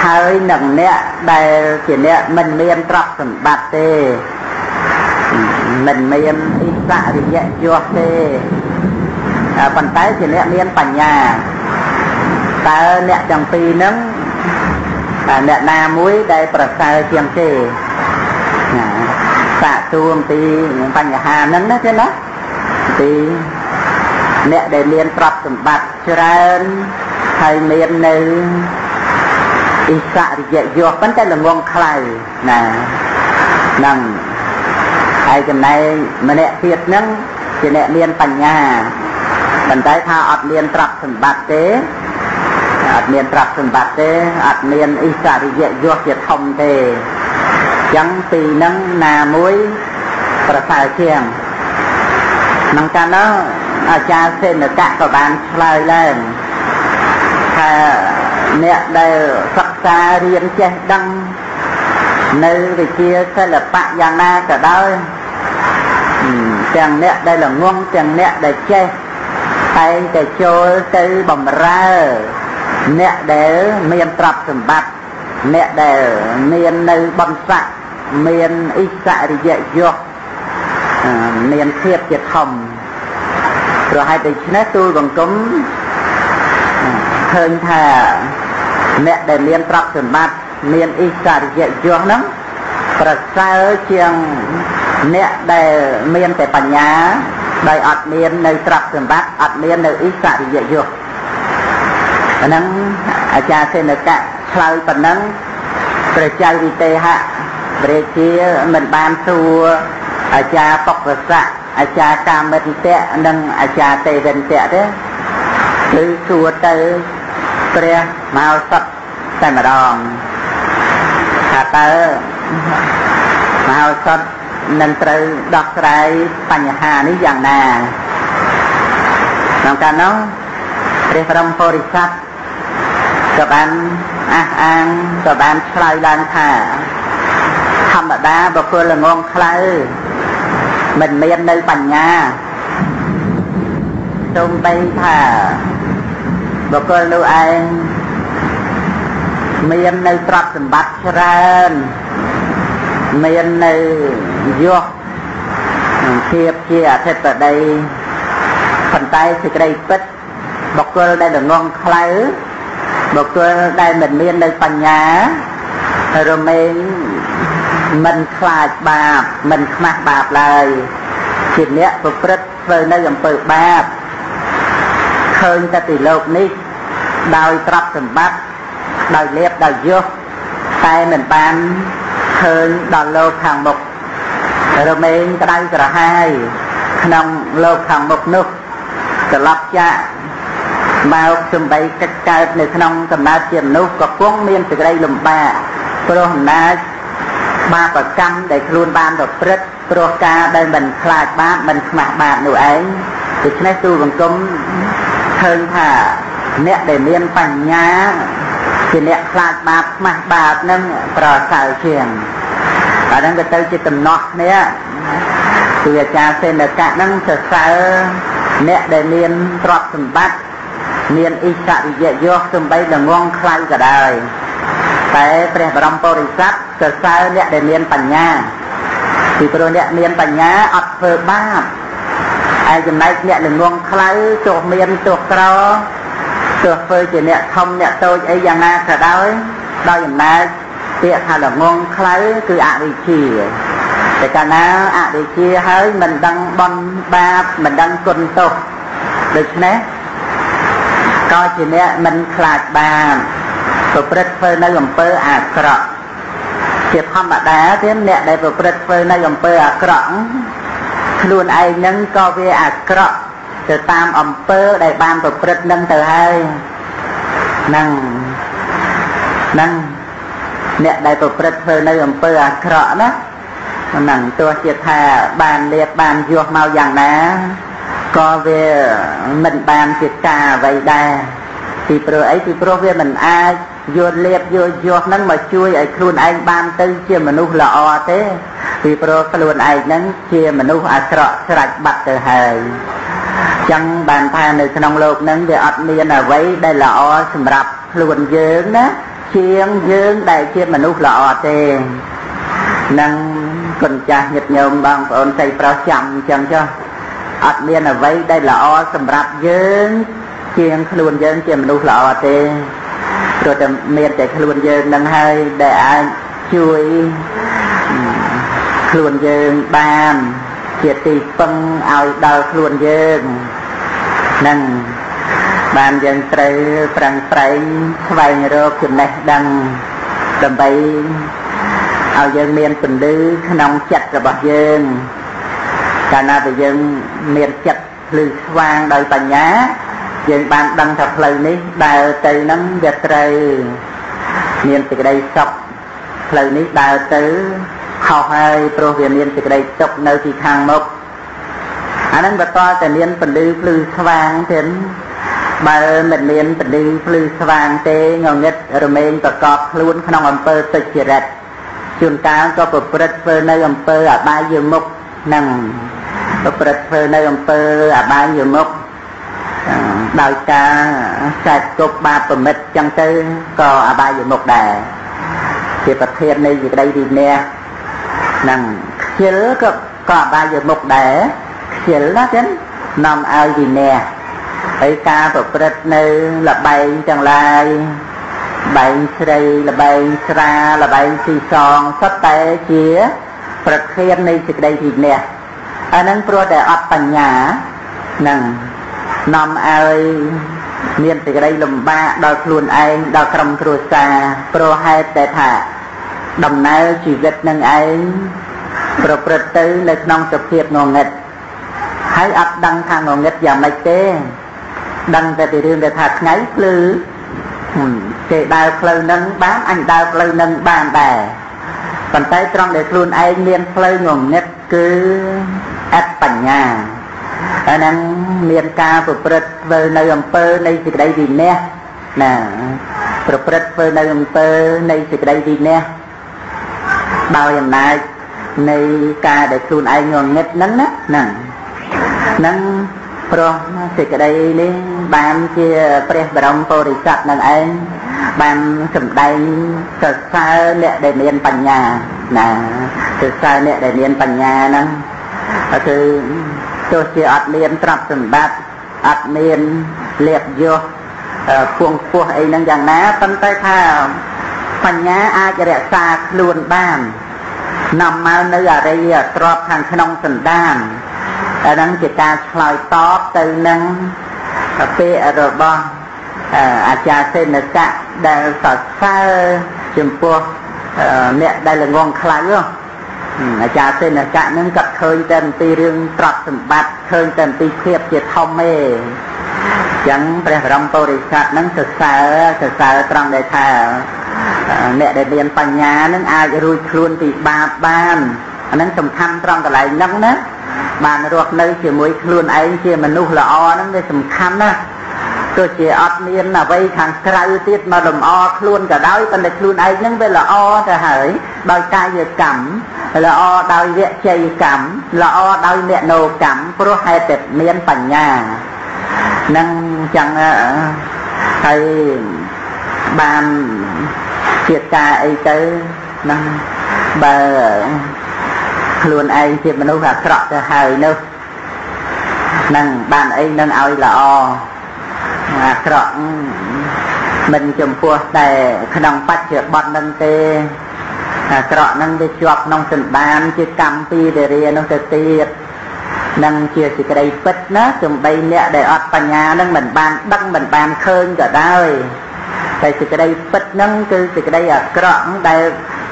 ហើយនឹងអ្នកដែលជាអ្នកមិនមានទ្រព្យសម្បត្តិទេមិនមានអិ សរិយយោទេប៉ុន្តែជាអ្នកមានបញ្ញាតើអ្នកទាំងពីរហ្នឹងតើអ្នកណាមួយដែលប្រសើរជាងទេណាសាកសួរអំពីបញ្ហាហ្នឹងណាទេណាពីអ្នកដែលមានទ្រព្យសម្បត្តិច្រើនហើយមាននៅអិសរិយយោប៉ុន្តែល្ងងខ្លៅណាហ្នឹង ហើយចំណែកម្នាក់ទៀតហ្នឹងជាអ្នកមានបញ្ញាប៉ុន្តែថាអត់មានទ្រព្យសម្បត្តិទេអត់មានទ្រព្យសម្បត្តិទេអត់មានអិសរិយយោជាធំទេអញ្ចឹងពីហ្នឹងណាមួយប្រសើរជាងក្នុងកាលនោះអាចារ្យសេនកៈក៏បានឆ្លើយឡើងថាអ្នកដែលសិក្សារៀនចេះដឹងនៅវិជាសិល្បៈយ៉ាងណាក៏ដោយ ទាំងអ្នកដែលល្ងងទាំងអ្នកដែលចេះតែងតែចូលទៅបំរើ អ្នកដែលមានទ្រព្យសម្បត្តិអ្នកដែលមាននៅបំស័កមានអិសរិយយោមានភាពជាធំប្រហែលដូច្នេះទូលបង្គំឃើញថាអ្នកដែលមានទ្រព្យសម្បត្តិមានអិសរិយយោហ្នឹងប្រសើរជាង អ្នកដែលមានតែបញ្ញាដោយអត់មាននៅទ្រព្យសម្បត្តិអត់មាននៅអិសរិយយោអាហ្នឹងអាចារ្យសេនកៈឆ្លើយប៉ុណ្ណឹងព្រះចៅវិទេហៈព្រះជាមិនបានសួរអាចារ្យបុក្កសៈអាចារ្យកាមិតៈនិងអាចារ្យទេវិនៈទេគឺសួរទៅព្រះមហោសថតែម្ដងថាតើមហោសថ នឹងត្រូវដោះស្រាយបញ្ហានេះយ៉ាងណាក្នុងកាលនោះព្រះបរមពុរិស័ទក៏បានអះអាងក៏បានឆ្លើយឡើងថាធម្មតាបុគ្គលល្ងងខ្លៅមិនមាននៅបញ្ញាសូម្បីថាបុគ្គលនោះឯងមាននៅទ្រព្យសម្បត្តិច្រើនមាននៅ យោភាពជាអធិបតីប៉ុន្តែសេចក្តីពិតបុគ្គលដែលល្ងងខ្លៅបុគ្គលដែលមិនមាននៅបញ្ញារមែងមិនខ្លាចបាបមិនខ្មាស់បាបឡើយជាអ្នកប្រព្រឹត្តធ្វើនៅអំពើបាបឃើញតែពីលោកនេះដោយទ្រព្យសម្បត្តិដោយលៀបដោយយុះតែមិនបានឃើញដល់លោកខាងមុខ រមែងក្តៅក្រហាយក្នុងលោកខាងមុខនោះត្រឡប់ចាក់មកសំបីកិច្ចកើតនៅក្នុងកំណើតជាមនុស្សក៏គង់មានសេចក្តីលំបាកព្រោះអំណាចបាបកម្មដែលខ្លួនបានប្រព្រឹត្តព្រោះការដែលមិនខ្លាចបាបមិនខ្មាស់បាបនោះឯងដូច្នេះទូលបង្គំឃើញថាអ្នកដែលមានបញ្ញាជាអ្នកខ្លាចបាបខ្មាស់បាបនឹងប្រសើរជាង អាហ្នឹងក៏ទៅជាតំណោះគ្នាគឺអាចារ្យសេនកៈហ្នឹងសរសើរអ្នកដែលមានទ្រព្យសម្បត្តិមានអិសរិយយោសំបីល្ងងខ្លៅក៏ដោយតែព្រះបរមពុរិស័ទសរសើរអ្នកដែលមានបញ្ញាពីព្រោះអ្នកមានបញ្ញាអត់ធ្វើបាបឯចំណែកអ្នកល្ងងខ្លៅចុះមានចុះក្រទោះធ្វើជាអ្នកធំអ្នកតូចអីយ៉ាងណាក៏ដោយដោយអំណាច ពាក្យថាល្ងងខ្លៅគឺអវិជ្ជាតែកាលណាអវិជ្ជាហើយមិនដឹងបន់បាបមិនដឹងគុណទោសដូច្នេះក៏ជាអ្នកមិនខ្លាចបាបប្រព្រឹត្តធ្វើនៅអំពើអាក្រក់ជាធម្មតាទៀតអ្នកដែលប្រព្រឹត្តធ្វើនៅអំពើអាក្រក់ខ្លួនឯងនឹងក៏វាអាក្រក់ទៅតាមអំពើដែលបានប្រព្រឹត្តនឹងទៅហើយហ្នឹងហ្នឹង អ្នកដែលប្រព្រឹត្តធ្វើនៅអំពើអាក្រក់ណាហ្នឹងទោះជាថាបានលៀបបានយោះមកយ៉ាងណាក៏វាមិនបានជាការអ្វីដែរពីព្រោះអីពីព្រោះវាមិនអាចយកលៀបយកយោះហ្នឹងមកជួយឲ្យខ្លួនឯងបានទៅជាមនុស្សល្អទេពីព្រោះខ្លួនឯងហ្នឹងជាមនុស្សអាក្រក់ស្រាច់បាត់ទៅហើយចឹងបានថានៅក្នុងលោកហ្នឹងវាអត់មានអ្វីដែលល្អសម្រាប់ខ្លួនយើងណា ជាងយើងដែលជាមនុស្សល្អទេនឹងគុណចាស់ញាតិញោមបងប្អូនស្រីប្រុសចាំអញ្ចឹងចុះអត់មានអ្វីដែលល្អសម្រាប់យើងជាងខ្លួនយើងជាមនុស្សល្អទេព្រោះតែមានតែខ្លួនយើងនឹងហើយដែលអាចជួយខ្លួនយើងបានជាទីពឹងឲ្យដល់ខ្លួនយើងនឹង បានយើងត្រូវប្រឹងប្រែងស្វែងរកចំណេះដឹងដើម្បីឲ្យយើងមានពន្លឺក្នុងចិត្តរបស់យើងកាលណាដែលយើងមានចិត្តភ្លឺស្វាងដោយបញ្ញាយើងបានដឹងថាផ្លូវនេះដើរទៅនឹងវាត្រូវមានសេចក្តីសុខផ្លូវនេះដើរទៅខុសហើយព្រោះវាមានសេចក្តីទុកនៅទីខាងមុខអានឹងបន្តតែមានពន្លឺភ្លឺស្វាងទៀត បើមិនមានពន្លឺភ្លឺស្វាងទេងងឹតរមែងប្រកបខ្លួនក្នុងអំពើទុច្ចរិតជួនកាលក៏ប្រព្រឹត្តធ្វើនៅអំពើអបាយមុខនឹងប្រព្រឹត្តធ្វើនៅអំពើអបាយមុខដោយការចែកគប់បាបប្រមិតចឹងទៅក៏អបាយមុខដែរជាប្រធាននៃសេចក្តីវិន័យនឹងខ្ជិលក៏ក៏អបាយមុខដែរខ្ជិលណាចឹងនាំឲ្យវិន័យ ហើយការប្រព្រឹត្តនៅលបែងទាំងឡាយបែងស្រីលបែងស្រាលបែងស៊ីសងសុទ្ធតែជា ប្រធាននៃសេចក្តីវិន័យអានឹងព្រោះតែអត់បញ្ញានឹងនាំឲ្យមានសេចក្តីលំបាកដល់ខ្លួនឯងដល់ក្រុមគ្រួសារព្រោះហេតុតែថាដំណើរជីវិតនឹងឯងប្រព្រឹត្តទៅនៅក្នុងសភាពងងឹតហើយអត់ដឹងថាងងឹតយ៉ាងម៉េចទេ ដឹងតែពីរឿងដែលថាថ្ងៃភ្លឺគេដើរផ្លូវនឹងបានអញដើរផ្លូវនឹងបានដែរប៉ុន្តែត្រង់ដែលខ្លួនឯងមានផ្លូវងងឹតគឺអត្តបញ្ញាហើយនឹងមានការប្រព្រឹត្តធ្វើនៅអំពើនៃសេចក្តីវិន័យណាប្រព្រឹត្តធ្វើនៅអំពើនៃសេចក្តីវិន័យដោយអំណាចនៃការដែលខ្លួនឯងងងឹតហ្នឹងណាហ្នឹងហ្នឹង ព្រោះសេចក្តីនេះបានជាព្រះបរមពុរិស័ទនឹងឯងបានសម្ដែងសរសើរអ្នកដែលមានបញ្ញាណាសរសើរអ្នកដែលមានបញ្ញាហ្នឹងគឺទោះជាអត់មានទ្រព្យសម្បត្តិអត់មានលៀបយោពងពោះអីហ្នឹងយ៉ាងណាប៉ុន្តែថាបញ្ញាអាចរក្សាខ្លួនបាននាំមកនៅអរិយទ្រព្យខាងក្នុងសន្តាន អាហ្នឹងជាការឆ្លើយតបទៅនឹងពាក្យរបស់អាចារ្យសេនកៈដែលសរសើរចំពោះអ្នកដែលល្ងងខ្លៅអាចារ្យសេនកៈនឹងក៏ឃើញតែអំពីរឿងទ្រព្យសម្បត្តិឃើញតែអំពីភាពជាធំទេចឹងព្រះបរមពុរិស័ទនឹងសរសើរសរសើរត្រង់ដែលថាអ្នកដែលមានបញ្ញានឹងអាចរួចខ្លួនពីបាបបានអានឹងសំខាន់ត្រង់កន្លែងហ្នឹងណា បានរស់នៅជាមួយខ្លួនឯងជាមនុស្សល្អហ្នឹងវាសំខាន់ណាស់ទោះជាអត់មានអ្វីខាងក្រៅទៀតមកលំអខ្លួនក៏ដោយប៉ុន្តែខ្លួនឯងហ្នឹងវាល្អទៅហើយដោយកាយកម្មល្អដោយវជ័យកម្មល្អដោយអ្នកណោកម្មព្រោះហេតុតែមានបញ្ញានឹងចឹងហើយបានជាការអីទៅនឹងបើ ខ្លួនឯងជាមនុស្សអាក្រក់ទៅហើយនោះនឹងបានអីនឹងឲ្យល្អអាក្រក់មិនចំពោះតែក្នុងបច្ចុប្បន្ននឹងទេអាក្រក់ហ្នឹងវាជាប់ក្នុងសន្តានជាកម្មពីរារានោះទៅទៀតនឹងជាសេចក្តីពិតណាសំបីអ្នកដែលអត់បញ្ញានឹងមិនបានដឹងមិនបានឃើញក៏ដោយតែសេចក្តីពិតហ្នឹងគឺសេចក្តីអាក្រក់ដែល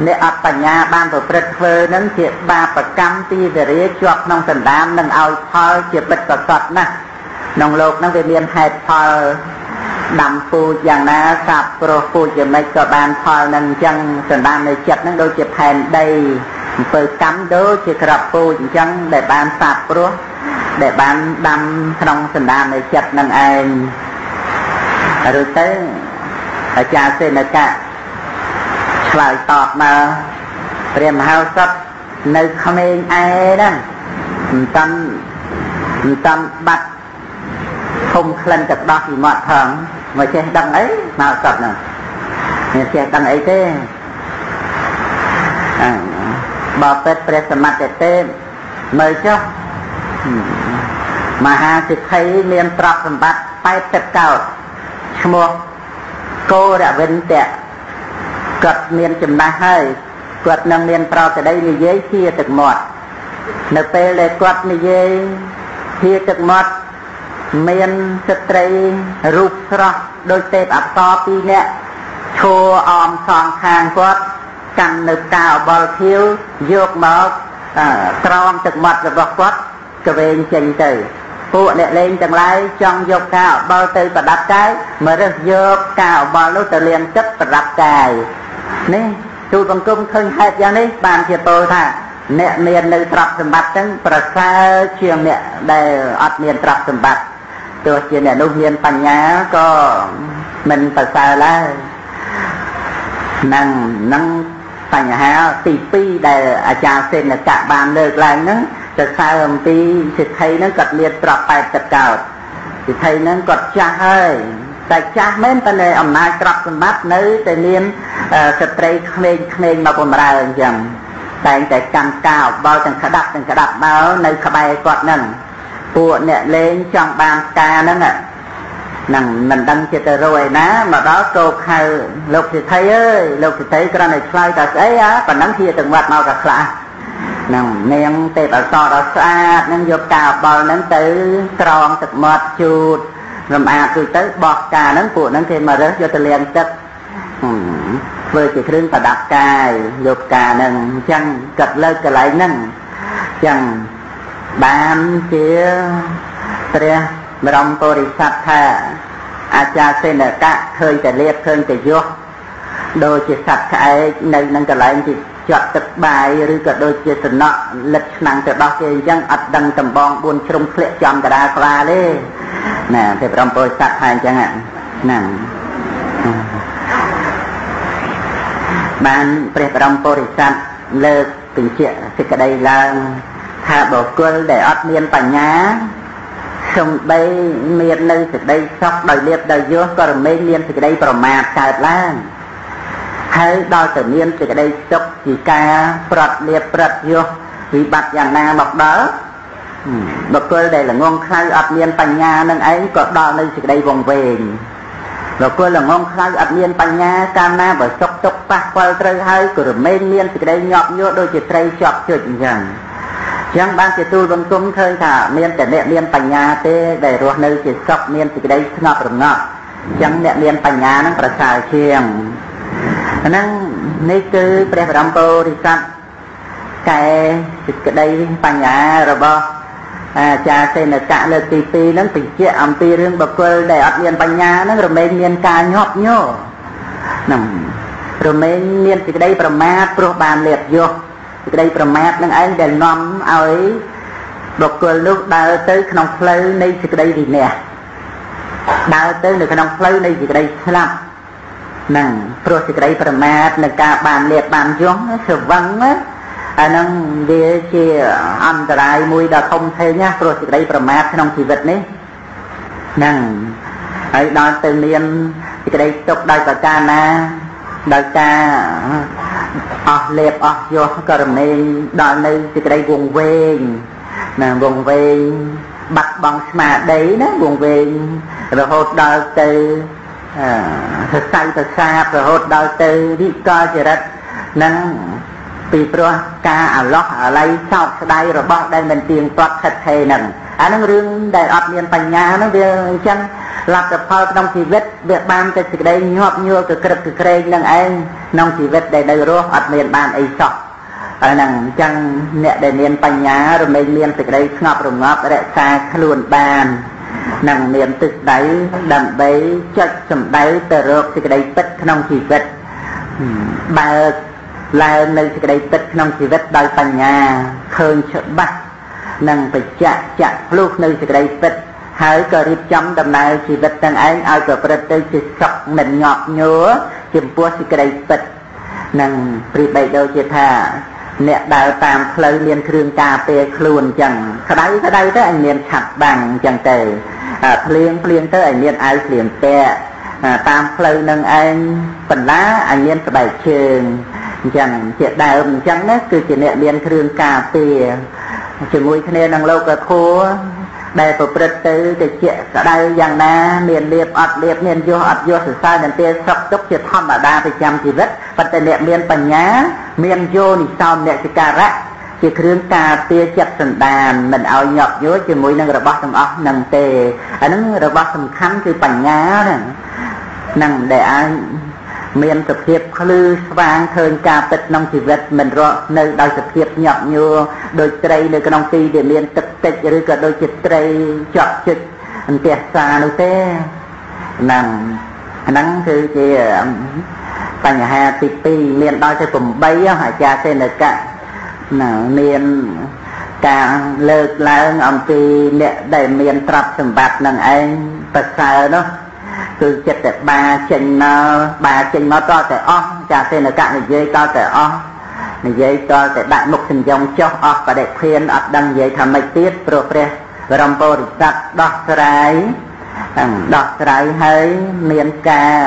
អ្នកអត់បញ្ញាបានប្រព្រឹត្តធ្វើហ្នឹងជាបាបកម្មទីវិរិយជាប់ក្នុងសន្តាននឹងឲ្យផលជាពិតប្រកបណាស់ក្នុងលោកហ្នឹងវាមានហេតុផលដាំពូជយ៉ាងណាសាបព្រោះពូជយ៉ាងម៉េចក៏បានផលនឹងអញ្ចឹងសន្តាននៃចិត្តហ្នឹងដូចជាផែនដីអំពើកម្មដូចជាក្របពូជអញ្ចឹងដែលបានសាបព្រោះដែលបានដាំក្នុងសន្តាននៃចិត្តនឹងឯងឬទៅអាចារ្យសេនកៈ ឆ្លើយតបមកព្រះមហោសថនៅក្មេងឯហ្នឹងមិនតាន់មិនតាន់បាត់ធំក្លិនទឹកដោះពីមាត់ផងមកចេះដឹងអីមកសតហ្នឹងមិនចេះដឹងអីទេបើពេតព្រះសមត្ថទេមើលចុះមហាសិទ្ធិមានទ្រព្យសម្បត្តិ80កោដឈ្មោះកោរវិន្ទៈ គាត់មានចំណាស់ហើយគាត់នឹងមានប្រកដីនិយាយជាទឹកមាត់នៅពេលដែលគាត់និយាយជាទឹកមាត់មានស្ត្រីរូបស្រស់ដូចទេពអប្សរពីរនាក់ឈរអមសងខាងគាត់កាន់នៅផ្កាអបលខៀវយកមកត្រង់ទឹកមាត់របស់គាត់កវែងចេញទៅពួកអ្នកលេងទាំងឡាយចង់យកការអបលទៅប្រដាប់កាយមករើសយកការអបលនោះទៅលាងទឹកប្រដាប់កាយ នេះទូលបង្គំឃើញហេតុយ៉ាងនេះបានជាពោលថាអ្នកមាននៅទ្រព្យសម្បត្តិទាំងប្រសើរជាងអ្នកដែលអត់មានទ្រព្យសម្បត្តិទោះជាអ្នកនោះមានបញ្ញាក៏មិនប្រសើរឡើយនឹងនឹងបញ្ហាទី2ដែលអាចារ្យសេនកៈបានលើកឡើងហ្នឹងសរសើរអំពីសិទ្ធិហ្នឹងគាត់មានប្រាប់80កោតសិទ្ធិហ្នឹងគាត់ចាស់ហើយតែចាស់មែនតែអំណាចទ្រព្យសម្បត្តិនៅតែមាន ស្ត្រីក្មេងក្មេងមកបំរើអញ្ចឹងតែងតែកាន់កោបល់ទាំងក្តាប់ទាំងក្តាប់មកនៅក្បែរគាត់ហ្នឹងពួកអ្នកលេងចង់បានផ្កាហ្នឹងនឹងមិនដឹងជាទៅរកឯណាមកដល់កោកហៅលោកសិទ្ធិអើយលោកសិទ្ធិគ្រាន់តែឆ្លើយថាស្អីហ៎ប៉ុណ្ណឹងជាទៅវត្តមកក៏ខ្លះនឹងនាងទេពអសរដល់ស្អាតនឹងយកការបល់ហ្នឹងទៅក្រងទឹកមាត់ជូតរំអាតទូទៅបោះកាហ្នឹងពួកហ្នឹងគេមករើសយកទៅលាងទឹក ធ្វើជាគ្រឿងប្រដាប់កាយយកកាហ្នឹងអញ្ចឹងកាត់លើកកន្លែងហ្នឹងអញ្ចឹងបានជាព្រះបរមពុរិស័ទថាអាចារ្យសេនកៈឃើញតែលៀបឃើញតែយោះដូចជាសត្វក្អែកនៅនឹងកន្លែងទីជាប់ទឹកបាយឬក៏ដូចជាសំណក់លិតឆ្នាំងទៅដោះគេអញ្ចឹងអត់ដឹងដំបង4ជ្រុំធ្លាក់ចំកដាលក្បាលទេណាទេប្រំពុរិស័ទថាអញ្ចឹងហ្នឹង បានព្រះបរមពុរិស័ទលើកបញ្ជាក់សេចក្តីឡើងថាបុគ្គលដែលអត់មានបញ្ញាសំបីមាននៅសេចក្តីសោកដោយលៀបដោយយោក៏រមែងមានសេចក្តីប្រមាទកើតឡើងហើយដល់តែមានសេចក្តីសុខពីការប្រត់លៀបប្រត់យោវិបត្តិយ៉ាងណាមកដល់បុគ្គលដែលល្ងងខ្លៅអត់មានបញ្ញានឹងឯងក៏ដល់នៅសេចក្តីវង្វេង បុគ្គលល្ងងខ្លៅអត់មានបញ្ញាកាលណាបើសុខទុក្ខប៉ះពាល់ត្រូវហើយក៏រមែងមានសេចក្តីញាប់ញួរដូចជាត្រីជាប់ជិតអញ្ចឹងចឹងបានជាទូលបង្គំឃើញថាមានតែអ្នកមានបញ្ញាទេដែលរស់នៅជាសុខមានសេចក្តីស្ងប់រងាប់ចឹងអ្នកមានបញ្ញានឹងប្រសើរជាងហ្នឹងនេះគឺព្រះបរមពុរិស័ទកែសេចក្តីបញ្ញារបស់ អាចារ្យសេនកៈលើកទី2ហ្នឹងបញ្ជាក់អំពីរឿងបុគ្គលដែលអត់មានបញ្ញាហ្នឹងរមែងមានការញាប់ញ័រហ្នឹងរមែងមានសេចក្តីប្រមាទព្រោះបានលៀបយោសេចក្តីប្រមាទនឹងឯងដែលនាំឲ្យបុគ្គលនោះដើរទៅក្នុងផ្លូវនៃសេចក្តីវិន័យដើរទៅនៅក្នុងផ្លូវនៃសេចក្តីស្លាប់ហ្នឹងព្រោះសេចក្តីប្រមាទនឹងការបានលៀបបានយងស្រវឹងណា អាហ្នឹងវាជាអន្តរាយមួយដ៏ធំធេងណាព្រោះសេចក្តីប្រមាទក្នុងជីវិតនេះហ្នឹងហើយដល់ទៅមានសេចក្តីទុកដោយប្រការណាដោយការអស់លេបអស់យោក៏រមែងដល់នៅសេចក្តីវង្វេងណាវង្វេងបាត់បង់ស្មារតីណាវង្វេងរហូតដល់ទៅសរសៃប្រសាទរហូតដល់ទៅវិកលចរិតនឹង ពីព្រោះការអាឡោះអាល័យសោកស្ដាយរបស់ដែលមិនទៀងទាត់ខិតខេហ្នឹងអាហ្នឹងរឿងដែលអត់មានបញ្ញាហ្នឹងវាអញ្ចឹងលទ្ធផលក្នុងជីវិតវាបានតែសេចក្តីញាប់ញួរកក្រឹបកក្រែងនឹងឯងក្នុងជីវិតដែលនៅរស់អត់មានបានអីសោះហើយហ្នឹងអញ្ចឹងអ្នកដែលមានបញ្ញារមែងមានសេចក្តីស្ងប់រងាប់រក្សាខ្លួនបាននឹងមានទឹកដៅដើម្បីចុចសម្ដៅទៅរកសេចក្តីពិតក្នុងជីវិតបើក ឡើងនៅសេចក្តីពិតក្នុងជីវិតដោយបញ្ញាឃើញច្បាស់និងបច្ចៈចាក់ភ្លុះនៅសេចក្តីពិតហើយក៏រៀបចំដំណើរជីវិតទាំងឯងឲ្យប្រព្រឹត្តទៅជាសុខមិនញាប់ញួរចំពោះសេចក្តីពិតនឹងព្រីបីដូចជាថាអ្នកដើរតាមផ្លូវមានគ្រឿងការពារខ្លួនអញ្ចឹងក្តៅក្តៅទៅឲ្យមានឆាត់បាំងអញ្ចឹងទៅភ្លៀងភ្លៀងទៅឲ្យមានអាវភ្លៀងពាក់តាមផ្លូវនឹងឯងបន្លាឲ្យមានស្បែកជើង អញ្ចឹងជាដើមអញ្ចឹងណាគឺជាអ្នកមានគ្រឿងការពារជាមួយគ្នានឹងលោកធัวដែលប្រព្រឹត្តទៅទៅជាក្តៅយ៉ាងណា មានលៀបអត់លៀបមានយោអត់យោសរសើរនន្ទាសុខទុក្ខជាធម្មតាប្រចាំជីវិតប៉ុន្តែអ្នកមានបញ្ញា មានយោនិសោមអ្នកសិការៈជាគ្រឿងការពារចិត្តសន្តានមិនឲ្យញាប់ញួរជាមួយនឹងរបស់ទាំងអស់នឹងទេអាហ្នឹងរបស់សំខាន់គឺបញ្ញាហ្នឹងនឹងដែលអាច មានសភាពភ្លឺស្វាងឃើញការពិតក្នុងជីវិតមិនរកនៅដោយសភាពញាប់ញួរដោយត្រីនៅក្នុងទីដែលមានទឹកតិចឬក៏ដូចជាត្រីជាប់ជិតអន្ទះសានោះទេហ្នឹងហ្នឹងគឺជាបញ្ហាទី2មានដល់ទៅ8អាចារ្យសេនកៈណាមានការលើកឡើងអំពីអ្នកដែលមានទ្រព្យសម្បត្តិនឹងឯងប្រសើរនោះ គឺចិត្តតែបាចេញមកបាចេញមកតតែអស់ចាសេនកៈនិយាយតតែអស់និយាយតតែដាក់មុខសញ្ញងចុះអស់បដិធានអត់ដឹងនិយាយថាម៉េចទៀតព្រោះព្រះបរមពុរិស័ទដោះស្រាយដោះស្រាយហើយមានការ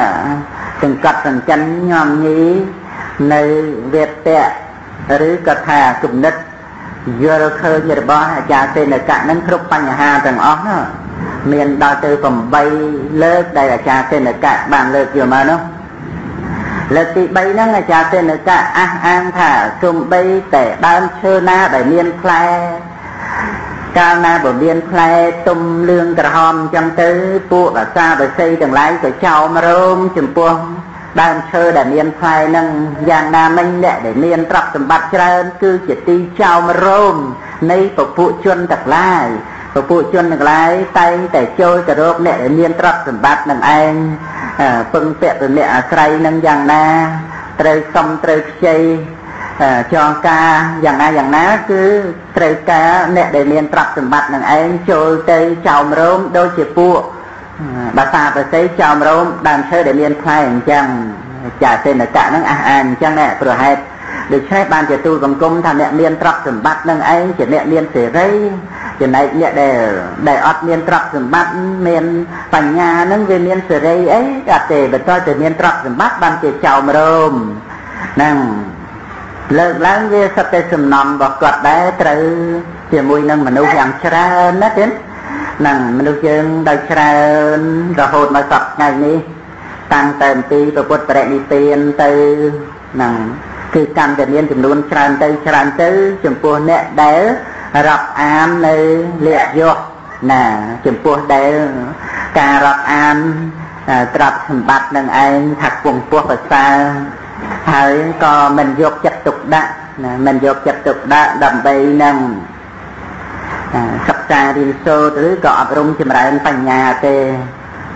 សង្កត់សញ្ចិនញោមញីនៅវេទៈឬក៏ថាគំនិតយល់ឃើញរបស់អាចារ្យសេនកៈនឹងគ្រប់បញ្ហាទាំងអស់ណា មានដល់ទៅ8លើកដែលអាចារ្យសេនកៈបានលើកយកមកនោះលើកទី3ហ្នឹងអាចារ្យសេនកៈអះអាងថាសំបីតែដើមឈើណាដែលមានផ្លែកាលណាបើមានផ្លែទុំលឿងក្រហមអញ្ចឹងទៅពួកអាសាបិស័យទាំងឡាយក៏ចោមរោមចំពោះដើមឈើដែលមានផ្លែនឹងយ៉ាងណាមិញអ្នកដែលមានទ្រព្យសម្បត្តិច្រើន គឺជាទីចោមរោមនៃពពួកជនទាំងឡាយ ពពួកជនទាំងឡាយតែងតែចូលទៅរកអ្នកដែលមានទ្រព្យសម្បត្តិនឹងឯងពឹងពាក់ទៅអ្នកអាស្រ័យនឹងយ៉ាងណាត្រូវសំត្រូវខ្ចីចងការយ៉ាងណាយ៉ាងណាគឺត្រូវការអ្នកដែលមានទ្រព្យសម្បត្តិនឹងឯងចូលទៅចោមរោមដូចជាពួកបាសាប្រស័យចោមរោមដើមឈើដែលមានផ្លែអញ្ចឹងចាសេនកៈហ្នឹងអះអាងអញ្ចឹងណែប្រហែលដូច្នេះបានជាទូលបង្គំថាអ្នកមានទ្រព្យសម្បត្តិនឹងឯងជាអ្នកមានសេរី ចំណែកអ្នកដែលដែលអត់មានទ្រព្យសម្បត្តិមានបញ្ញានឹងវាមានសេរីអីអត់ទេបើតើតែមានទ្រព្យសម្បត្តិបានជាចោមរោមហ្នឹងលើកឡើងវាសិតតែសំណំរបស់គាត់ដែរត្រូវជាមួយនឹងមនុស្សយ៉ាងច្រើនណាទៀតហ្នឹងមនុស្សយើងដោយច្រើនរហូតមកសពថ្ងៃនេះតាំងតែអំពីពុទ្ធបរិនិព្វានទៅហ្នឹងគឺកម្មតែមានចំនួនច្រើនទៅច្រើនទៅ ចំពោះអ្នកដែល រាប់អាននៅលក្ខយោណាចំពោះដែលការរាប់អានត្រាប់សម្បត្តិនឹងឯងថាគង់ពោះប្រសើរហើយក៏មិនយកចិត្តទុកដាក់ណាមិនយកចិត្តទុកដាក់ដើម្បីនឹងសិក្សារៀនសូត្រឬក៏អប់រំចម្រើនបញ្ញាទេ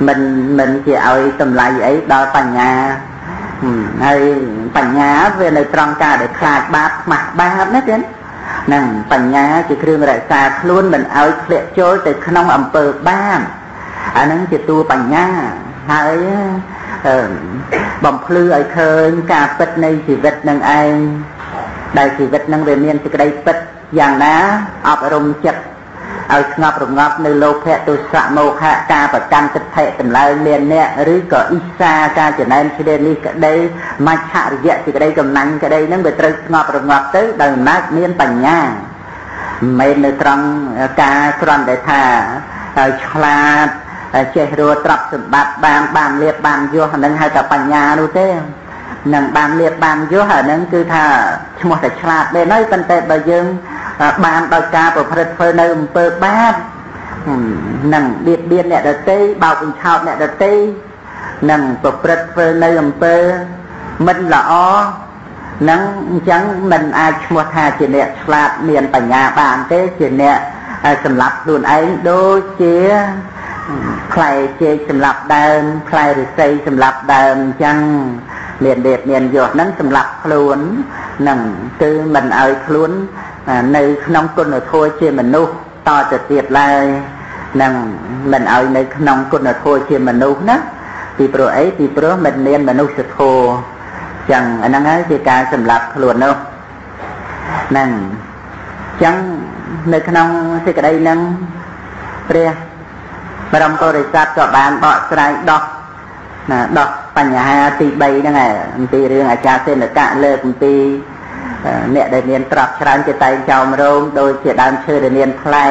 មិនមិនជាឲ្យតម្លៃអីដល់បញ្ញាហើយបញ្ញាវានៅត្រង់ការដែលខ្លាចបាបខ្មាស់បាបណាទៀ តនឹងបញ្ញាជាគ្រឿងរក្សាខ្លួនមិនឲ្យធ្លាក់ចូលទៅក្នុងអំពើបាបអានឹងជាតួបញ្ញាហើយបំភ្លឺឲ្យឃើញការពិតនៃជីវិតនឹងឯងដែលជីវិតនឹងវាមានសេចក្តីពិតយ៉ាងណាអប់រំចិត្ត ឲ្យស្ងប់រងាប់នៅលោភៈទុសៈមោហៈការប្រកាន់ទិដ្ឋិតម្លើងមានអ្នកឬក៏អ៊ីសាការចំណែនជ្រានេះក្តីមច្ឆរិយៈសេចក្តីកំណាញ់ក្តីហ្នឹងវាត្រូវស្ងប់រងាប់ទៅដោយអំណាចមានបញ្ញាមិនមែននៅត្រង់ការគ្រាន់តែថាឆ្លាតចេះរੂទ្រព្យសម្បត្តិបានបានលៀបបានយោះហ្នឹងហៅថាបញ្ញានោះទេនឹងបានលៀបបានយោអាហ្នឹងគឺថាឈ្មោះតែឆ្លាតទេហើយប៉ុន្តែបើយើង បានដោយការប្រព្រឹត្តធ្វើនៅអំពើបាបនឹងបៀតបៀនអ្នកដតីបោកបញ្ឆោតអ្នកដតីនឹងប្រព្រឹត្តធ្វើនៅអំពើមិនល្អនឹងអញ្ចឹងមិនអាចឈ្មោះថាជាអ្នកឆ្លាតមានបញ្ញាបានទេជាអ្នកសម្រាប់ខ្លួនឯងដូចជាផ្លែចេកសម្រាប់ដើមផ្លែឫស្សីសម្រាប់ដើមអញ្ចឹងមានលេបមានយោហ្នឹងសម្រាប់ខ្លួននឹងគឺមិនឲ្យខ្លួន នៅក្នុងគុណធម៌ជាមនុស្សតទៅទៀតឡើយនឹងមិនឲ្យនៅក្នុងគុណធម៌ជាមនុស្សណាពីព្រោះអីពីព្រោះមិនមានមនុស្សធម៌ចឹងអាហ្នឹងហើយជាការសម្លាប់ខ្លួននោះហ្នឹងចឹងនៅក្នុងសេចក្តីហ្នឹងព្រះបរមពុរិស័ទក៏បានបកស្រាយដោះណាដោះបញ្ហាទី3ហ្នឹងឯងអំពីរឿងអាចារ្យសេនកៈលើកអំពី អ្នកដែលមានត្រាប់ច្រើនគេតែងចោមរោមដូចជាដើមឈើដែលមានផ្លែ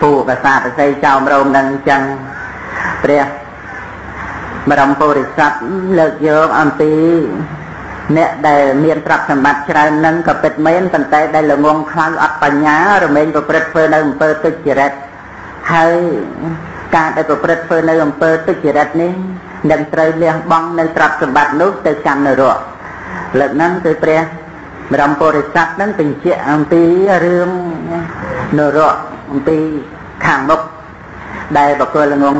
ពូកសាទស័យចោមរោមនឹងអញ្ចឹងព្រះបរមពុរិស័ទលើកយកអំពីអ្នកដែលមានទ្រព្យសម្បត្តិច្រើននឹងក៏ពិតមែនប៉ុន្តែដែលល្ងងខ្លៅអត់បញ្ញារមែងប្រព្រឹត្តធ្វើនៅអំពើទុច្ចរិតហើយការដែលប្រព្រឹត្តធ្វើនៅអំពើទុច្ចរិតនេះនឹងត្រូវលះបង់នៅទ្រព្យសម្បត្តិនោះទៅកម្មនរកលើកហ្នឹងគឺព្រះ បរមពុរិស័ទនឹងបញ្ជាក់អំពីរឿងនរកអំពីខាងមុខដែលបកគលល្ងង